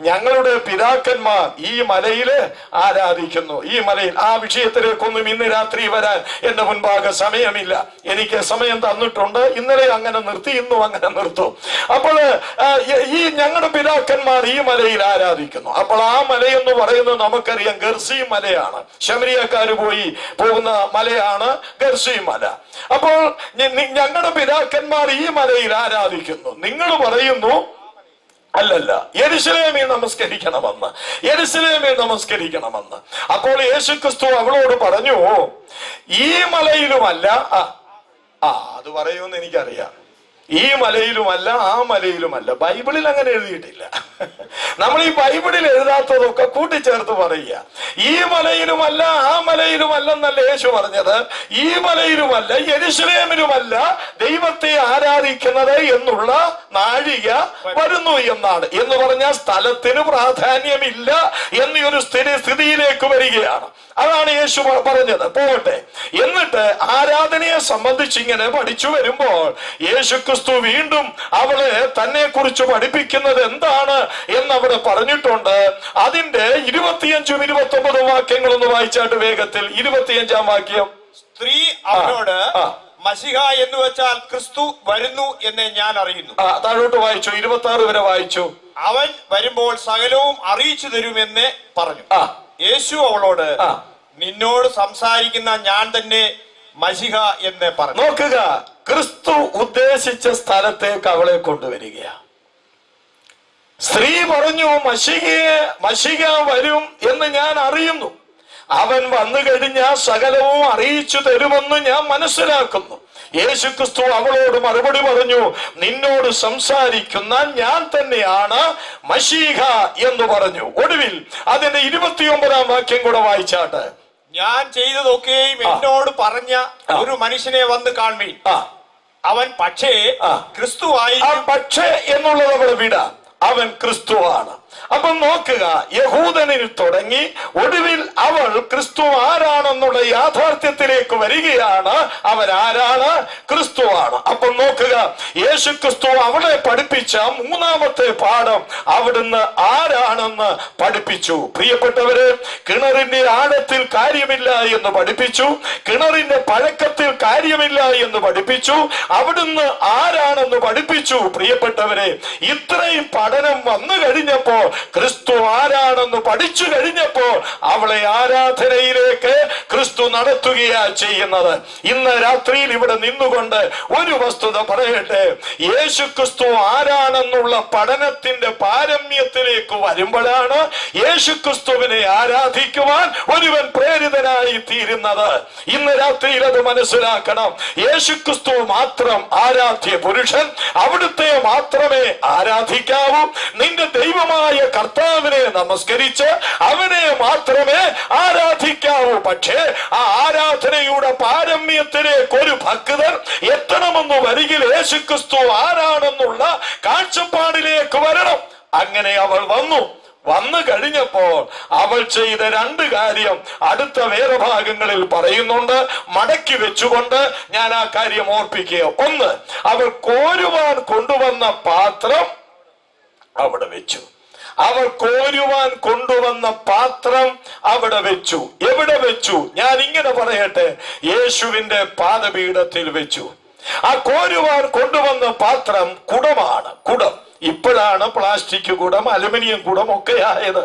ഞങ്ങളുടെ പിതാക്കന്മാർ ഈ മലയിൽ ആരാധിക്കുന്നു. ഈ മലയിൽ ആ വിഷയത്തിലേക്കൊന്നും ഇന്ന് രാത്രി വരാൻ എന്റെ മുൻപാകെ സമയമില്ല. എനിക്ക് സമയം തന്നിട്ടുണ്ട്. ഇന്നലെ അങ്ങനെ നിർത്തി ഇന്നും അങ്ങനെ നിർത്തും. അപ്പോൾ ഈ- ഞങ്ങളുടെ പിതാക്കന്മാർ ഈ മലയിൽ ആരാധിക്കുന്നു. അപ്പോൾ ആ മലയെന്ന് പറയുന്നത് നമുക്കറിയാം ഗർസി മലയാണ്. ശമരിയക്കാർ പോയി പോകുന്ന മലയാണ് ഗർസി മല. അപ്പോൾ ഞങ്ങളുടെ പിതാക്കന്മാർ ഈ മലയിൽ ആരാധിക്കുന്നു. നിങ്ങൾ പറയുന്നു അല്ലല്ല യരിശിലേമി നമസ്കരിക്കണമെന്ന് യരിശിലേമി നമസ്കരിക്കണമെന്ന്. അപ്പോൾ യേശു ക്രിസ്തു അവളോട് പറഞ്ഞു ഈ മലയിലുമല്ല ആ അത് പറയുമെന്ന് എനിക്കറിയാം. ഈ മലയിലുമല്ല ആ മലയിലുമല്ല. ബൈബിളിൽ അങ്ങനെ എഴുതിയിട്ടില്ല. നമ്മൾ ഈ ബൈബിളിൽ എഴുതാത്തതൊക്കെ കൂട്ടിച്ചേർത്ത് പറയുക. ഈ മലയിലുമല്ല ആ മലയിലുമല്ലെന്നല്ല യേശു പറഞ്ഞത്. ഈ മലയിലുമല്ല യരിശ്രേമിലുമല്ല ദൈവത്തെ ആരാധിക്കുന്നത് എന്നുള്ള നാഴിക വരുന്നു എന്നാണ്. എന്ന് പറഞ്ഞാൽ സ്ഥലത്തിന് പ്രാധാന്യമില്ല എന്നൊരു സ്ഥിതി സ്ഥിതിയിലേക്ക് വരികയാണ്. അതാണ് യേശു പറഞ്ഞത്. പോകട്ടെ. എന്നിട്ട് ആരാധനയെ സംബന്ധിച്ച് ഇങ്ങനെ പഠിച്ചു വരുമ്പോൾ യേശു ക്രിസ്തു വീണ്ടും അവളെ തന്നെ കുറിച്ച് പഠിപ്പിക്കുന്നത് എന്താണ് എന്ന് അവിടെ പറഞ്ഞിട്ടുണ്ട്. അതിന്റെ ഇരുപത്തിയഞ്ചും ഇരുപത്തി ഒമ്പതും വാക്യങ്ങൾ ഒന്ന് വായിച്ചാട്ട് വേഗത്തിൽ. ഇരുപത്തിയഞ്ചാം വാക്യം. സ്ത്രീ അവരോട്. മസിഹ എന്ന് വെച്ചാൽ ക്രിസ്തു വരുന്നു എന്ന് ഞാൻ അറിയുന്നു. താഴോട്ട് വായിച്ചു. ഇരുപത്തി ആറ് വരെ വായിച്ചു. അവൻ വരുമ്പോൾ സകലവും അറിയിച്ചു തരുമെന്ന് പറഞ്ഞു. യേശു അവളോട് നിന്നോട് സംസാരിക്കുന്ന ഞാൻ തന്നെ മസിഹ എന്ന് പറഞ്ഞു. നോക്കുക. ക്രിസ്തു ഉദ്ദേശിച്ച സ്ഥലത്തേക്ക് അവളെ കൊണ്ടുവരികയാണ്. സ്ത്രീ പറഞ്ഞു മഷികയെ മഷിക വരും എന്ന് ഞാൻ അറിയുന്നു. അവൻ വന്നു കഴിഞ്ഞാൽ സകലവും അറിയിച്ചു തരുമെന്ന് ഞാൻ മനസ്സിലാക്കുന്നു. യേശു ക്രിസ്തു അവളോട് മറുപടി പറഞ്ഞു നിന്നോട് സംസാരിക്കുന്ന ഞാൻ തന്നെയാണ് മഷീഹ എന്ന് പറഞ്ഞു. ഒടുവിൽ അതിന്റെ ഇരുപത്തിയൊമ്പതാം വാക്യം കൂടെ വായിച്ചാട്ട്. ഞാൻ ചെയ്തതൊക്കെയും എന്നോട് പറഞ്ഞ ഒരു മനുഷ്യനെ വന്ന് കാൺമീൻ അവൻ പക്ഷേ ക്രിസ്തു ക്രിസ്തുവായി ആ പക്ഷേ എന്നുള്ളത് അവിടെ വിട. അവൻ ക്രിസ്തുവാണ്. അപ്പൊ നോക്കുക യഹൂദനിൽ തുടങ്ങി ഒടുവിൽ അവൾ ക്രിസ്തു ആരാണെന്നുള്ള യാഥാർത്ഥ്യത്തിലേക്ക് വരികയാണ്. അവൻ ആരാണ്? ക്രിസ്തുവാണ് അപ്പൊ നോക്കുക യേശു ക്രിസ്തു അവളെ പഠിപ്പിച്ച മൂന്നാമത്തെ പാഠം അവിടുന്ന് ആരാണെന്ന് പഠിപ്പിച്ചു. പ്രിയപ്പെട്ടവരെ കിണറിന്റെ ആഴത്തിൽ കാര്യമില്ല എന്ന് പഠിപ്പിച്ചു. കിണറിന്റെ പഴക്കത്തിൽ കാര്യമില്ല എന്ന് പഠിപ്പിച്ചു. അവിടുന്ന് ആരാണെന്ന് പഠിപ്പിച്ചു. പ്രിയപ്പെട്ടവരെ ഇത്രയും പഠനം വന്നു കഴിഞ്ഞപ്പോൾ ക്രിസ്തു ആരാണെന്ന് പഠിച്ചു കഴിഞ്ഞപ്പോൾ അവളെ ആരാധനയിലേക്ക് ക്രിസ്തു നടത്തുകയാ ചെയ്യുന്നത്. ഇന്ന് രാത്രിയിൽ ഇവിടെ നിന്നുകൊണ്ട് ഒരു വസ്തുത പറയട്ടെ. യേശു ക്രിസ്തു ആരാണെന്നുള്ള പഠനത്തിന്റെ പാരമ്യത്തിലേക്ക് വരുമ്പോഴാണ് യേശു ക്രിസ്തുവിനെ ആരാധിക്കുവാൻ ഒരുവൻ പ്രേരിതനായി തീരുന്നത്. ഇന്ന് രാത്രിയിൽ അത് മനസ്സിലാക്കണം. യേശു ക്രിസ്തു മാത്രം ആരാധ്യ പുരുഷൻ അവിടുത്തെ മാത്രമേ ആരാധിക്കാവൂ. നിന്റെ ദൈവമായ കർത്താവിനെ നമസ്കരിച്ച് അവനെ മാത്രമേ ആരാധിക്കാവൂ. പക്ഷേ ആ ആരാധനയുടെ പാരമ്യത്തിലേക്ക് ഒരു ഭക്തൻ എത്തണമെന്ന് വരികിൽ യേശുക്രിസ്തു ആരാണെന്നുള്ള കാഴ്ചപ്പാടിലേക്ക് വരണം. അങ്ങനെ അവൾ വന്നു. വന്നു കഴിഞ്ഞപ്പോൾ അവൾ ചെയ്ത രണ്ട് കാര്യം അടുത്ത വേറെ ഭാഗങ്ങളിൽ പറയുന്നുണ്ട്. മടക്കി വെച്ചുകൊണ്ട് ഞാൻ ആ കാര്യം ഓർപ്പിക്കുക. ഒന്ന് അവൾ കോരുവാൻ കൊണ്ടുവന്ന പാത്രം അവിടെ വെച്ചു. അവർ കോരുവാൻ കൊണ്ടുവന്ന പാത്രം അവിടെ വെച്ചു. എവിടെ വെച്ചു? ഞാൻ ഇങ്ങനെ പറയട്ടെ യേശുവിന്റെ പാദപീഠത്തിൽ വെച്ചു. ആ കോരുവാൻ കൊണ്ടുവന്ന പാത്രം കുടമാണ്. കുടം. ഇപ്പോഴാണ് പ്ലാസ്റ്റിക് കുടം അലുമിനിയം കുടം ഒക്കെ ആയത്.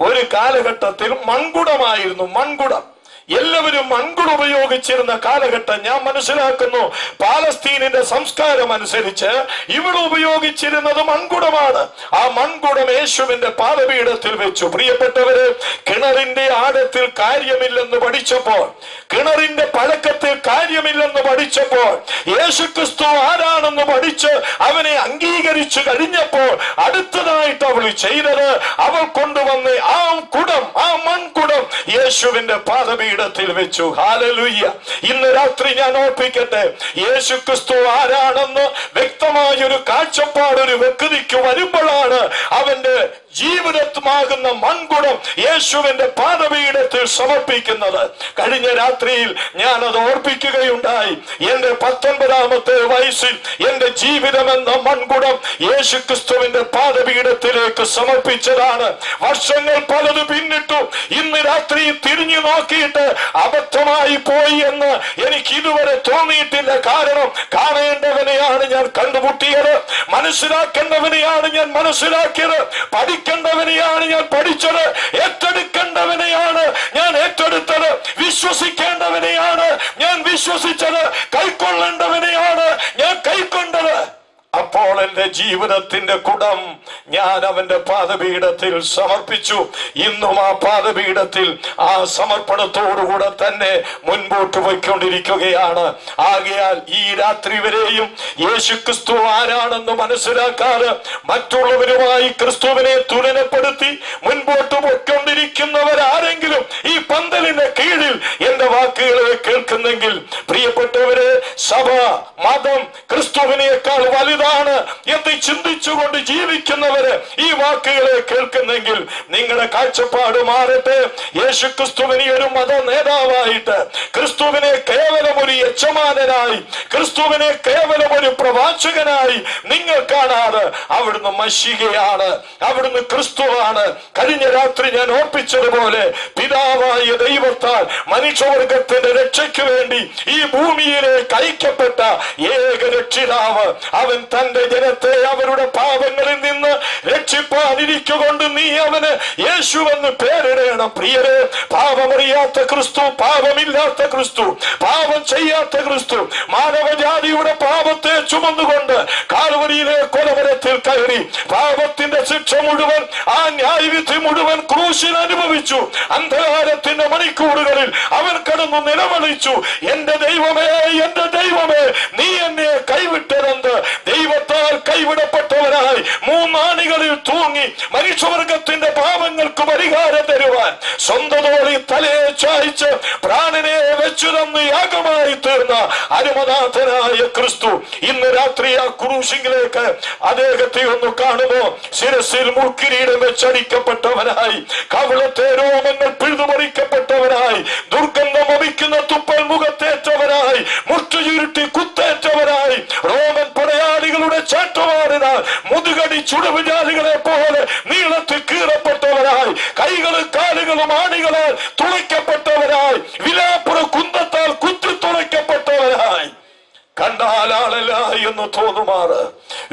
ഒരു കാലഘട്ടത്തിൽ മൺകുടമായിരുന്നു മൺകുടം. എല്ലാവരും മൺകുട ഉപയോഗിച്ചിരുന്ന കാലഘട്ടം ഞാൻ മനസ്സിലാക്കുന്നു. പാലസ്തീനിന്റെ സംസ്കാരം അനുസരിച്ച് ഇവിടെ ഉപയോഗിച്ചിരുന്നത് മൺകുടമാണ് ആ മൺകുടം യേശുവിന്റെ പാദപീഠത്തിൽ വെച്ചു. പ്രിയപ്പെട്ടവര് കിണറിന്റെ ആഴത്തിൽ കാര്യമില്ലെന്ന് പഠിച്ചപ്പോൾ കിണറിന്റെ പഴക്കത്തിൽ കാര്യമില്ലെന്ന് പഠിച്ചപ്പോൾ യേശുക്രിസ്തു ആരാണെന്ന് പഠിച്ച് അവനെ അംഗീകരിച്ചു കഴിഞ്ഞപ്പോൾ അടുത്തതായിട്ട് അവൾ ചെയ്തത് അവൾ കൊണ്ടുവന്ന് ആ കുടം ആ മൺകുടം യേശുവിന്റെ പാദപീഠത്തിൽ വെച്ചു. ഹാലലുയ്യ ഇന്ന് രാത്രി ഞാൻ ഓർപ്പിക്കട്ടെ. യേശു ക്രിസ്തു ആരാണെന്ന് വ്യക്തമായൊരു കാഴ്ചപ്പാട് ഒരു വ്യക്തിക്ക് വരുമ്പോഴാണ് അവന്റെ ജീവിതമാകുന്ന മൺകുടം യേശുവിന്റെ പാദപീഠത്തിൽ സമർപ്പിക്കുന്നത്. കഴിഞ്ഞ രാത്രിയിൽ ഞാൻ അത് ഓർപ്പിക്കുകയുണ്ടായി. എന്റെ പത്തൊൻപതാമത്തെ വയസ്സിൽ എന്റെ ജീവിതം എന്ന മൺകുടം യേശു ക്രിസ്തുവിന്റെ പാദപീഠത്തിലേക്ക് സമർപ്പിച്ചതാണ്. വർഷങ്ങൾ പലത് പിന്നിട്ടു. ഇന്ന് രാത്രി തിരിഞ്ഞു നോക്കിയിട്ട് അബദ്ധമായി പോയി എന്ന് എനിക്ക് ഇതുവരെ തോന്നിയിട്ടില്ല. കാരണം കാണേണ്ടവനെയാണ് ഞാൻ കണ്ടുമുട്ടിയത്. മനസ്സിലാക്കേണ്ടവനെയാണ് ഞാൻ മനസ്സിലാക്കിയത്. പഠിക്കേണ്ടവനെയാണ് ഞാൻ പഠിച്ചത്. ഏറ്റെടുക്കേണ്ടവനെയാണ് ഞാൻ ഏറ്റെടുത്തത്. വിശ്വസിക്കേണ്ടവനെയാണ് ഞാൻ വിശ്വസിച്ചത്. കൈക്കൊള്ളേണ്ടവനെയാണ് ഞാൻ കൈക്കൊണ്ടത്. അപ്പോൾ എന്റെ ജീവിതത്തിന്റെ കുടം ഞാൻ അവന്റെ പാദപീഠത്തിൽ സമർപ്പിച്ചു. ഇന്നും ആ പാദപീഠത്തിൽ ആ സമർപ്പണത്തോടുകൂടെ തന്നെ മുൻപോട്ട് പോയിക്കൊണ്ടിരിക്കുകയാണ്. ആകയാൽ ഈ രാത്രി വരെയും യേശു ക്രിസ്തു ആരാണെന്ന് മനസ്സിലാക്കാതെ മറ്റുള്ളവരുമായി ക്രിസ്തുവിനെ തുലനപ്പെടുത്തി മുൻപോട്ട് പോയിക്കൊണ്ടിരിക്കുന്നവരാരെങ്കിലും ഈ പന്തലിന്റെ കീഴിൽ എന്റെ വാക്കുകളെ കേൾക്കുന്നെങ്കിൽ പ്രിയപ്പെട്ടവരെ സഭ മതം ക്രിസ്തുവിനേക്കാൾ വലുതാണ് എന്ന് ചിന്തിച്ചുകൊണ്ട് ജീവിക്കുന്നവര് ഈ വാക്കുകളെ കേൾക്കുന്നെങ്കിൽ നിങ്ങളുടെ കാഴ്ചപ്പാട് മാറട്ടെ. യേശു ക്രിസ്തുവിനെ ഒരു മത നേതാവായിട്ട് ക്രിസ്തുവിനെ കേവലം ഒരു യജമാനനായി ക്രിസ്തുവിനെ കേവലം ഒരു പ്രവാചകനായി നിങ്ങൾ കാണാതെ അവിടുന്ന് മഷികയാണ് അവിടുന്ന് ക്രിസ്തുവാണ്. കഴിഞ്ഞ രാത്രി ഞാൻ ഓർപ്പിച്ചതുപോലെ പിതാവായ ദൈവത്താൽ മനുഷ്യവർഗത്തിന്റെ രക്ഷയ്ക്ക് വേണ്ടി ഈ ഭൂമിയിലേക്ക് അയക്കപ്പെട്ട ഏക രക്ഷിതാവ് അവൻ തന്റെ ജനത്തെ അവരുടെ പാപങ്ങളിൽ നിന്ന് രക്ഷിപ്പാനിരിക്കൊണ്ട് നീ അവന് യേശു എന്ന് പേരിടേണം. പ്രിയരെ പാപമറിയാത്ത ക്രിസ്തു പാപമില്ലാത്ത ക്രിസ്തു പാപം ചെയ്യാത്ത ക്രിസ്തു മാനവജാതിയുടെ പാപത്തെ ചുമന്നുകൊണ്ട് കാൽവരിയിലെ കൊലവരത്തിൽ കയറി പാപത്തിന്റെ ശിക്ഷ മുഴുവൻ ആ ന്യായവിധി മുഴുവൻ ക്രൂശിൽ അനുഭവിച്ചു. അന്ധകാരത്തിന്റെ മണിക്കൂറുകളിൽ അവൻ കടന്നു നിലവിളിച്ചു എന്റെ ദൈവമേ എന്റെ ദൈവമേ നീ എന്നെ കൈവിട്ടതെന്ത്? ദൈവത്താൽ കൈവിടപ്പെട്ടവരായി മൂന്നാണികളിൽ തൂങ്ങി മനുഷ്യവർഗത്തിന്റെ പാപങ്ങൾക്ക് പരിഹാരം തരുവാൻ സ്വന്തതോളി തലയെ ചായിച്ച് പ്രാണനെ വെച്ചു തന്ന് യാഗമായി തീർന്ന അരുമനാഥനായ ക്രിസ്തു ഇന്ന് രാത്രി ആ ക്രൂശിങ്കിലേക്ക് അദ്ദേഹത്തെ ഒന്ന് കാണുമോ? ശിരസിൽ മുക്കിരീടം വെച്ചടിക്കപ്പെട്ടവനായി കവളത്തെ രോമങ്ങൾ പിഴുതുമറിക്കപ്പെട്ടവനായി ദുർഗന്ധം വമിക്കുന്ന തുപ്പൽ മുഖത്തേറ്റവനായി മുട്ടുചുരുട്ടി കുത്തേറ്റവനായി റോമൻ പടയാളികളുടെ ചേട്ടവാറിനാൽ മുതുകടി ചുടുവിജാലികളെ പോലെ നീളത്തിൽ കീറപ്പെട്ടവനായി കൈകളും കാലുകളും ആണികളാൽ തുളയ്ക്കപ്പെട്ടവനായി വിലാപ്പുറ കുന്തത്താൽ കുത്തി കണ്ടാൽ ആളല്ല എന്ന് തോന്നുമാറ്.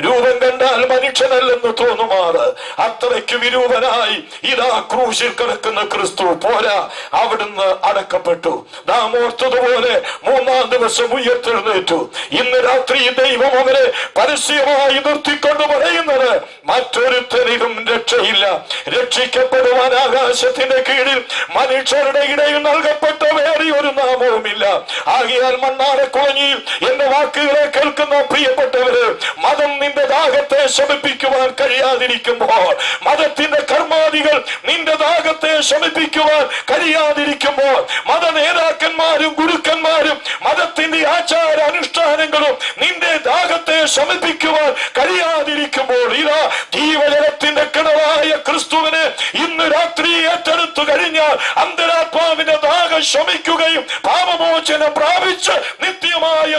രൂപം കണ്ടാൽ മനുഷ്യനല്ലെന്ന് തോന്നുമാറ്. അത്രയ്ക്ക് വിരൂപനായി ഇതാ ക്രൂശിൽ കിടക്കുന്ന ക്രിസ്തു. പോരാ അവിടുന്ന് അടക്കപ്പെട്ടു. നാം ഓർത്തതുപോലെ മൂന്നാം ദിവസം ഉയർത്തെഴുന്നേറ്റു. ഇന്ന് രാത്രി ദൈവം അവരെ പരസ്യമായി നിർത്തിക്കൊണ്ട് പറയുന്നത് മറ്റൊരുത്തരിലും രക്ഷയില്ല. രക്ഷിക്കപ്പെടുവാൻ ആകാശത്തിന്റെ കീഴിൽ മനുഷ്യരുടെ ഇടയിൽ നൽകപ്പെട്ട വേറെ ഒരു നാമവുമില്ല. ആകിയാൽ മണ്ണാറെ കുളഞ്ഞിയിൽ എന്റെ വാക്കുകളെ കേൾക്കുന്ന പ്രിയപ്പെട്ടവര്. മതം നിന്റെ ദാഹത്തെ ശമിപ്പിക്കുവാൻ കഴിയാതിരിക്കുമ്പോൾ മതത്തിന്റെ കർമാദികൾ നിന്റെ ദാഹത്തെ ശമിപ്പിക്കുവാൻ കഴിയാതിരിക്കുമ്പോൾ മത നേതാക്കന്മാരും ഗുരുക്കന്മാരും മതത്തിന്റെ ആചാര അനുഷ്ഠാനങ്ങളും നിന്റെ ദാഹത്തെ ശമിപ്പിക്കുവാൻ കഴിയാതിരിക്കുമ്പോൾ ഇതാ ജീവജലത്തിന്റെ കിണറായ ക്രിസ്തുവിനെ ഇന്ന് രാത്രി ഏറ്റെടുത്തു കഴിഞ്ഞാൽ അന്തരാത്മാവിന്റെ ദാഹം ശമിക്കുകയും പാപമോചനം പ്രാപിച്ച് നിത്യമായ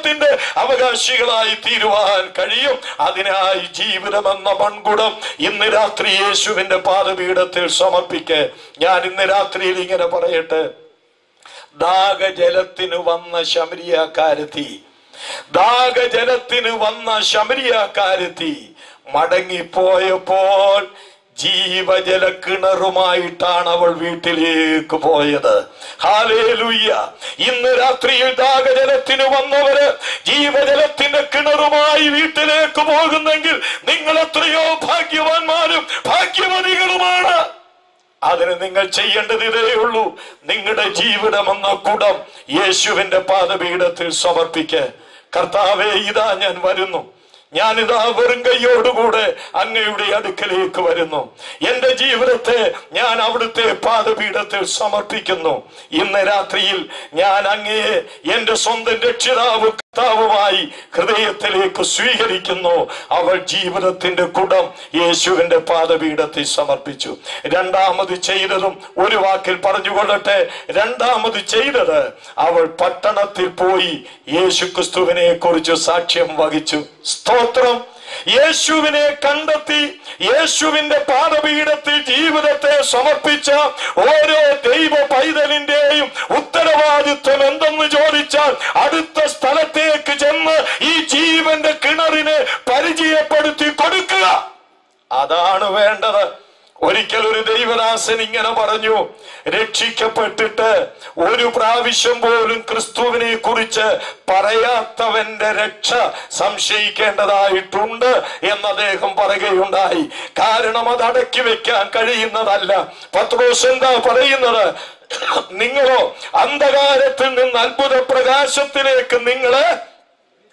സ്വർഗത്തിന്റെ അവകാശികളായി തീരുവാൻ കഴിയും. അതിനായി ജീവിതമെന്ന മൺകുടം ഇന്ന് രാത്രി യേശുവിന്റെ പാദപീഠത്തിൽ സമർപ്പിക്ക്. ഞാൻ ഇന്ന് രാത്രിയിൽ ഇങ്ങനെ പറയട്ടെ. ദാഗജലത്തിന് വന്ന ശമരിയാക്കാരത്തി. ദാഗജലത്തിന് വന്ന ശമരിയാക്കാരത്തി. മടങ്ങിപ്പോയപ്പോൾ ജീവജല കിണറുമായിട്ടാണ് അവൾ വീട്ടിലേക്ക് പോയത്. ഹാലേലുയ്യ. ഇന്ന് രാത്രിയിൽ ദാഹജലത്തിന് വന്നവര് ജീവജലത്തിന്റെ കിണറുമായി വീട്ടിലേക്ക് പോകുന്നെങ്കിൽ നിങ്ങൾ എത്രയോ ഭാഗ്യവാന്മാരും ഭാഗ്യവതികളുമാണ് അതിന് നിങ്ങൾ ചെയ്യേണ്ടത് ഇതേ ഉള്ളൂ. നിങ്ങളുടെ ജീവിതം എന്ന കുടം യേശുവിന്റെ പാദപീഠത്തിൽ സമർപ്പിക്കേ. കർത്താവേ ഇതാ ഞാൻ വരുന്നു. ഞാനിതാ വെറും കൈയോടുകൂടെ അങ്ങയുടെ അടുക്കലേക്ക് വരുന്നു. എന്റെ ജീവിതത്തെ ഞാൻ അവിടുത്തെ പാദപീഠത്തിൽ സമർപ്പിക്കുന്നു. ഇന്ന് രാത്രിയിൽ ഞാൻ അങ്ങയെ എന്റെ സ്വന്തം രക്ഷിതാവ് കർത്താവുമായി ഹൃദയത്തിലേക്ക് സ്വീകരിക്കുന്നു. അവൾ ജീവിതത്തിന്റെ കുടം യേശുവിന്റെ പാദപീഠത്തിൽ സമർപ്പിച്ചു. രണ്ടാമത് ചെയ്തതും ഒരു വാക്കിൽ പറഞ്ഞുകൊള്ളട്ടെ. രണ്ടാമത് ചെയ്തത് അവൾ പട്ടണത്തിൽ പോയി യേശു ക്രിസ്തുവിനെ കുറിച്ച് സാക്ഷ്യം വഹിച്ചു. സ്തോത്രം. യേശുവിനെ കണ്ടെത്തി യേശുവിന്റെ പാദപീഠത്തിൽ ജീവിതത്തെ സമർപ്പിച്ച ഓരോ ദൈവ പൈതലിന്റെയും ഉത്തരവാദിത്വം എന്തെന്ന് ചോദിച്ചാൽ അടുത്ത സ്ഥലത്തേക്ക് ചെന്ന് ഈ ജീവന്റെ കിണറിനെ പരിചയപ്പെടുത്തി കൊടുക്കുക. അതാണ് വേണ്ടത്. ഒരിക്കൽ ഒരു ദൈവദാസൻ ഇങ്ങനെ പറഞ്ഞു രക്ഷിക്കപ്പെട്ടിട്ട് ഒരു പ്രാവശ്യം പോലും ക്രിസ്തുവിനെ കുറിച്ച് പറയാത്തവന്റെ രക്ഷ സംശയിക്കേണ്ടതായിട്ടുണ്ട് എന്ന് അദ്ദേഹം പറയുകയുണ്ടായി. കാരണം അത് അടക്കി വെക്കാൻ കഴിയുന്നതല്ല. പത്രോസ് എന്താ പറയുന്നത്? നിങ്ങളോ അന്ധകാരത്തിൽ നിന്ന് അത്ഭുത പ്രകാശത്തിലേക്ക് നിങ്ങൾ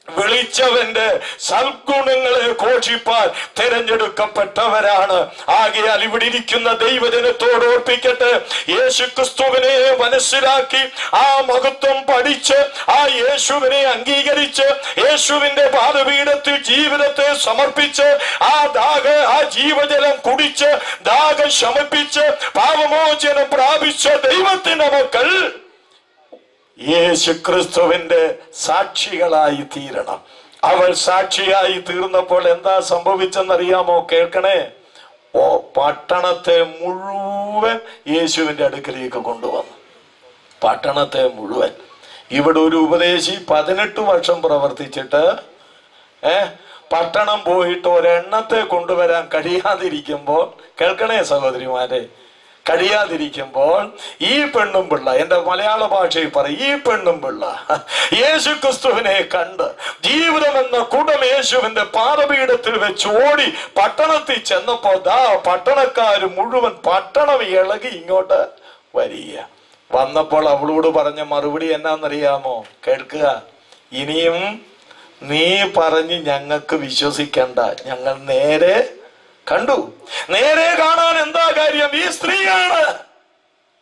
വിളിച്ചവന്റെ സൽഗുണങ്ങളെ ഘോഷിപ്പാൻ തിരഞ്ഞെടുക്കപ്പെട്ടവരാണ്. ആകയാൽ ഇവിടെ ഇരിക്കുന്ന ദൈവജനത്തോട് ഓർപ്പിക്കട്ടെ. യേശു ക്രിസ്തുവിനെ മനസ്സിലാക്കി ആ മഹത്വം പഠിച്ച് ആ യേശുവിനെ അംഗീകരിച്ച് യേശുവിന്റെ പാദപീഠത്തിൽ ജീവിതത്തെ സമർപ്പിച്ച് ആ ദാഹ ആ ജീവജലം കുടിച്ച് ദാഹം ശമിപ്പിച്ച് പാപമോചനം പ്രാപിച്ച ദൈവത്തിന്റെ മക്കൾ യേശു ക്രിസ്തുവിന്റെ സാക്ഷികളായി തീരണം. അവൾ സാക്ഷിയായി തീർന്നപ്പോൾ എന്താ സംഭവിച്ചെന്നറിയാമോ? കേൾക്കണേ. ഓ പട്ടണത്തെ മുഴുവൻ യേശുവിന്റെ അടുക്കലേക്ക് കൊണ്ടുവന്നു. പട്ടണത്തെ മുഴുവൻ. ഇവിടെ ഒരു ഉപദേശി പതിനെട്ട് വർഷം പ്രവർത്തിച്ചിട്ട് ഏ പട്ടണം പോയിട്ട് ഒരെണ്ണത്തെ കൊണ്ടുവരാൻ കഴിയാതിരിക്കുമ്പോൾ കേൾക്കണേ സഹോദരിമാരെ കഴിയാതിരിക്കുമ്പോൾ ഈ പെണ്ണും പിള്ള എന്റെ മലയാള ഭാഷയിൽ പറയും ഈ പെണ്ണും പിള്ള യേശു ക്രിസ്തുവിനെ കണ്ട് ജീവിതം എന്ന കുടം യേശുവിന്റെ പാതപീഠത്തിൽ വെച്ച് ഓടി പട്ടണത്തിൽ ചെന്നപ്പോ ദാ പട്ടണക്കാര് മുഴുവൻ പട്ടണം ഇളകി ഇങ്ങോട്ട് വരിക. വന്നപ്പോൾ അവളോട് പറഞ്ഞ മറുപടി എന്നാന്നറിയാമോ? കേൾക്കുക. ഇനിയും നീ പറഞ്ഞ് ഞങ്ങൾക്ക് വിശ്വസിക്കണ്ട. ഞങ്ങൾ നേരെ കണ്ടു. നേരെ കാണാൻ എന്താ കാര്യം? ഈ സ്ത്രീയാണ്.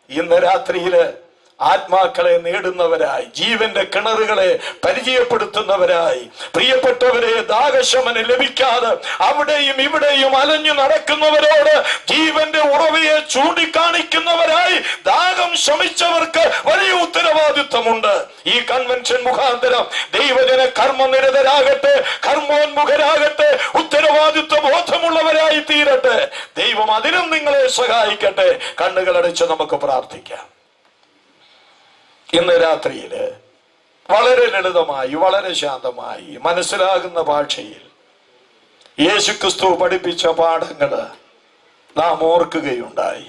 ഇന്ന് രാത്രിയിൽ ആത്മാക്കളെ നേടുന്നവരായി ജീവന്റെ കിണറുകളെ പരിചയപ്പെടുത്തുന്നവരായി. പ്രിയപ്പെട്ടവരെ ദാഹശമനം ലഭിക്കാതെ അവിടെയും ഇവിടെയും അലഞ്ഞു നടക്കുന്നവരോട് ജീവന്റെ ഉറവയെ ചൂണ്ടിക്കാണിക്കുന്നവരായി ദാഹം ശമിച്ചവർക്ക് വലിയ ഉത്തരവാദിത്വമുണ്ട്. ഈ കൺവെൻഷൻ മുഖാന്തരം ദൈവജന കർമ്മനിരതരാകട്ടെ കർമ്മോന്മുഖരാകട്ടെ ഉത്തരവാദിത്വ ബോധമുള്ളവരായി തീരട്ടെ. ദൈവം അതിനും നിങ്ങളെ സഹായിക്കട്ടെ. കണ്ണുകളടച്ച് നമുക്ക് പ്രാർത്ഥിക്കാം. ഇന്ന് രാത്രിയിൽ വളരെ ലളിതമായി വളരെ ശാന്തമായി മനസ്സിലാകുന്ന ഭാഷയിൽ യേശുക്രിസ്തു പഠിപ്പിച്ച പാഠങ്ങൾ നാം ഓർക്കുകയുണ്ടായി.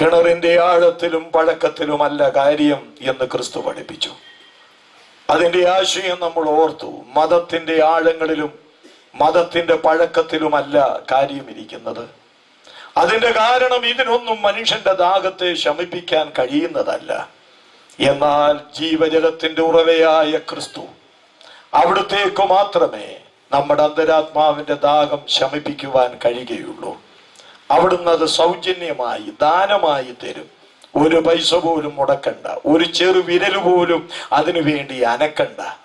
കിണറിന്റെ ആഴത്തിലും പഴക്കത്തിലുമല്ല കാര്യം എന്ന് ക്രിസ്തു പഠിപ്പിച്ചു. അതിന്റെ ആശയം നമ്മൾ ഓർത്തു മതത്തിന്റെ ആഴങ്ങളിലും മതത്തിന്റെ പഴക്കത്തിലുമല്ല കാര്യം ഇരിക്കുന്നത് അതിന്റെ കാരണം ഇതിനൊന്നും മനുഷ്യന്റെ ദാഹത്തെ ശമിപ്പിക്കാൻ കഴിയുന്നതല്ല. എന്നാൽ ജീവജലത്തിന്റെ ഉറവയായ ക്രിസ്തു അവിടത്തേക്ക് മാത്രമേ നമ്മുടെ അന്തരാത്മാവിന്റെ ദാഹം ശമിപ്പിക്കുവാൻ കഴിയുകയുള്ളൂ. അവിടുന്ന് അത് സൗജന്യമായി ദാനമായി തരും. ഒരു പൈസ പോലും മുടക്കണ്ട ഒരു ചെറു വിരൽ പോലും അതിനു വേണ്ടി അനക്കണ്ട.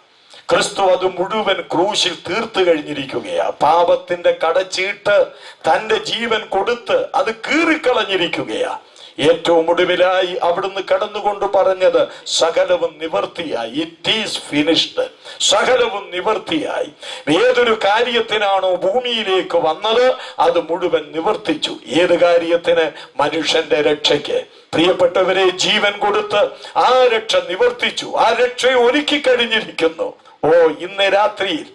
ക്രിസ്തു അത് മുഴുവൻ ക്രൂശിൽ തീർത്തു കഴിഞ്ഞിരിക്കുകയാ. പാപത്തിന്റെ കടച്ചീട്ട് തന്റെ ജീവൻ കൊടുത്ത് അത് കീറിക്കളഞ്ഞിരിക്കുകയാ. ഏറ്റവും ഒടുവിലായി അവിടുന്ന് കടന്നുകൊണ്ട് പറഞ്ഞത് സകലവും നിവർത്തിയായി. ഇറ്റ് ഈസ് ഫിനിഷ്ഡ് സകലവും നിവർത്തിയായി. ഏതൊരു കാര്യത്തിനാണോ ഭൂമിയിലേക്ക് വന്നത് അത് മുഴുവൻ നിവർത്തിച്ചു. ഏത് കാര്യത്തിന്? മനുഷ്യന്റെ രക്ഷയ്ക്ക്. പ്രിയപ്പെട്ടവരെ ജീവൻ കൊടുത്ത് ആ രക്ഷ നിവർത്തിച്ചു. ആ രക്ഷയെ ഒരുക്കി കഴിഞ്ഞിരിക്കുന്നു. ഓ ഇന്ന് രാത്രിയിൽ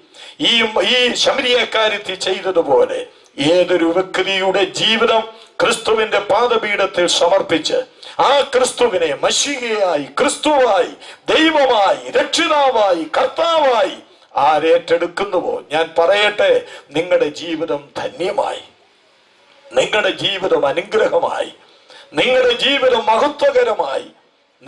ഈ ഈ ശമരിയക്കാരത്തി ചെയ്തതുപോലെ ഏതൊരു വ്യക്തിയുടെ ജീവിതം ക്രിസ്തുവിന്റെ പാദപീഠത്തിൽ സമർപ്പിച്ച് ആ ക്രിസ്തുവിനെ മഷികയായി ക്രിസ്തുവായി ദൈവമായി രക്ഷിതാവായി കർത്താവായി ആരേറ്റെടുക്കുന്നുവോ? ഞാൻ പറയട്ടെ നിങ്ങളുടെ ജീവിതം ധന്യമായി. നിങ്ങളുടെ ജീവിതം അനുഗ്രഹമായി. നിങ്ങളുടെ ജീവിതം മഹത്വകരമായി.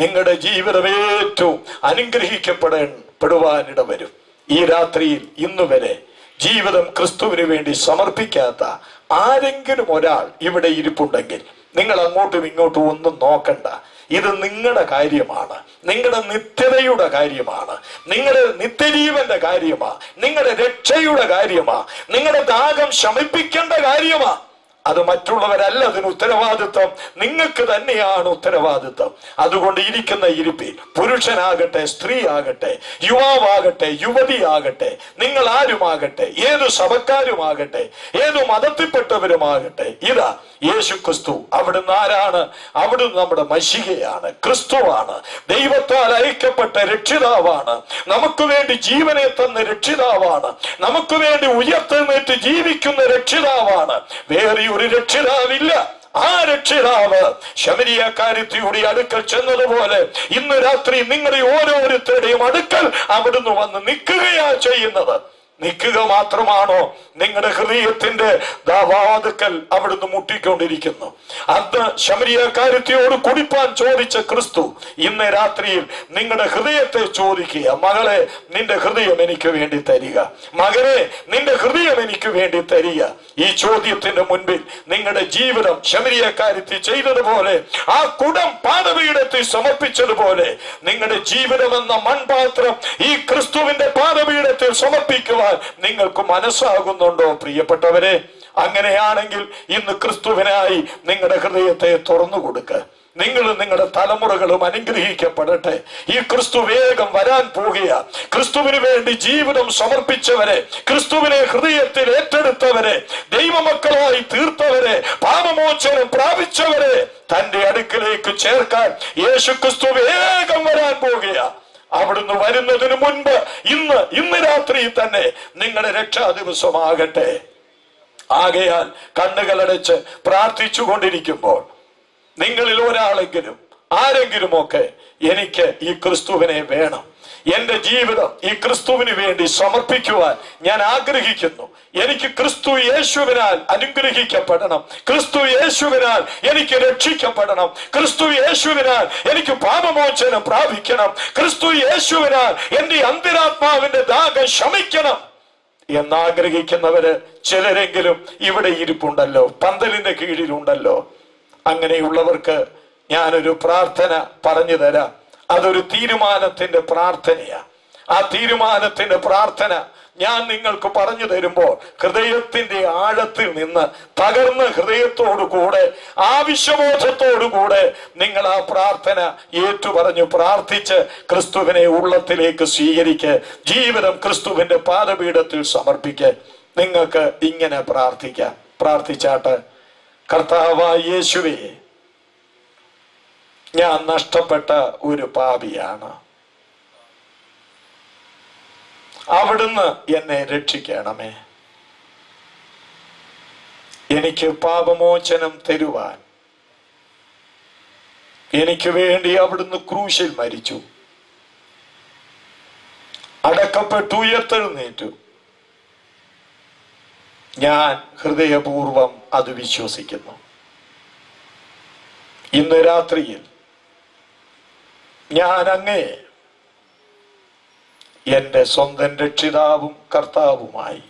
നിങ്ങളുടെ ജീവിതം ഏറ്റവും അനുഗ്രഹിക്കപ്പെടപ്പെടുവാനിട വരും ഈ രാത്രിയിൽ ഇന്നു വരെ ജീവിതം ക്രിസ്തുവിന് വേണ്ടി സമർപ്പിക്കാത്ത ആരെങ്കിലും ഒരാൾ ഇവിടെ ഇരിപ്പുണ്ടെങ്കിൽ നിങ്ങൾ അങ്ങോട്ടും ഇങ്ങോട്ടും ഒന്നും നോക്കണ്ട. ഇത് നിങ്ങളുടെ കാര്യമാണ്. നിങ്ങളുടെ നിത്യതയുടെ കാര്യമാണ്. നിങ്ങളുടെ നിത്യജീവന്റെ കാര്യമാ. നിങ്ങളുടെ രക്ഷയുടെ കാര്യമാ. നിങ്ങളുടെ ദാഹം ശമിപ്പിക്കേണ്ട കാര്യമാ. അത് മറ്റുള്ളവരല്ല അതിന് ഉത്തരവാദിത്വം. നിങ്ങൾക്ക് തന്നെയാണ് ഉത്തരവാദിത്വം. അതുകൊണ്ട് ഇരിക്കുന്ന ഇരിപ്പിൽ പുരുഷനാകട്ടെ സ്ത്രീ ആകട്ടെ യുവാവാകട്ടെ യുവതിയാകട്ടെ നിങ്ങൾ ആരുമാകട്ടെ ഏതു സഭക്കാരുമാകട്ടെ ഏതു മതത്തിൽപ്പെട്ടവരുമാകട്ടെ ഇതാ യേശു ക്രിസ്തു അവിടുന്ന് ആരാണ്? അവിടുന്ന് നമ്മുടെ മഷികയാണ് ക്രിസ്തുവാണ്. ദൈവത്താൽ അയക്കപ്പെട്ട രക്ഷിതാവാണ്. നമുക്ക് വേണ്ടി ജീവനെ തന്ന രക്ഷിതാവാണ്. നമുക്ക് വേണ്ടി ഉയർത്തെഴുന്നേറ്റ് ജീവിക്കുന്ന രക്ഷിതാവാണ്. വേറെ ഒരു രക്ഷിതാവില്ല. ആ രക്ഷിതാവ് ശബരിയക്കാര്യത്തിയുടെ അടുക്കൽ ചെന്നതുപോലെ ഇന്ന് രാത്രി നിങ്ങളുടെ ഓരോരുത്തരുടെയും അടുക്കൽ അവിടുന്ന് വന്ന് നിൽക്കുകയാ ചെയ്യുന്നത്. നിൽക്കുക മാത്രമാണോ നിങ്ങളുടെ ഹൃദയത്തിന്റെ ദാവാതുക്കൽ അവിടുന്ന് മുട്ടിക്കൊണ്ടിരിക്കുന്നു. അന്ന് ശമരിയക്കാരത്തിയോട് കുടിപ്പാൻ ചോദിച്ച ക്രിസ്തു ഇന്ന് രാത്രിയിൽ നിങ്ങളുടെ ഹൃദയത്തെ ചോദിക്കുക മകളെ നിന്റെ ഹൃദയം എനിക്ക് വേണ്ടി തരിക. മകനെ നിന്റെ ഹൃദയം എനിക്ക് വേണ്ടി തരിക. ഈ ചോദ്യത്തിന്റെ മുൻപിൽ നിങ്ങളുടെ ജീവിതം ശമരിയക്കാരത്തി ചെയ്തതുപോലെ ആ കുടം പാദപീഠത്തിൽ സമർപ്പിച്ചതുപോലെ നിങ്ങളുടെ ജീവിതം എന്ന മൺപാത്രം ഈ ക്രിസ്തുവിന്റെ പാദപീഠത്തിൽ സമർപ്പിക്കുവാൻ നിങ്ങൾക്ക് മനസ്സാകുന്നുണ്ടോ പ്രിയപ്പെട്ടവരെ? അങ്ങനെയാണെങ്കിൽ ഇന്ന് ക്രിസ്തുവിനായി നിങ്ങളുടെ ഹൃദയത്തെ തുറന്നു കൊടുക്കുക നിങ്ങൾ നിങ്ങളുടെ തലമുറകളും അനുഗ്രഹിക്കപ്പെടട്ടെ. ഈ ക്രിസ്തു വേഗം വരാൻ പോകുക. ക്രിസ്തുവിന് വേണ്ടി ജീവിതം സമർപ്പിച്ചവരെ ക്രിസ്തുവിനെ ഹൃദയത്തിൽ ഏറ്റെടുത്തവരെ ദൈവമക്കളായി തീർത്തവരെ പാപമോചനം പ്രാപിച്ചവരെ തന്റെ അടുക്കിലേക്ക് ചേർക്കാൻ യേശു ക്രിസ്തു വേഗം വരാൻ പോകുക. അവിടുന്ന് വരുന്നതിന് മുൻപ് ഇന്ന് ഇന്ന് രാത്രി തന്നെ നിങ്ങളുടെ രക്ഷാ ദിവസമാകട്ടെ. ആകയാൽ കണ്ണുകളടച്ച് പ്രാർത്ഥിച്ചു കൊണ്ടിരിക്കുമ്പോൾ നിങ്ങളിൽ ഒരാളെങ്കിലും ആരെങ്കിലുമൊക്കെ എനിക്ക് ഈ ക്രിസ്തുവിനെ വേണം. എന്റെ ജീവിതം ഈ ക്രിസ്തുവിന് വേണ്ടി സമർപ്പിക്കുവാൻ ഞാൻ ആഗ്രഹിക്കുന്നു. എനിക്ക് ക്രിസ്തു യേശുവിനാൽ അനുഗ്രഹിക്കപ്പെടണം. ക്രിസ്തു യേശുവിനാൽ എനിക്ക് രക്ഷിക്കപ്പെടണം. ക്രിസ്തു യേശുവിനാൽ എനിക്ക് പാപമോചനം പ്രാപിക്കണം. ക്രിസ്തു യേശുവിനാൽ എന്റെ അന്തരാത്മാവിന്റെ ദാഹം ശമിക്കണം എന്നാഗ്രഹിക്കുന്നവര് ചിലരെങ്കിലും ഇവിടെ ഇരിപ്പുണ്ടല്ലോ. പന്തലിന്റെ കീഴിലുണ്ടല്ലോ. അങ്ങനെയുള്ളവർക്ക് ഞാനൊരു പ്രാർത്ഥന പറഞ്ഞു തരാം. അതൊരു തീരുമാനത്തിന്റെ പ്രാർത്ഥനയാണ് ആ തീരുമാനത്തിന്റെ പ്രാർത്ഥന ഞാൻ നിങ്ങൾക്ക് പറഞ്ഞു തരുമ്പോൾ ഹൃദയത്തിന്റെ ആഴത്തിൽ നിന്ന് തകർന്ന ഹൃദയത്തോടു കൂടെ ആവശ്യബോധത്തോടു കൂടെ നിങ്ങൾ ആ പ്രാർത്ഥന ഏറ്റുപറഞ്ഞു പ്രാർത്ഥിച്ച് ക്രിസ്തുവിനെ ഉള്ളത്തിലേക്ക് സ്വീകരിക്ക്. ജീവിതം ക്രിസ്തുവിന്റെ പാദപീഠത്തിൽ സമർപ്പിക്ക്. നിങ്ങൾക്ക് ഇങ്ങനെ പ്രാർത്ഥിക്കാം. പ്രാർത്ഥിച്ചാട്ട് കർത്താവായ യേശുവേ ഞാൻ നഷ്ടപ്പെട്ട ഒരു പാപിയാണ്. അവിടുന്ന് എന്നെ രക്ഷിക്കണമേ. എനിക്ക് പാപമോചനം തരുവാൻ. എനിക്ക് വേണ്ടി അവിടുന്ന് ക്രൂശിൽ മരിച്ചു. അടക്കപ്പെട്ടു ഉയർത്തെഴുന്നേറ്റു. ഞാൻ ഹൃദയപൂർവം അത് വിശ്വസിക്കുന്നു. ഇന്ന് രാത്രിയിൽ ഞാൻ അങ്ങേ എന്റെ സ്വന്തം രക്ഷിതാവും കർത്താവുമായി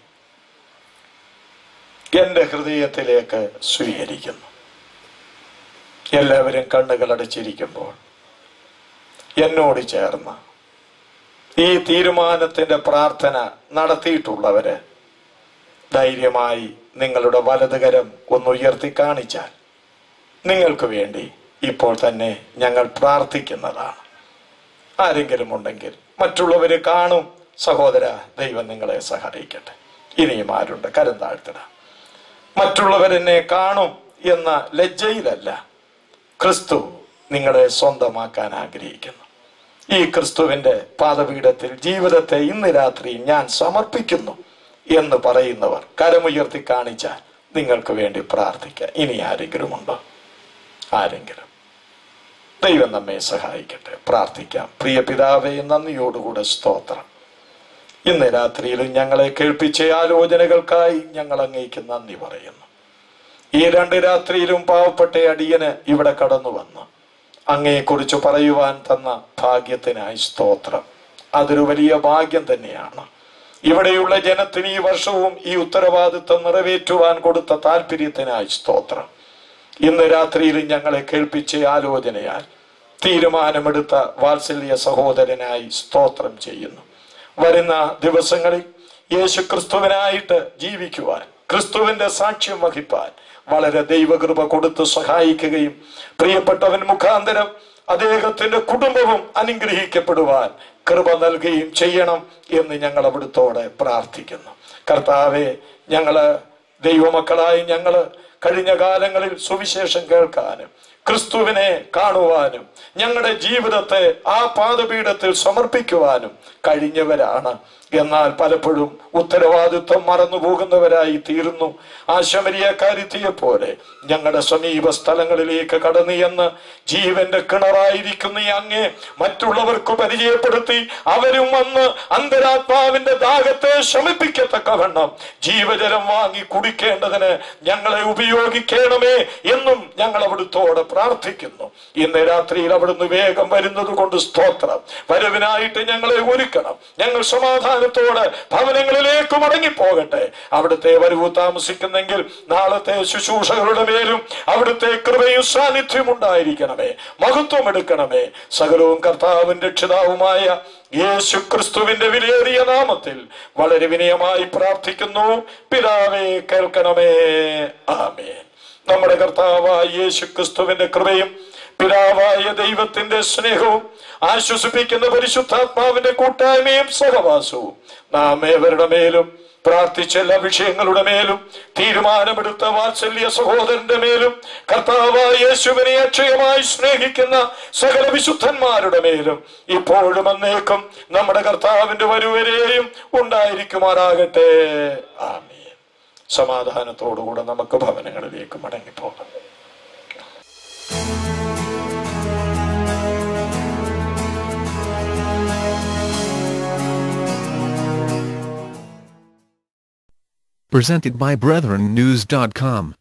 എന്റെ ഹൃദയത്തിലേക്ക് സ്വീകരിക്കുന്നു. എല്ലാവരും കണ്ണുകൾ അടച്ചിരിക്കുമ്പോൾ എന്നോട് ചേർന്ന ഈ തീരുമാനത്തിന്റെ പ്രാർത്ഥന നടത്തിയിട്ടുള്ളവര് ധൈര്യമായി നിങ്ങളുടെ വലതുകരം ഒന്ന് ഉയർത്തി കാണിച്ചാൽ നിങ്ങൾക്ക് വേണ്ടി ഇപ്പോൾ തന്നെ ഞങ്ങൾ പ്രാർത്ഥിക്കുന്നതാണ്. ആരെങ്കിലും ഉണ്ടെങ്കിൽ മറ്റുള്ളവര് കാണും. സഹോദര ദൈവം നിങ്ങളെ സഹായിക്കട്ടെ. ഇനിയും ആരുണ്ട്? കരം താഴ്ത്തിട. മറ്റുള്ളവരെന്നെ കാണും എന്ന ലജ്ജയിലല്ല. ക്രിസ്തു നിങ്ങളെ സ്വന്തമാക്കാൻ ആഗ്രഹിക്കുന്നു. ഈ ക്രിസ്തുവിന്റെ പാദപീഠത്തിൽ ജീവിതത്തെ ഇന്ന് രാത്രി ഞാൻ സമർപ്പിക്കുന്നു എന്ന് പറയുന്നവർ കരമുയർത്തി കാണിച്ചാൽ നിങ്ങൾക്ക് വേണ്ടി പ്രാർത്ഥിക്കാം. ഇനി ആരെങ്കിലും ഉണ്ടോ ആരെങ്കിലും. ദൈവം നമ്മെ സഹായിക്കട്ടെ. പ്രാർത്ഥിക്കാം. പ്രിയ പിതാവേ നന്ദിയോടുകൂടെ സ്തോത്രം. ഇന്ന് രാത്രിയിലും ഞങ്ങളെ കേൾപ്പിച്ച ആലോചനകൾക്കായി ഞങ്ങൾ അങ്ങേക്ക് നന്ദി പറയുന്നു. ഈ രണ്ട് രാത്രിയിലും പാവപ്പെട്ട അടിയന് ഇവിടെ കടന്നു വന്ന്. അങ്ങയെക്കുറിച്ച് പറയുവാൻ തന്ന ഭാഗ്യത്തിനായി സ്തോത്രം. അതൊരു വലിയ ഭാഗ്യം തന്നെയാണ്. ഇവിടെയുള്ള ജനത്തിന് ഈ വർഷവും ഈ ഉത്തരവാദിത്വം നിറവേറ്റുവാൻ കൊടുത്ത താല്പര്യത്തിനായി സ്തോത്രം. ഇന്ന് രാത്രിയിൽ ഞങ്ങളെ കേൾപ്പിച്ച ആലോചനയാൽ തീരുമാനമെടുത്ത വാത്സല്യ സഹോദരനായി സ്തോത്രം ചെയ്യുന്നു. വരുന്ന ദിവസങ്ങളിൽ യേശു ക്രിസ്തുവിനായിട്ട് ജീവിക്കുവാൻ ക്രിസ്തുവിന്റെ സാക്ഷ്യം വഹിപ്പാൻ വളരെ ദൈവകൃപ കൊടുത്ത് സഹായിക്കുകയും പ്രിയപ്പെട്ടവൻ മുഖാന്തരം അദ്ദേഹത്തിന്റെ കുടുംബവും അനുഗ്രഹിക്കപ്പെടുവാൻ കൃപ നൽകുകയും ചെയ്യണം എന്ന് ഞങ്ങൾ അവിടുത്തോടെ പ്രാർത്ഥിക്കുന്നു. കർത്താവെ ഞങ്ങൾ ദൈവമക്കളായി ഞങ്ങൾ കഴിഞ്ഞ കാലങ്ങളിൽ സുവിശേഷം കേൾക്കാനും ക്രിസ്തുവിനെ കാണുവാനും ഞങ്ങളുടെ ജീവിതത്തെ ആ പാദപീഠത്തിൽ സമർപ്പിക്കുവാനും കഴിഞ്ഞവരാണ് എന്നാൽ പലപ്പോഴും ഉത്തരവാദിത്വം മറന്നു പോകുന്നവരായി തീരുന്നു. ആ ശമരിയക്കാരിത്തിയെ പോലെ ഞങ്ങളുടെ സമീപ സ്ഥലങ്ങളിലേക്ക് കടന്നു എന്ന് ജീവന്റെ കിണറായിരിക്കുന്ന അങ്ങേ മറ്റുള്ളവർക്ക് പരിചയപ്പെടുത്തി അവരും വന്ന് അന്തരാത്മാവിന്റെ ദാഹത്തെ ശമിപ്പിക്കത്തക്കവണ്ണം ജീവജലം വാങ്ങി കുടിക്കേണ്ടതിന് ഞങ്ങളെ ഉപയോഗിക്കണമേ എന്നും ഞങ്ങൾ അവിടുത്തോടെ പ്രാർത്ഥിക്കുന്നു. ഇന്ന് രാത്രിയിൽ അവിടുന്ന് വേഗം വരുന്നത് കൊണ്ട് സ്തോത്രം. വരവിനായിട്ട് ഞങ്ങളെ ഒരുക്കണം. ഞങ്ങൾ സമാധാനത്തോടെ ഭവനങ്ങളിലേക്ക് മടങ്ങിപ്പോകട്ടെ. അവിടുത്തെ വരവ് താമസിക്കുന്നെങ്കിൽ നാളത്തെ ശുശ്രൂഷകളുടെ മേലും അവിടുത്തെ കൃപയും സാന്നിധ്യം ഉണ്ടായിരിക്കണമേ. മഹത്വം എടുക്കണമേ. സകലവും കർത്താവും രക്ഷിതാവുമായ യേശു ക്രിസ്തുവിന്റെ വിലയേറിയ നാമത്തിൽ വളരെ വിനയമായി പ്രാർത്ഥിക്കുന്നു. പിതാവേ കേൾക്കണമേ. ആമേൻ. നമ്മുടെ കർത്താവായ യേശു ക്രിസ്തുവിന്റെ കൃപയും പിതാവായ ദൈവത്തിന്റെ സ്നേഹവും ആശ്വസിപ്പിക്കുന്ന പരിശുദ്ധാത്മാവിന്റെ കൂട്ടായ്മയും സഹവാസവും നാം ഏവരുടെ മേലും പ്രാർത്ഥിച്ച എല്ലാ വിഷയങ്ങളുടെ മേലും തീരുമാനമെടുത്ത വാത്സല്യ സഹോദരന്റെ മേലും കർത്താവായ യേശുവിനെ അക്ഷയമായി സ്നേഹിക്കുന്ന സകല വിശുദ്ധന്മാരുടെ മേലും ഇപ്പോഴും അന്നേക്കും നമ്മുടെ കർത്താവിന്റെ വരുവരെയും ഉണ്ടായിരിക്കുമാറാകട്ടെ. ആമീൻ. സമാധാനത്തോടുകൂടെ നമുക്ക് ഭവനങ്ങളിലേക്ക് മടങ്ങിപ്പോകാം. Presented by BrethrenNews.com.